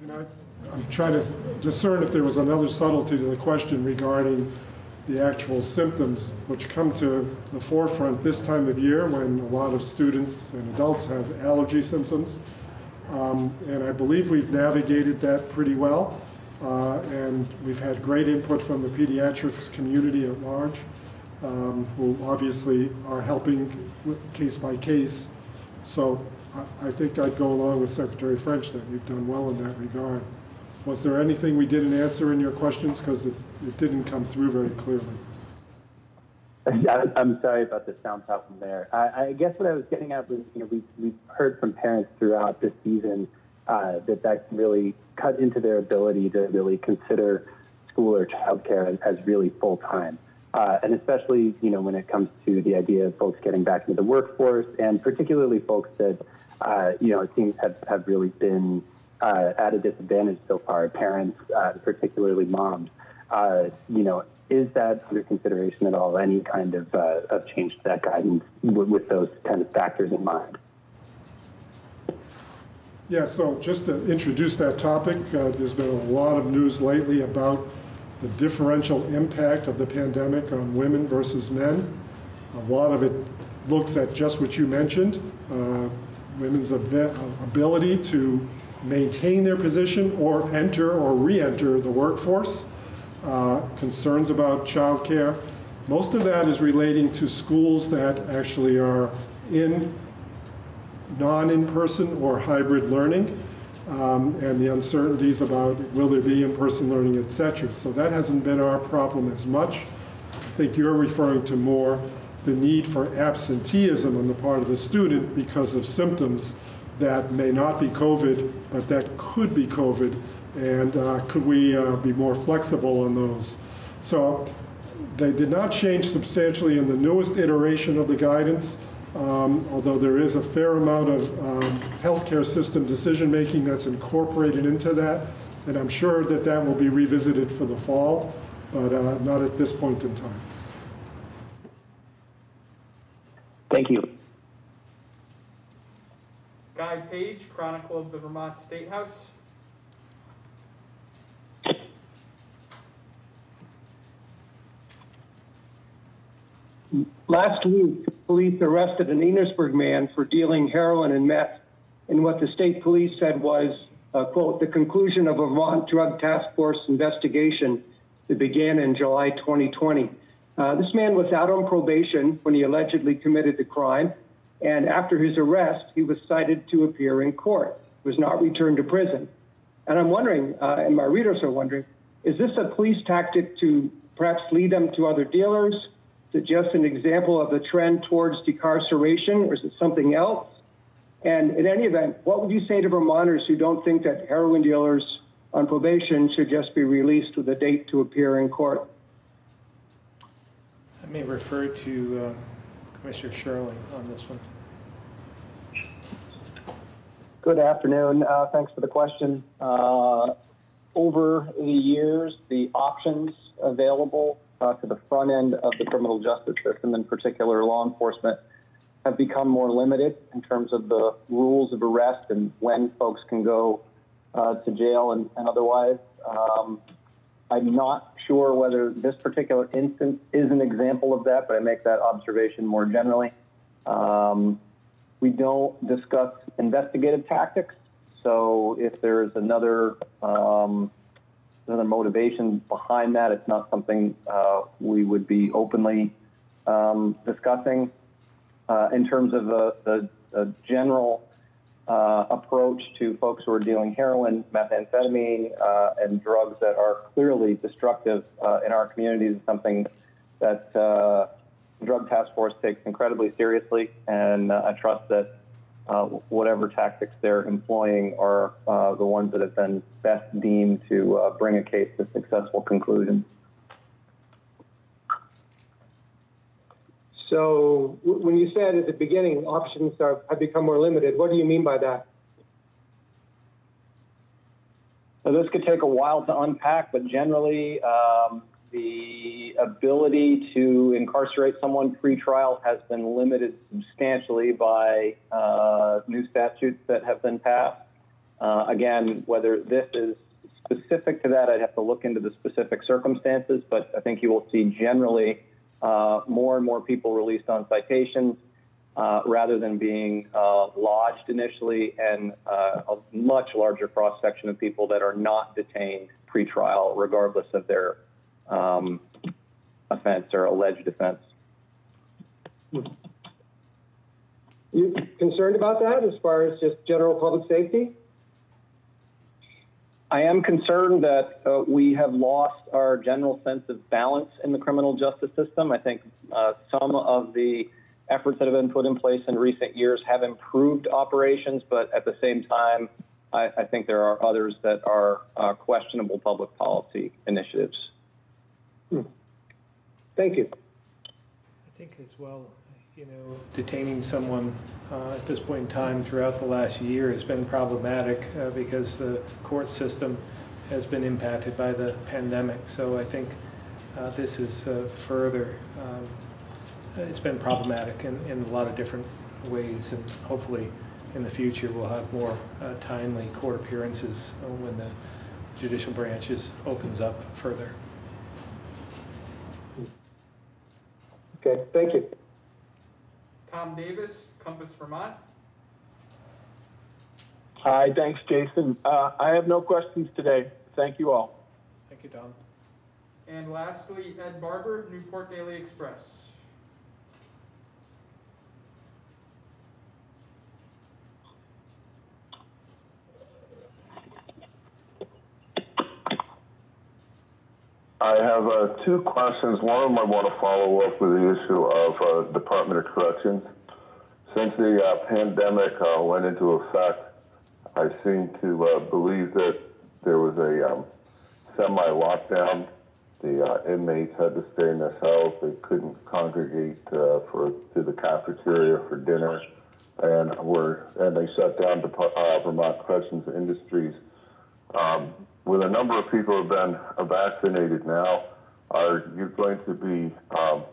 And I, I'm trying to discern if there was another subtlety to the question regarding the actual symptoms which come to the forefront this time of year when a lot of students and adults have allergy symptoms. Um, and I believe we've navigated that pretty well. Uh, and we've had great input from the pediatrics community at large, um, who obviously are helping case by case. So I, I think I'd go along with Secretary French that we've done well in that regard. Was there anything we didn't answer in your questions? Because it, it didn't come through very clearly. I- I'm sorry about the sound problem there. I, I guess what I was getting at was, you know, we've, we've heard from parents throughout this season uh, that that can really cut into their ability to really consider school or childcare as, as really full time. Uh, and especially, you know, when it comes to the idea of folks getting back into the workforce, and particularly folks that, uh, you know, it seems have, have really been uh, at a disadvantage so far, parents, uh, particularly moms. Uh, you know, is that under consideration at all? Any kind of, uh, of change to that guidance with, with those kind of factors in mind? Yeah, so just to introduce that topic, uh, there's been a lot of news lately about the differential impact of the pandemic on women versus men. A lot of it looks at just what you mentioned, uh, women's ab- ability to maintain their position or enter or re-enter the workforce. uh, concerns about childcare. Most of that is relating to schools that actually are in non-in-person or hybrid learning, um, and the uncertainties about will there be in-person learning, et cetera. So that hasn't been our problem as much. I think you're referring to more the need for absenteeism on the part of the student because of symptoms that may not be COVID, but that could be COVID, and uh, could we uh, be more flexible on those? So they did not change substantially in the newest iteration of the guidance, um, although there is a fair amount of um, healthcare system decision-making that's incorporated into that, and I'm sure that that will be revisited for the fall, but uh, not at this point in time. Thank you. Guy Page, Chronicle of the Vermont State House. Last week, police arrested an Enosburg man for dealing heroin and meth in what the state police said was, uh, quote, the conclusion of a Vermont Drug Task Force investigation that began in July 2020. Uh, this man was out on probation when he allegedly committed the crime, and after his arrest, he was cited to appear in court. Was not returned to prison. And I'm wondering, uh, and my readers are wondering, is this a police tactic to perhaps lead them to other dealers? Is it just an example of the trend towards decarceration, or is it something else? And in any event, what would you say to Vermonters who don't think that heroin dealers on probation should just be released with a date to appear in court? I may refer to uh, Commissioner Schirling on this one. Good afternoon. Uh, thanks for the question. Uh, over the years, the options available uh, to the front end of the criminal justice system, in particular law enforcement, have become more limited in terms of the rules of arrest and when folks can go uh, to jail and, and otherwise. Um, I'm not sure whether this particular instance is an example of that, but I make that observation more generally. Um, we don't discuss investigative tactics, so if there's another um, another motivation behind that. It's not something uh, we would be openly um, discussing. Uh, in terms of the, the, the general uh, approach to folks who are dealing heroin, methamphetamine, uh, and drugs that are clearly destructive uh, in our communities is something that uh, the Drug Task Force takes incredibly seriously, and I trust that uh, whatever tactics they're employing are uh, the ones that have been best deemed to uh, bring a case to successful conclusion. So, when you said at the beginning options are, have become more limited, what do you mean by that? So this could take a while to unpack, but generally, um, the ability to incarcerate someone pre-trial has been limited substantially by uh, new statutes that have been passed. Uh, again, whether this is specific to that, I'd have to look into the specific circumstances, but I think you will see generally uh, more and more people released on citations uh, rather than being uh, lodged initially, and uh, a much larger cross section of people that are not detained pre-trial, regardless of their um, offense or alleged offense. You concerned about that as far as just general public safety? I am concerned that uh, we have lost our general sense of balance in the criminal justice system. I think uh, some of the efforts that have been put in place in recent years have improved operations, but at the same time, I, I think there are others that are uh, questionable public policy initiatives. Hmm. Thank you. I think as well, you know, detaining someone uh, at this point in time throughout the last year has been problematic uh, because the court system has been impacted by the pandemic. So I think uh, this is uh, further, um, it's been problematic in, in a lot of different ways and hopefully in the future we'll have more uh, timely court appearances when the judicial branches opens up further. Okay, thank you. Tom Davis, Compass Vermont. Hi, thanks, Jason. Uh, I have no questions today. Thank you all. Thank you, Tom. And lastly, Ed Barber, Newport Daily Express. I have uh, two questions. One of them I want to follow up with the issue of uh, Department of Corrections. Since the uh, pandemic uh, went into effect, I seem to uh, believe that there was a um, semi-lockdown. The uh, inmates had to stay in their cells. They couldn't congregate for to the cafeteria for dinner, and were and they shut down uh, Vermont Corrections Industries. Um, with a number of people have been vaccinated now, are you going to be um,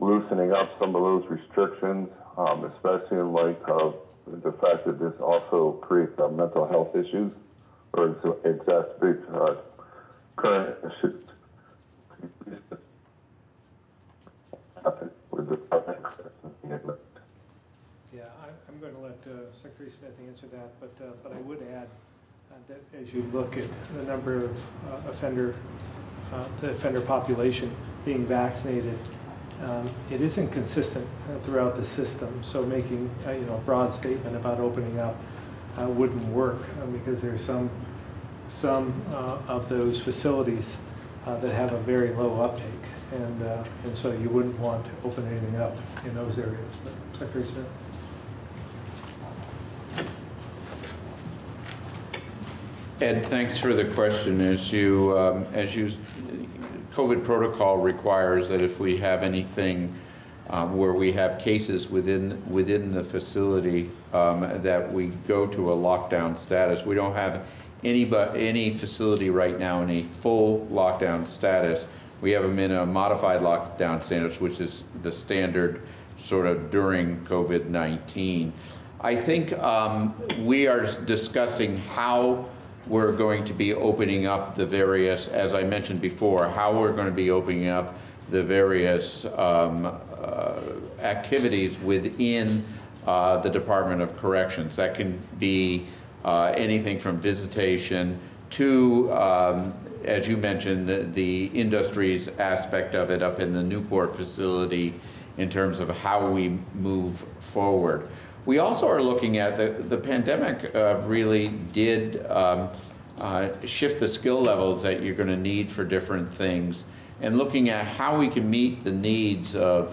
loosening up some of those restrictions, um, especially in light of the fact that this also creates uh, mental health issues or exacerbates uh, current issues? Yeah, I'm going to let uh, Secretary Smith answer that, but, uh, but I would add as you look at the number of uh, offender, uh, the offender population being vaccinated, um, it isn't consistent uh, throughout the system. So making, uh, you know, a broad statement about opening up uh, wouldn't work uh, because there's some, some of those facilities that have a very low uptake. And, and so you wouldn't want to open anything up in those areas. But Secretary Smith? Ed, thanks for the question. As you, um, as you, COVID protocol requires that if we have anything um, where we have cases within, within the facility, um, that we go to a lockdown status. We don't have any, but, any facility right now in a full lockdown status. We have them in a modified lockdown status, which is the standard sort of during COVID-19. I think um, we are discussing how we're going to be opening up the various, as I mentioned before, how we're going to be opening up the various um, uh, activities within uh, the Department of Corrections. That can be uh, anything from visitation to, um, as you mentioned, the, the industries aspect of it up in the Newport facility in terms of how we move forward. We also are looking at the, the pandemic uh, really did um, uh, shift the skill levels that you're going to need for different things and looking at how we can meet the needs of,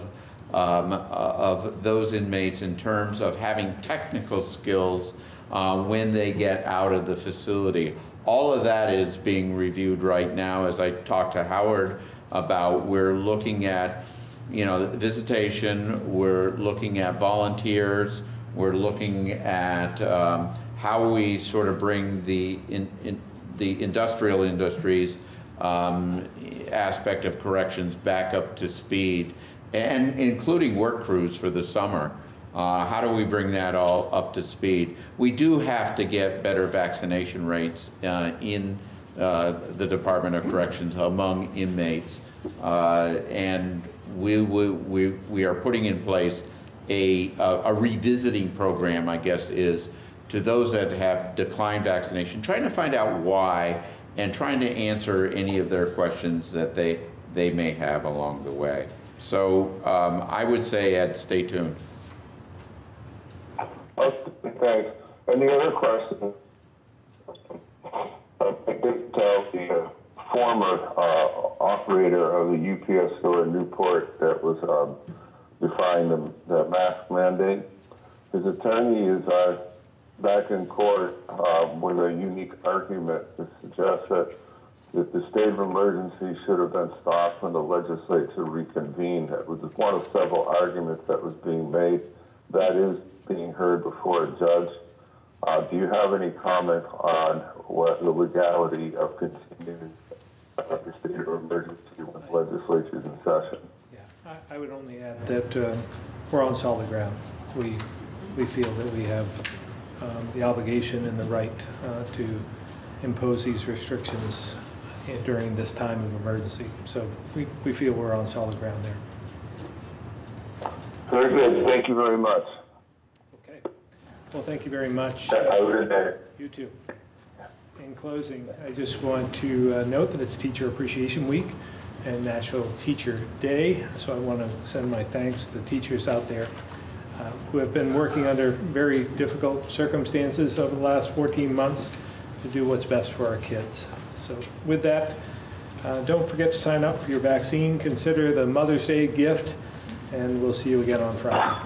um, uh, of those inmates in terms of having technical skills uh, when they get out of the facility. All of that is being reviewed right now as I talk to Howard about. We're looking at you know, visitation, we're looking at volunteers, we're looking at um, how we sort of bring the, in, in, the industrial industries um, aspect of corrections back up to speed, and including work crews for the summer. Uh, how do we bring that all up to speed? We do have to get better vaccination rates uh, in uh, the Department of Corrections among inmates. Uh, and we, we, we, we are putting in place a, a, revisiting program, I guess, is to those that have declined vaccination, trying to find out why and trying to answer any of their questions that they, they may have along the way. So um, I would say, Ed, stay tuned. Thanks. And the other question, I did tell the uh, former uh, operator of the UPS store in Newport that was um, defying the, the, mask mandate. His attorney is uh, back in court um, with a unique argument to suggest that, that the state of emergency should have been stopped when the legislature reconvened. That was one of several arguments that was being made. That is being heard before a judge. Uh, do you have any comment on what the legality of continuing the state of emergency when the legislature is in session? I, I would only add that uh, we're on solid ground. We, we feel that we have um, the obligation and the right uh, to impose these restrictions during this time of emergency. So we, we feel we're on solid ground there. Very good. Thank you very much. Okay. Well, thank you very much. A good. You too. In closing, I just want to uh, note that it's Teacher Appreciation Week. And National Teacher Day. So I want to send my thanks to the teachers out there uh, who have been working under very difficult circumstances over the last 14 months to do what's best for our kids. So with that, uh, don't forget to sign up for your vaccine. Consider the Mother's Day gift, and we'll see you again on Friday.